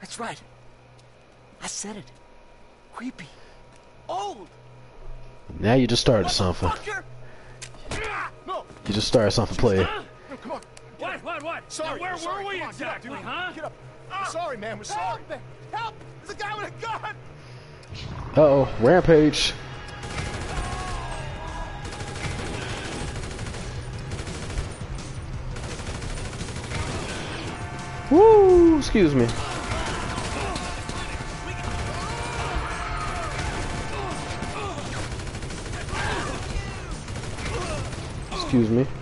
That's right. I said it. Creepy. Old. Now you just started something. No, You just started something, player. no, come on. What, what, what? Sorry. Now, where sorry. were we Come on, get up, huh? Get up. We're sorry, man. We're sorry. Help! Help! There's a guy with a gun! Uh oh, rampage. Woo! Excuse me. Excuse me.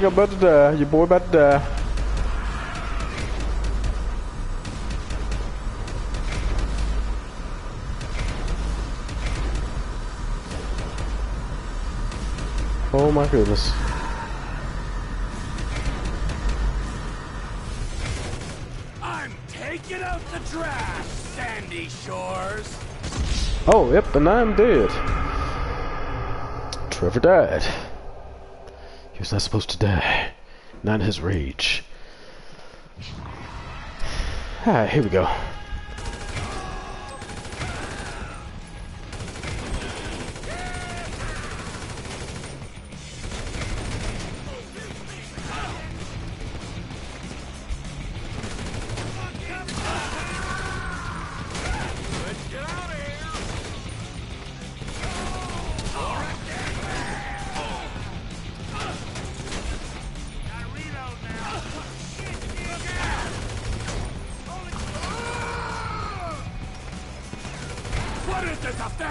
Think I'm about to die. Your boy about to die. Oh my goodness. I'm taking out the trash, Sandy Shores. Oh, yep, and I'm dead. Trevor died. Not supposed to die. Not in his rage. Alright, here we go.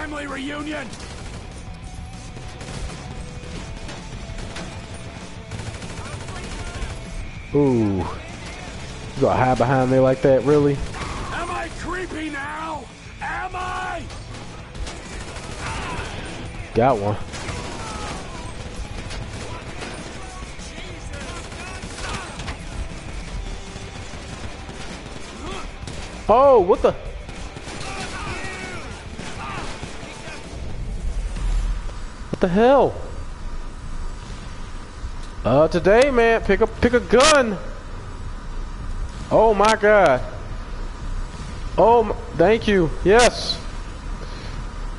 Family reunion? Ooh. You gonna hide behind me like that, really? Am I creepy now? Am I? Got one. Oh, what the? What the hell? Uh, today, man, pick a pick a gun. Oh my God. Oh, thank you. Yes.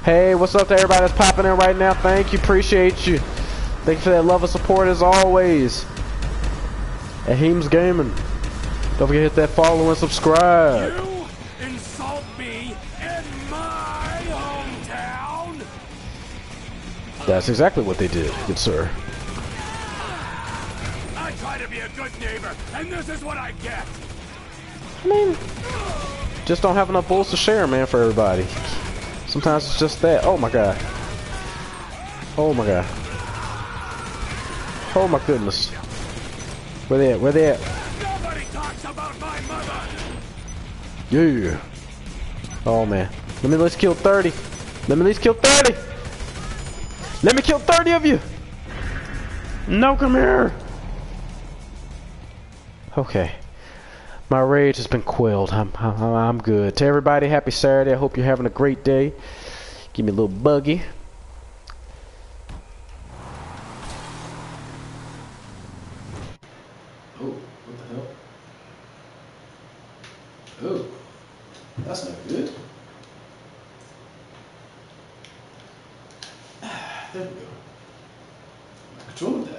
Hey, what's up to everybody that's popping in right now? Thank you, appreciate you. Thank you for that love and support as always. At Gaming. Don't forget to hit that follow and subscribe. That's exactly what they did, good sir. I try to be a good neighbor, and this is what I get. I mean, just don't have enough bulls to share, man, for everybody. Sometimes it's just that. Oh my god. Oh my god. Oh my goodness. Where they at? Where they at? Nobody talks about my mother. Yeah. Oh man. Let me at least kill 30. Let me at least kill 30. Let me kill 30 of you. No, come here. Okay. My rage has been quelled. I'm, I'm, I'm good. To everybody, happy Saturday. I hope you're having a great day. Give me a little buggy. Oh, what the hell? Oh, that's not good. There we go. My controller died.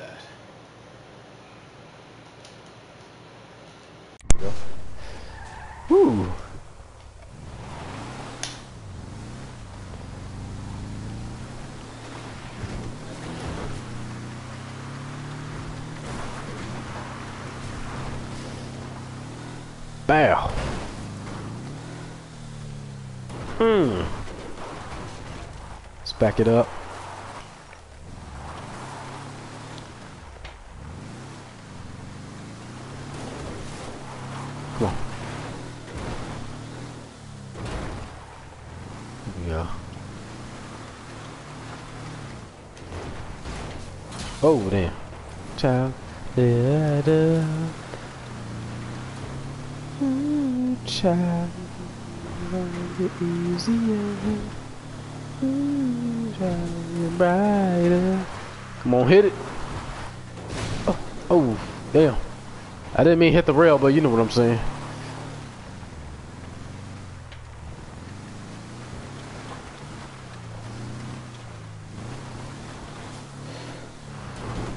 There we go. Woo! Bow. Hmm. Let's back it up. Come on. Here we go. Oh, damn. Child. Da, da. Ooh, child. Get easier. Ooh, child. Brighter. Come on, hit it. Oh, oh, damn. I mean hit the rail, but you know what I'm saying.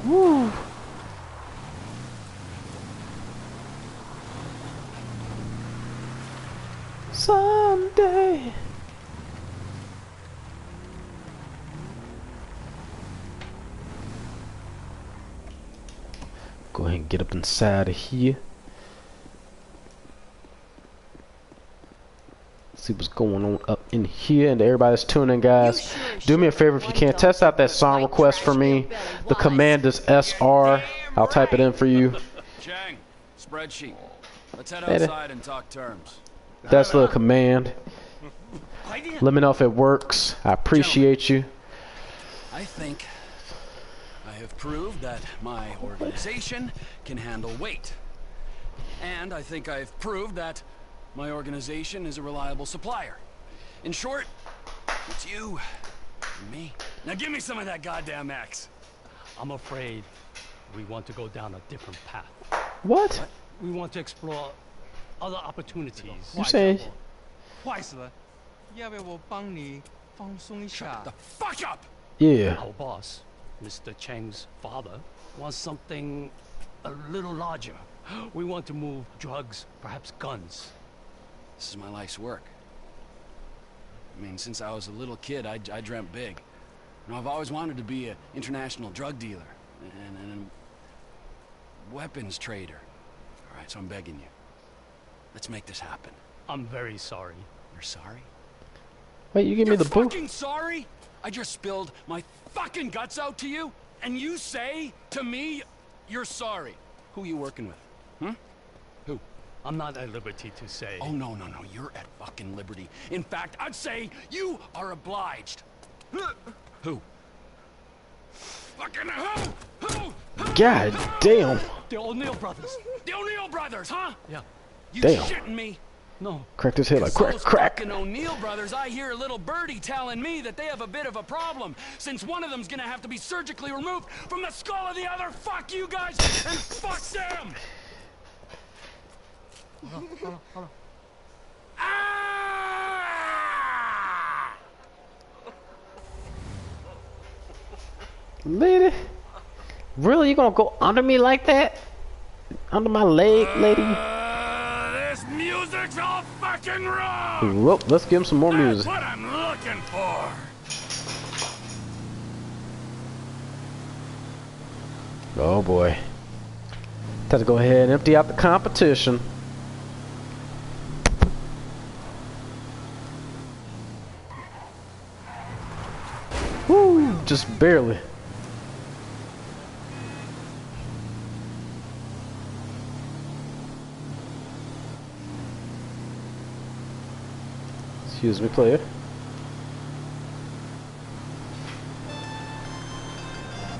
Woo. Someday. Go ahead and get up inside of here. See what's going on up in here. And everybody's tuning in, guys, do me a favor if you can't Test out that song request for me. The command is SR. I'll type it in for you. Chang, spreadsheet. Let's head outside and talk terms. That's the command. Let me know if it works. I appreciate you. I think I have proved that my organization can handle weight. And I think I've proved that my organization is a reliable supplier. In short, it's you and me. Now give me some of that goddamn axe. I'm afraid we want to go down a different path. What? We want to explore other opportunities. You say. Shut the fuck up! Yeah. Our boss, Mr. Cheng's father, wants something a little larger. We want to move drugs, perhaps guns. This is my life's work. I mean, since I was a little kid, I, I dreamt big. You know, I've always wanted to be an international drug dealer and, and a weapons trader. All right, so I'm begging you. Let's make this happen. I'm very sorry. You're sorry? Wait, you give me You're the book? fucking sorry? I just spilled my fucking guts out to you, and you say to me you're sorry. Who you working with? Hmm? Who? I'm not at liberty to say. Oh, no, no, no. You're at fucking liberty. In fact, I'd say you are obliged. Who? Fucking who? Who? God damn. The O'Neill brothers. The O'Neill brothers, huh? Yeah. You Damn. shitting me? No. Cracked his head like crack, crack. fucking O'Neil brothers, I hear a little birdie telling me that they have a bit of a problem, since one of them's gonna have to be surgically removed from the skull of the other. Fuck you guys and fuck them! Ah! Lady? Really? You gonna go under me like that? Under my leg, lady? This music's all fucking wrong! Well, let's give him some more That's music. what I'm looking for! Oh boy. Time to go ahead and empty out the competition. Woo! Just barely. Excuse me, player.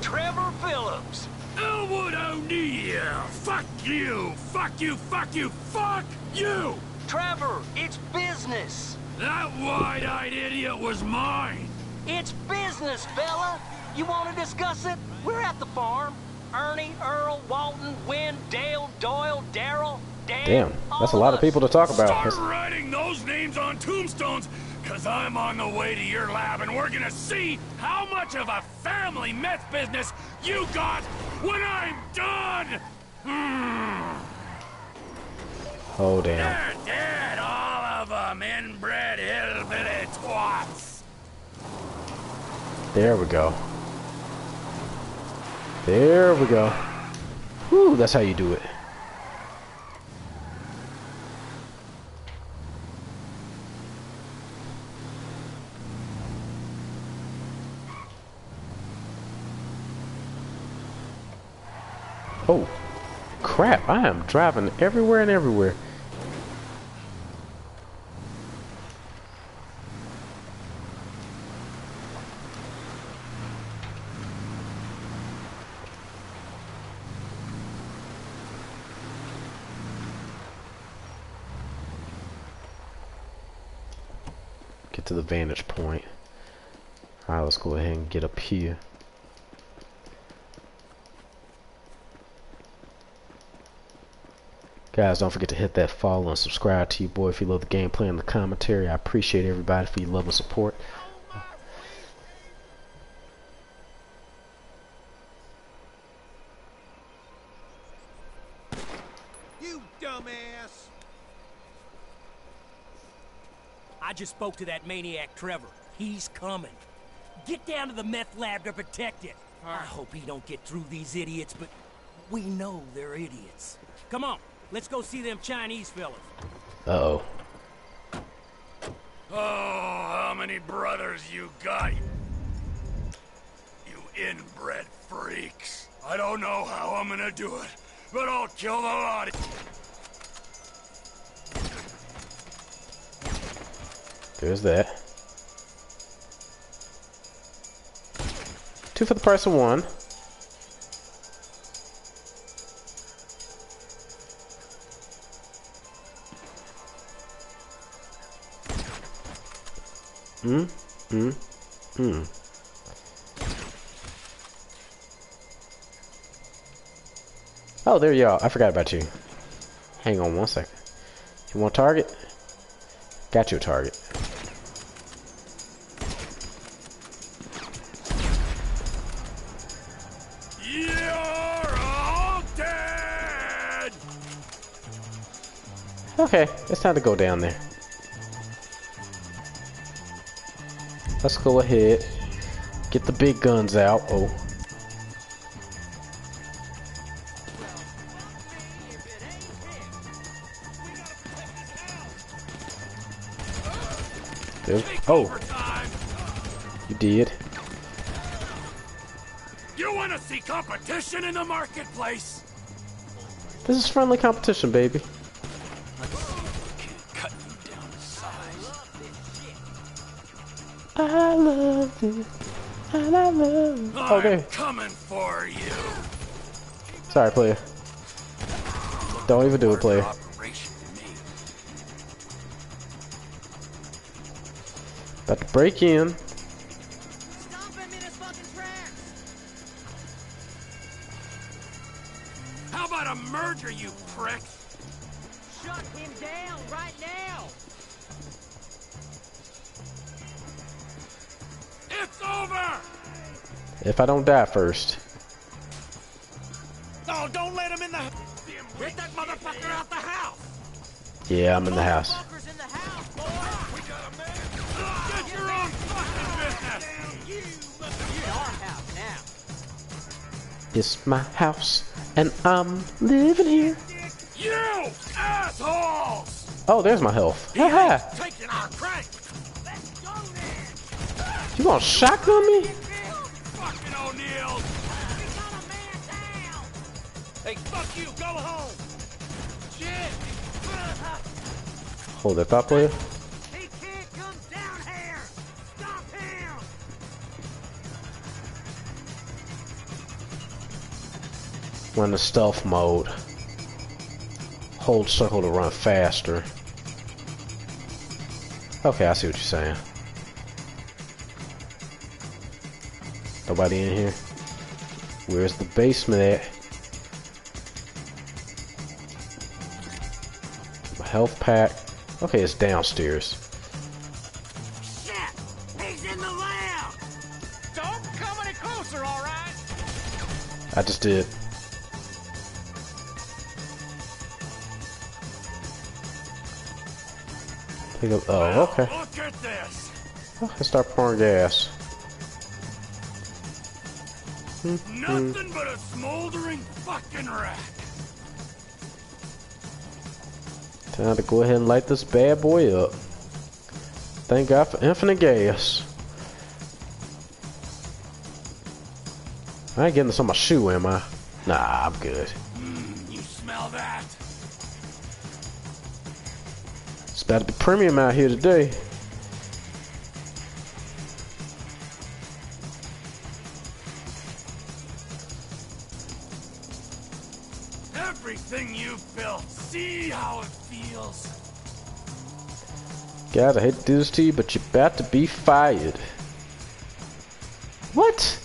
Trevor Philips. Elwood O'Neil. Fuck you! Fuck you, fuck you, fuck you! Trevor, it's business. That wide-eyed idiot was mine! It's business, fella. You want to discuss it? We're at the farm. Ernie, Earl, Walton, Wynn, Dale, Doyle, Daryl, Dan. Damn, that's a lot of people to talk about. Start That's- writing those names on tombstones, cause I'm on the way to your lab and we're gonna see how much of a family meth business you got when I'm done! Hmm. Oh damn. They're dead, all of them, inbred hillbilly twats! There we go. There we go. Whew, that's how you do it. Oh, crap. I am driving everywhere and everywhere. Get to the vantage point. Alright, let's go ahead and get up here. Guys, don't forget to hit that follow and subscribe to you, boy, if you love the gameplay and the commentary. I appreciate everybody for your love and support. You dumbass! I just spoke to that maniac Trevor. He's coming. Get down to the meth lab to protect it. I hope he don't get through these idiots, but we know they're idiots. Come on, let's go see them Chinese fellas. Uh-oh. Oh, how many brothers you got? You inbred freaks. I don't know how I'm gonna do it, but I'll kill the lot of There's that. Two for the price of one. Mm, mm, mm. Oh, there you are. I forgot about you. Hang on one second. You want a target? Got you a target. You're all dead! Okay, it's time to go down there. Let's go ahead. Get the big guns out. Oh. There's, oh. You did. You wanna see competition in the marketplace? This is friendly competition, baby. Love it. And I love I'm Okay. coming for you. Sorry, player. Don't even do it, player. About to break in. How about a merger, you prick? Shut him down right now! It's over! If I don't die first. No, don't let him in the... Get that motherfucker out the house! Yeah, I'm in the house. Get your own fucking business! You're our house now. It's my house, and I'm living here. You assholes! Oh, there's my health. Haha. Taking our crank! You gonna shotgun me? Hey, fuck you! Go home! Shit! Hold that thought, player. He can't come down here! Stop him! Run the stealth mode. Hold circle to run faster. Okay, I see what you're saying. Nobody in here? Where's the basement at? My health pack. Okay, it's downstairs. Shit! He's in the lab! Don't come any closer, alright? I just did. Pick up. Oh, okay. Look at this. Oh, I start pouring gas. Nothing but a smoldering fucking wreck. Time to go ahead and light this bad boy up. Thank God for infinite gas. I ain't getting this on my shoe, am I? Nah, I'm good. Mm, you smell that? It's about to be premium out here today. Guys, I hate to do this to you, but you're about to be fired. What?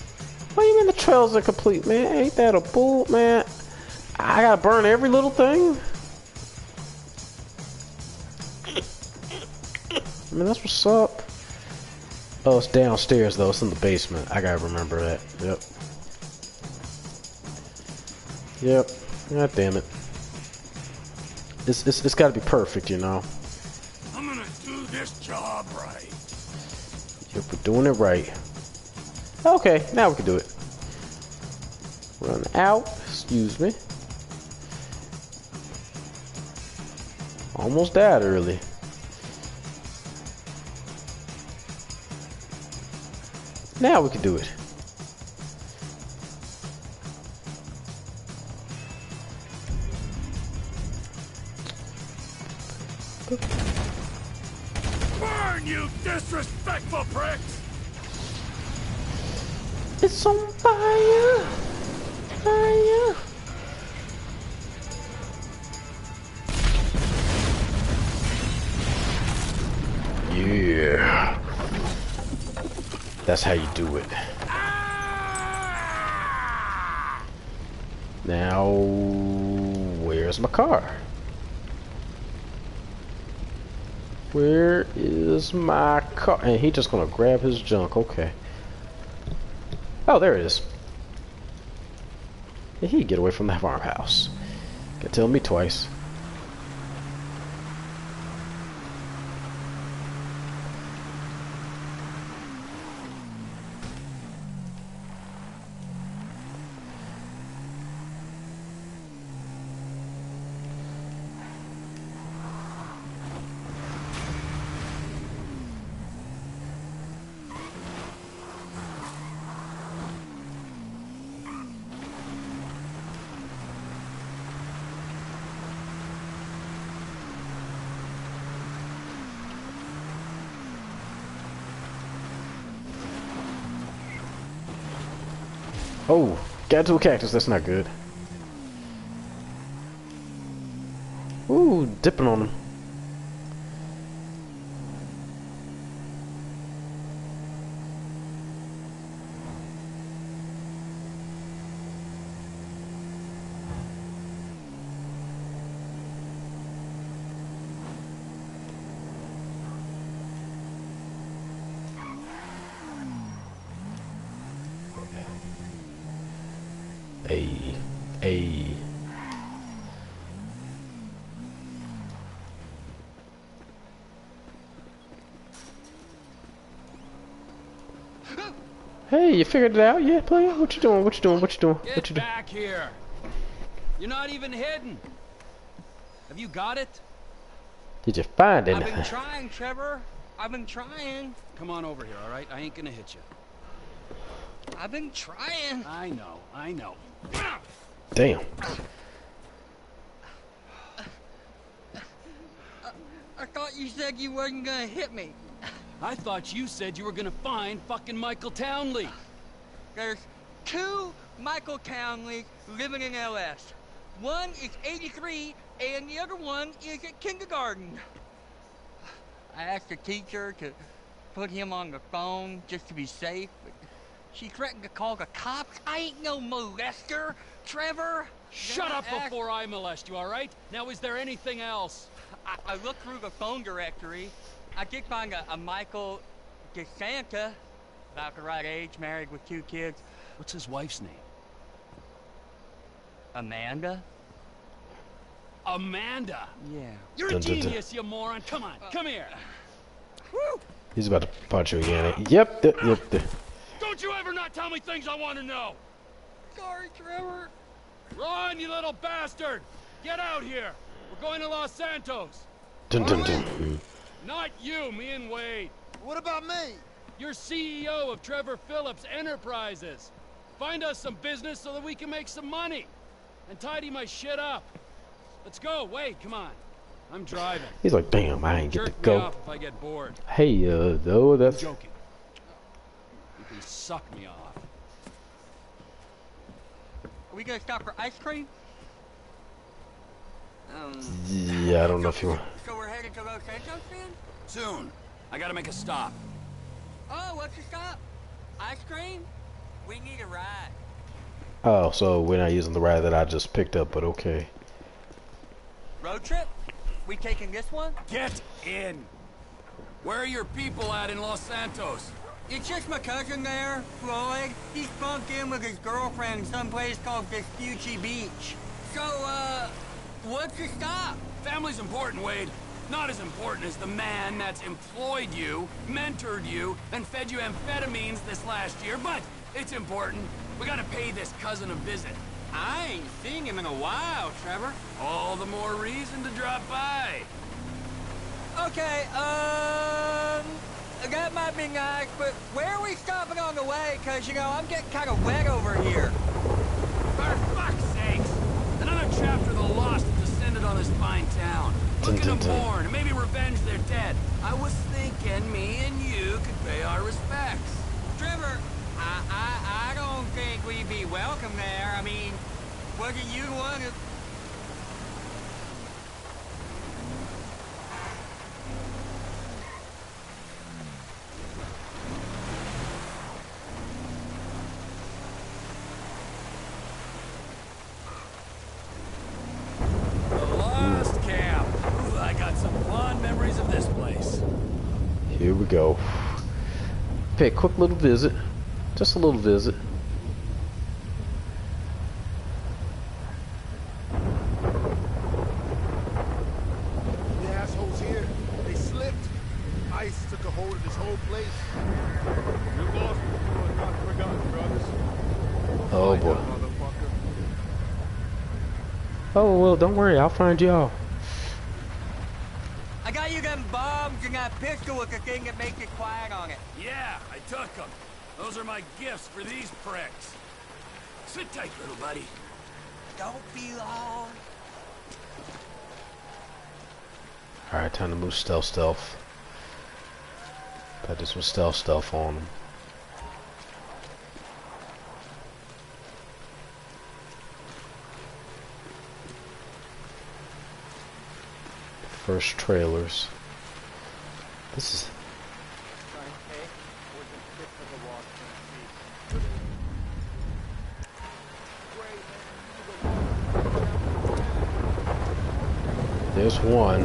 What do you mean the trails are complete, man? Ain't that a bull, man? I gotta burn every little thing? I mean, that's what's up. Oh, it's downstairs, though. It's in the basement. I gotta remember that. Yep. Yep. God damn it. It's, it's, it's gotta be perfect, you know? Doing it right. Okay, now we can do it. Run out. Excuse me. Almost died early. Now we can do it. Burn, you disrespectful pricks! On fire! Fire! Yeah. That's how you do it. Now, where's my car? Where is my car? And he just gonna grab his junk. Okay. Oh, there it is. He get away from that farmhouse. Can tell me twice. Oh, got into a cactus. That's not good. Ooh, dipping on him. A, a. Hey, you figured it out yet, player? What you doing? What you doing? What you doing? Get what you doing? back here. You're not even hidden. Have you got it? Did you find it? I've been trying, Trevor. I've been trying. Come on over here, all right? I ain't gonna hit you. I've been trying. I know, I know. Damn. I thought you said you wasn't gonna hit me. I thought you said you were gonna find fucking Michael Townley. There's two Michael Townleys living in LS. One is 83 and the other one is at kindergarten. I asked the teacher to put him on the phone just to be safe, but she threatened to call the cops. I ain't no molester, Trevor. Shut Then up I before I molest you, all right? Now, is there anything else? I, I looked through the phone directory. I did find a, a Michael De Santa, about the right age, married with two kids. What's his wife's name? Amanda? Amanda. Yeah. You're a Dun, dun, dun. genius, you moron. Come on, come here. He's about to punch you again. Yep, yep, yep. yep. Don't you ever not tell me things I want to know. Sorry, Trevor. Run, you little bastard. Get out here. We're going to Los Santos. Dun, dun, dun. Not you, me and Wade. What about me? You're CEO of Trevor Philips Enterprises. Find us some business so that we can make some money. And tidy my shit up. Let's go. Wait, come on. I'm driving. He's like, damn, I ain't get to Jerk me go. off if I get bored. Hey, uh, though, that's. I'm joking. You can suck me off. Are we gonna stop for ice cream? Um, Yeah, I don't know if you want. so we're headed to Los Santos then? Soon. I gotta make a stop. Oh, what's the stop? Ice cream? We need a ride. Oh, so we're not using the ride that I just picked up, but okay. Road trip? We taking this one? Get in. Where are your people at in Los Santos? It's just my cousin there, Floyd. He's bunked in with his girlfriend someplace called Vespucci Beach. So, uh, what's the stop? Family's important, Wade. Not as important as the man that's employed you, mentored you, and fed you amphetamines this last year, but it's important. We gotta pay this cousin a visit. I ain't seen him in a while, Trevor. All the more reason to drop by. Okay, um, that might be nice, but where are we stopping on the way? Cause, you know, I'm getting kind of wet over here. For fuck's sakes! Another chapter of the lost descended on this fine town. Dun, to dun. mourn maybe revenge their dead. I was thinking me and you could pay our respects. Trevor, I, I, I don't think we'd be welcome there. I mean, what do you want to... The Lost Camp. Ooh, I got some fond memories of this place. Here we go. Pay a quick little visit. Just a little visit. The assholes here, they slipped. Ice took a hold of this whole place. You lost before not forgotten, brothers. Oh boy. Oh well, don't worry, I'll find y'all. I got you them bombs and that pistol with the thing that makes it quiet on it. Yeah, I took them. Those are my gifts for these pricks. Sit tight, little buddy. Don't be long. All right, time to move stealth, stealth. Got this one stealth, stealth on them. First trailers. This is There's one.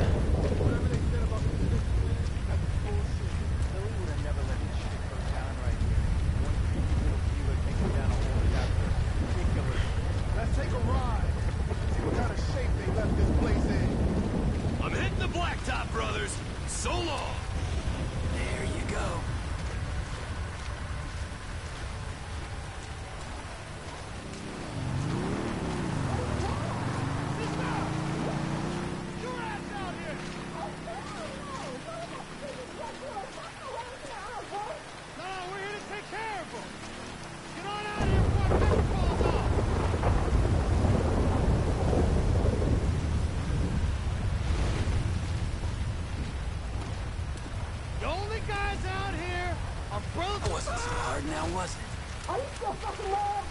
Let's take a ride. See what kind of shape they left this place in. I'm hitting the blacktop, brothers. So long. There you go. No, we're here to take care of them. Get on out of here before the cover falls off. The only guys out here are brothers. That wasn't so hard now, was it? Are you still fucking alive?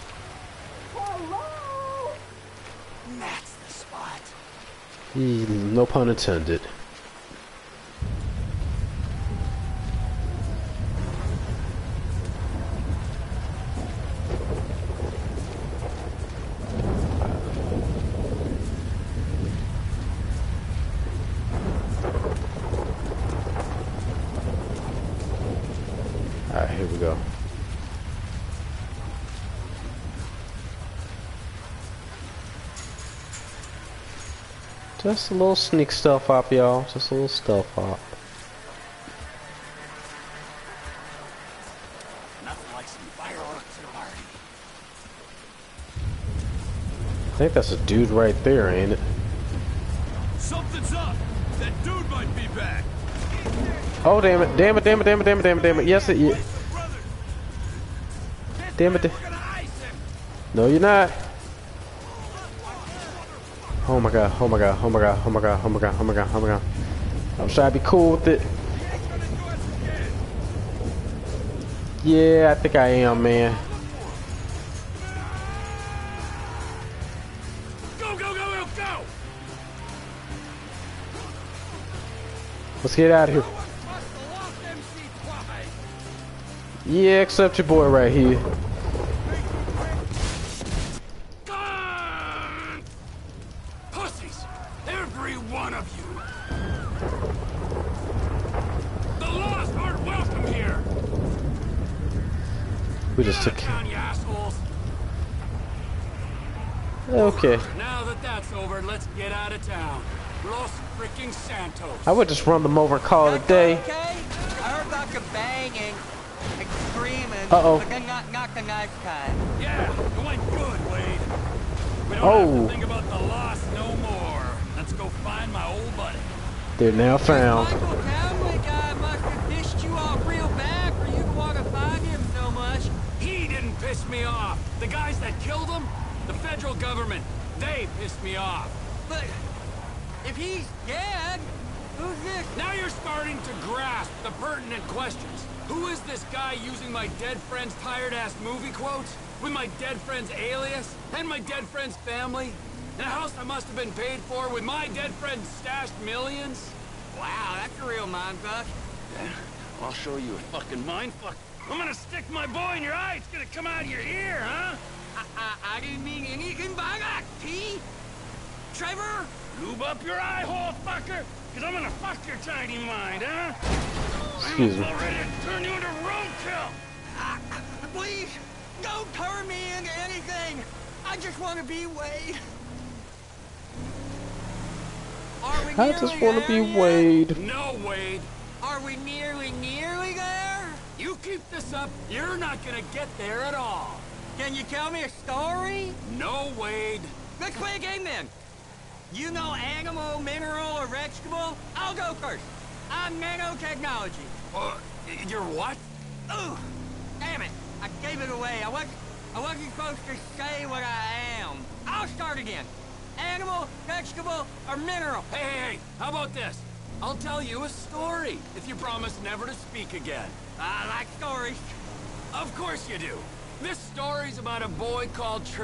Hello? That's the spot. Ee, No pun intended. Alright, here we go. Just a little sneak stealth op, y'all. Just a little stealth op. Nothing like some fireworks at a party. I think that's a dude right there, ain't it? Something's up. That dude might be back. Oh, damn it. Damn it, damn it, damn it, damn it, damn it, damn it. Yes, it is. Damn it. da- No, you're not. Oh my god, oh my god, oh my god, oh my god, oh my god, oh my god, oh my god. I'm trying to be cool with it. Yeah, I think I am, man. Go, go, go, go, go! Let's get out of here. Yeah, except your boy right here. Pussies! Every one of you! The lost aren't welcome here! We just took. Down, you assholes! Okay. Now that that's over, let's get out of town. Los freaking Santos. I would just run them over and call it a day. Okay? I heard about you banging and screaming. Uh-oh. But then not, not the nice kind. Yeah, it went good, Wade. We don't Oh. have to oh. think about the loss no more. Let's go find my old buddy. They're now found. Michael Townley guy must have pissed you off real bad for you to want to find him so much. He didn't me off. The guys that killed him, the federal government, they pissed me off. But if he's dead, who's this? Now you're starting to grasp the pertinent questions. Who is this guy using my dead friend's tired-ass movie quotes? With my dead friend's alias? And my dead friend's family? In a house I must have been paid for with my dead friend's stashed millions? Wow, that's a real mindfuck. Yeah, I'll show you a fucking mindfuck. I'm gonna stick my boy in your eye. It's gonna come out of your ear, huh? I, I, I didn't mean anything by that, T. Trevor? Lube up your eye hole, fucker, because I'm gonna fuck your tiny mind, huh? Excuse me. I'm about ready to turn you into roadkill. Uh, please, don't turn me into anything. I just want to be Wade. Are we I just want to be? Wade. No, Wade. Are we nearly, nearly there? You keep this up, you're not gonna get there at all. Can you tell me a story? No, Wade. Let's play a game then. You know animal, mineral, or vegetable? I'll go first. I'm nanotechnology. Uh, you're what? Ooh, damn it. I gave it away. I wasn't, I wasn't supposed to say what I am. I'll start again. Animal, vegetable, or mineral? Hey, hey, hey, how about this? I'll tell you a story if you promise never to speak again. I like stories. Of course you do. This story's about a boy called Tr...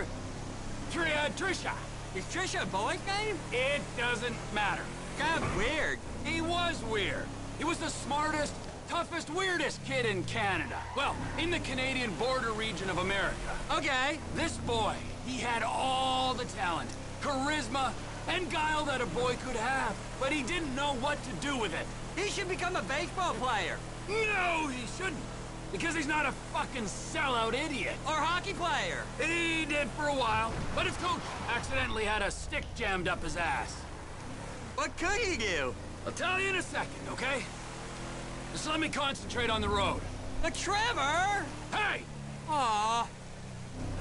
Tr... uh, Trisha. Is Trisha a boy's name? It doesn't matter. Of weird. He was weird. He was the smartest, toughest, weirdest kid in Canada. Well, in the Canadian border region of America. Okay. This boy, he had all the talent, charisma, and guile that a boy could have, but he didn't know what to do with it. He should become a baseball player. No, he shouldn't. Because he's not a fucking sellout idiot. Or hockey player. He did for a while, but his coach accidentally had a stick jammed up his ass. What could he do? I'll tell you in a second, okay? Just let me concentrate on the road. But Trevor! Hey! Aw.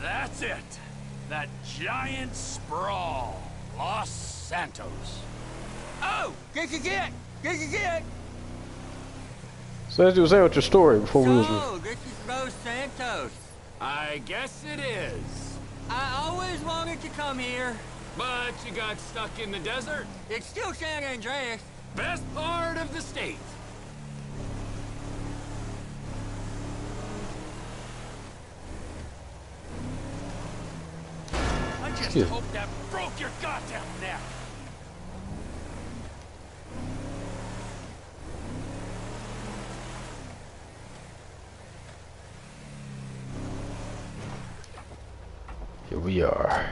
That's it. That giant sprawl. Los Santos. Oh! This is it! This is it! So as you were saying with your story before we was. So, oh, this is Los Santos. I guess it is. I always wanted to come here. But you got stuck in the desert. It's still San Andreas. Best part of the state. I just Yeah. hope that broke your goddamn neck. Here we are.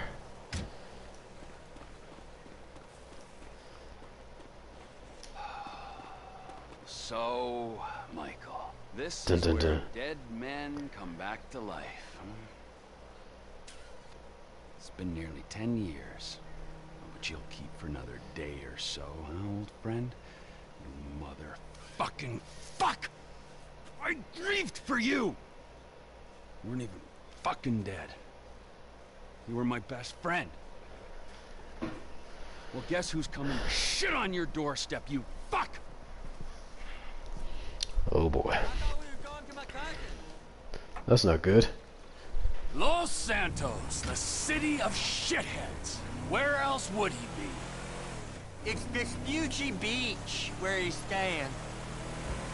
So, Michael, this Dun, is dun, where dun. dead men come back to life. huh? It's been nearly ten years, but you'll keep for another day or so, huh, old friend? You motherfucking fuck! I grieved for you! You weren't even fucking dead. You were my best friend. Well, guess who's coming to shit on your doorstep, you fuck! Oh boy. That's not good. Los Santos, the city of shitheads. Where else would he be? It's Vespucci Beach where he's staying.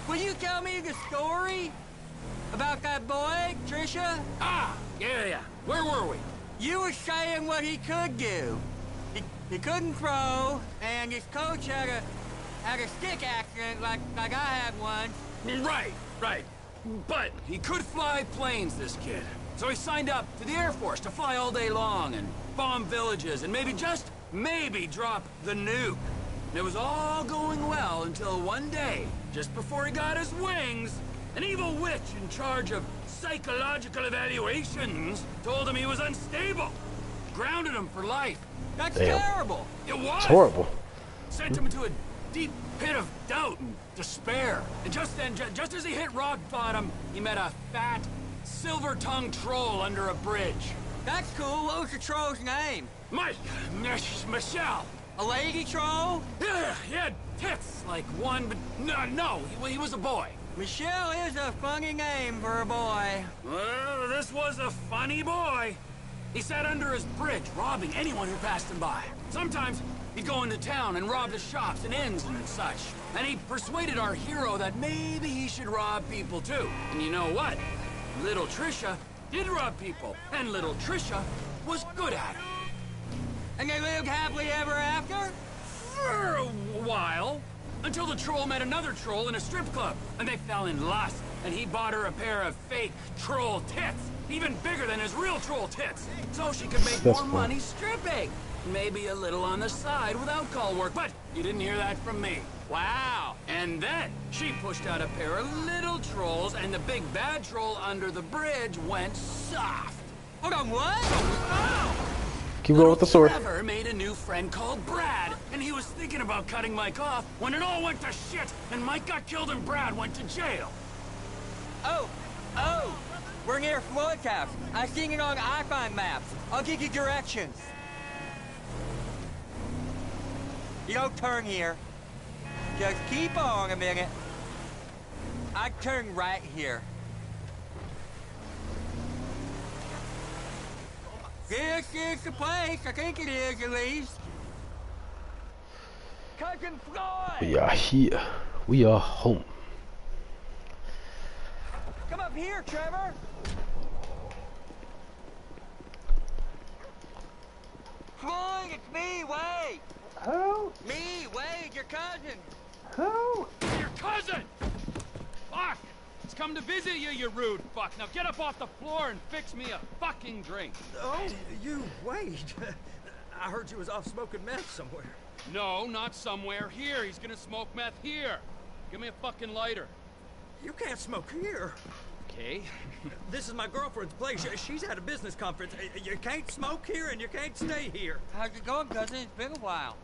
Will you tell me the story? About that boy, Trisha? Ah, yeah, yeah. Where were we? You were saying what he could do. He, he couldn't throw, and his coach had a had a stick accident like like I had one. Right, right. But he could fly planes, this kid. So he signed up to the Air Force to fly all day long and bomb villages and maybe just maybe drop the nuke. And it was all going well until one day, just before he got his wings, an evil witch in charge of psychological evaluations told him he was unstable. Grounded him for life. That's Damn. terrible. It was. It's horrible. Sent him into a deep pit of doubt and despair. And just then, ju- just as he hit rock bottom, he met a fat, silver-tongued troll under a bridge. That's cool. What was the troll's name? Mike, Mich- Michelle. A lady troll? Yeah, he had tits like one, but no, no, he, he was a boy. Michelle is a funny name for a boy. Well, this was a funny boy. He sat under his bridge, robbing anyone who passed him by. Sometimes he'd go into town and rob the shops and inns and such. And he persuaded our hero that maybe he should rob people too. And you know what? Little Trisha did rob people, and little Trisha was good at it. And they lived happily ever after? For a while. Until the troll met another troll in a strip club, and they fell in lust. And he bought her a pair of fake troll tits, even bigger than his real troll tits, so she could make That's more fun. money stripping. Maybe a little on the side without call work, but you didn't hear that from me. Wow. And then she pushed out a pair of little trolls, and the big bad troll under the bridge went soft. Hold on, what? Oh. Keep going with the sword. Trevor made a new friend called Brad, and he was thinking about cutting Mike off when it all went to shit, and Mike got killed and Brad went to jail. Oh, oh, we're near Floyd's house. I seen it on iPhone maps. I'll give you directions. You don't turn here. Just keep on a minute. I turn right here. This is the place. I think it is, at least. Cousin Floyd! We are here. We are home. Come up here, Trevor. Floyd, it's me, Wade. Who? Me, Wade, your cousin. Who? Your cousin! Fuck! It's come to visit you, you rude fuck. Now get up off the floor and fix me a fucking drink. Oh, you, wait. I heard you was off smoking meth somewhere. No, not somewhere. Here, he's gonna smoke meth here. Give me a fucking lighter. You can't smoke here. Okay. This is my girlfriend's place. She's at a business conference. You can't smoke here and you can't stay here. How's it going, cousin? It's been a while.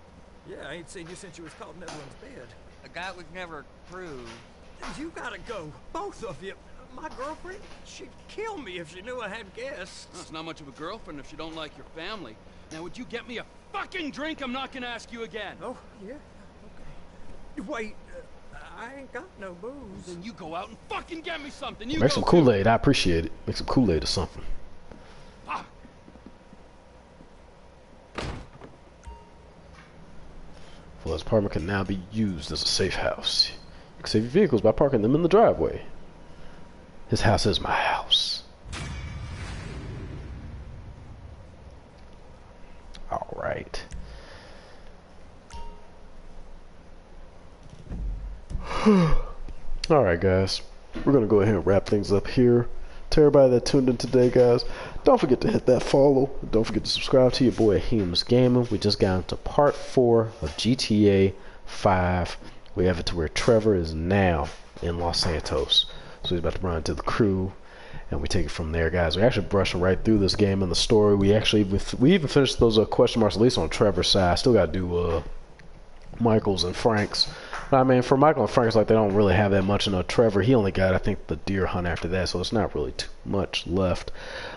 Yeah, I ain't seen you since you was caught in Evelyn's bed. That was never proved. You gotta go, both of you. My girlfriend, she'd kill me if she knew I had guests. Well, it's not much of a girlfriend if you don't like your family. Now, would you get me a fucking drink? I'm not gonna ask you again. Oh, yeah, okay. Wait, uh, I ain't got no booze. Then you go out and fucking get me something. You Make some. Kool-Aid. I appreciate it. Make some Kool-Aid or something. Fuck. Floyd's apartment can now be used as a safe house save your vehicles by parking them in the driveway. His house is my house. All right. All right, guys. We're going to go ahead and wrap things up here. To everybody that tuned in today, guys, don't forget to hit that follow. Don't forget to subscribe to your boy Heems Gaming. We just got into part four of GTA 5. We have it to where Trevor is now in Los Santos. So he's about to run into the crew, and we take it from there, guys. We actually brushing right through this game and the story. We actually we even finished those uh, question marks at least on Trevor's side. Still got to do uh, Michael's and Frank's. I mean, for Michael and Franks, like they don't really have that much in a Trevor. He only got, I think, the deer hunt after that, so it's not really too much left.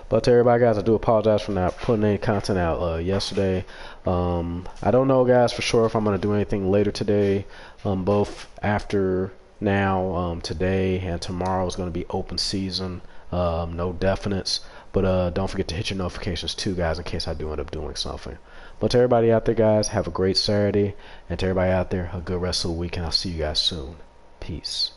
But to everybody, guys, I do apologize for not putting any content out uh, yesterday. Um, I don't know, guys, for sure if I'm going to do anything later today. Um, both after now, um, today, and tomorrow is going to be open season. Um, no definites. But uh, don't forget to hit your notifications too, guys, in case I do end up doing something. But to everybody out there, guys, have a great Saturday. And to everybody out there, a good rest of the week. And I'll see you guys soon. Peace.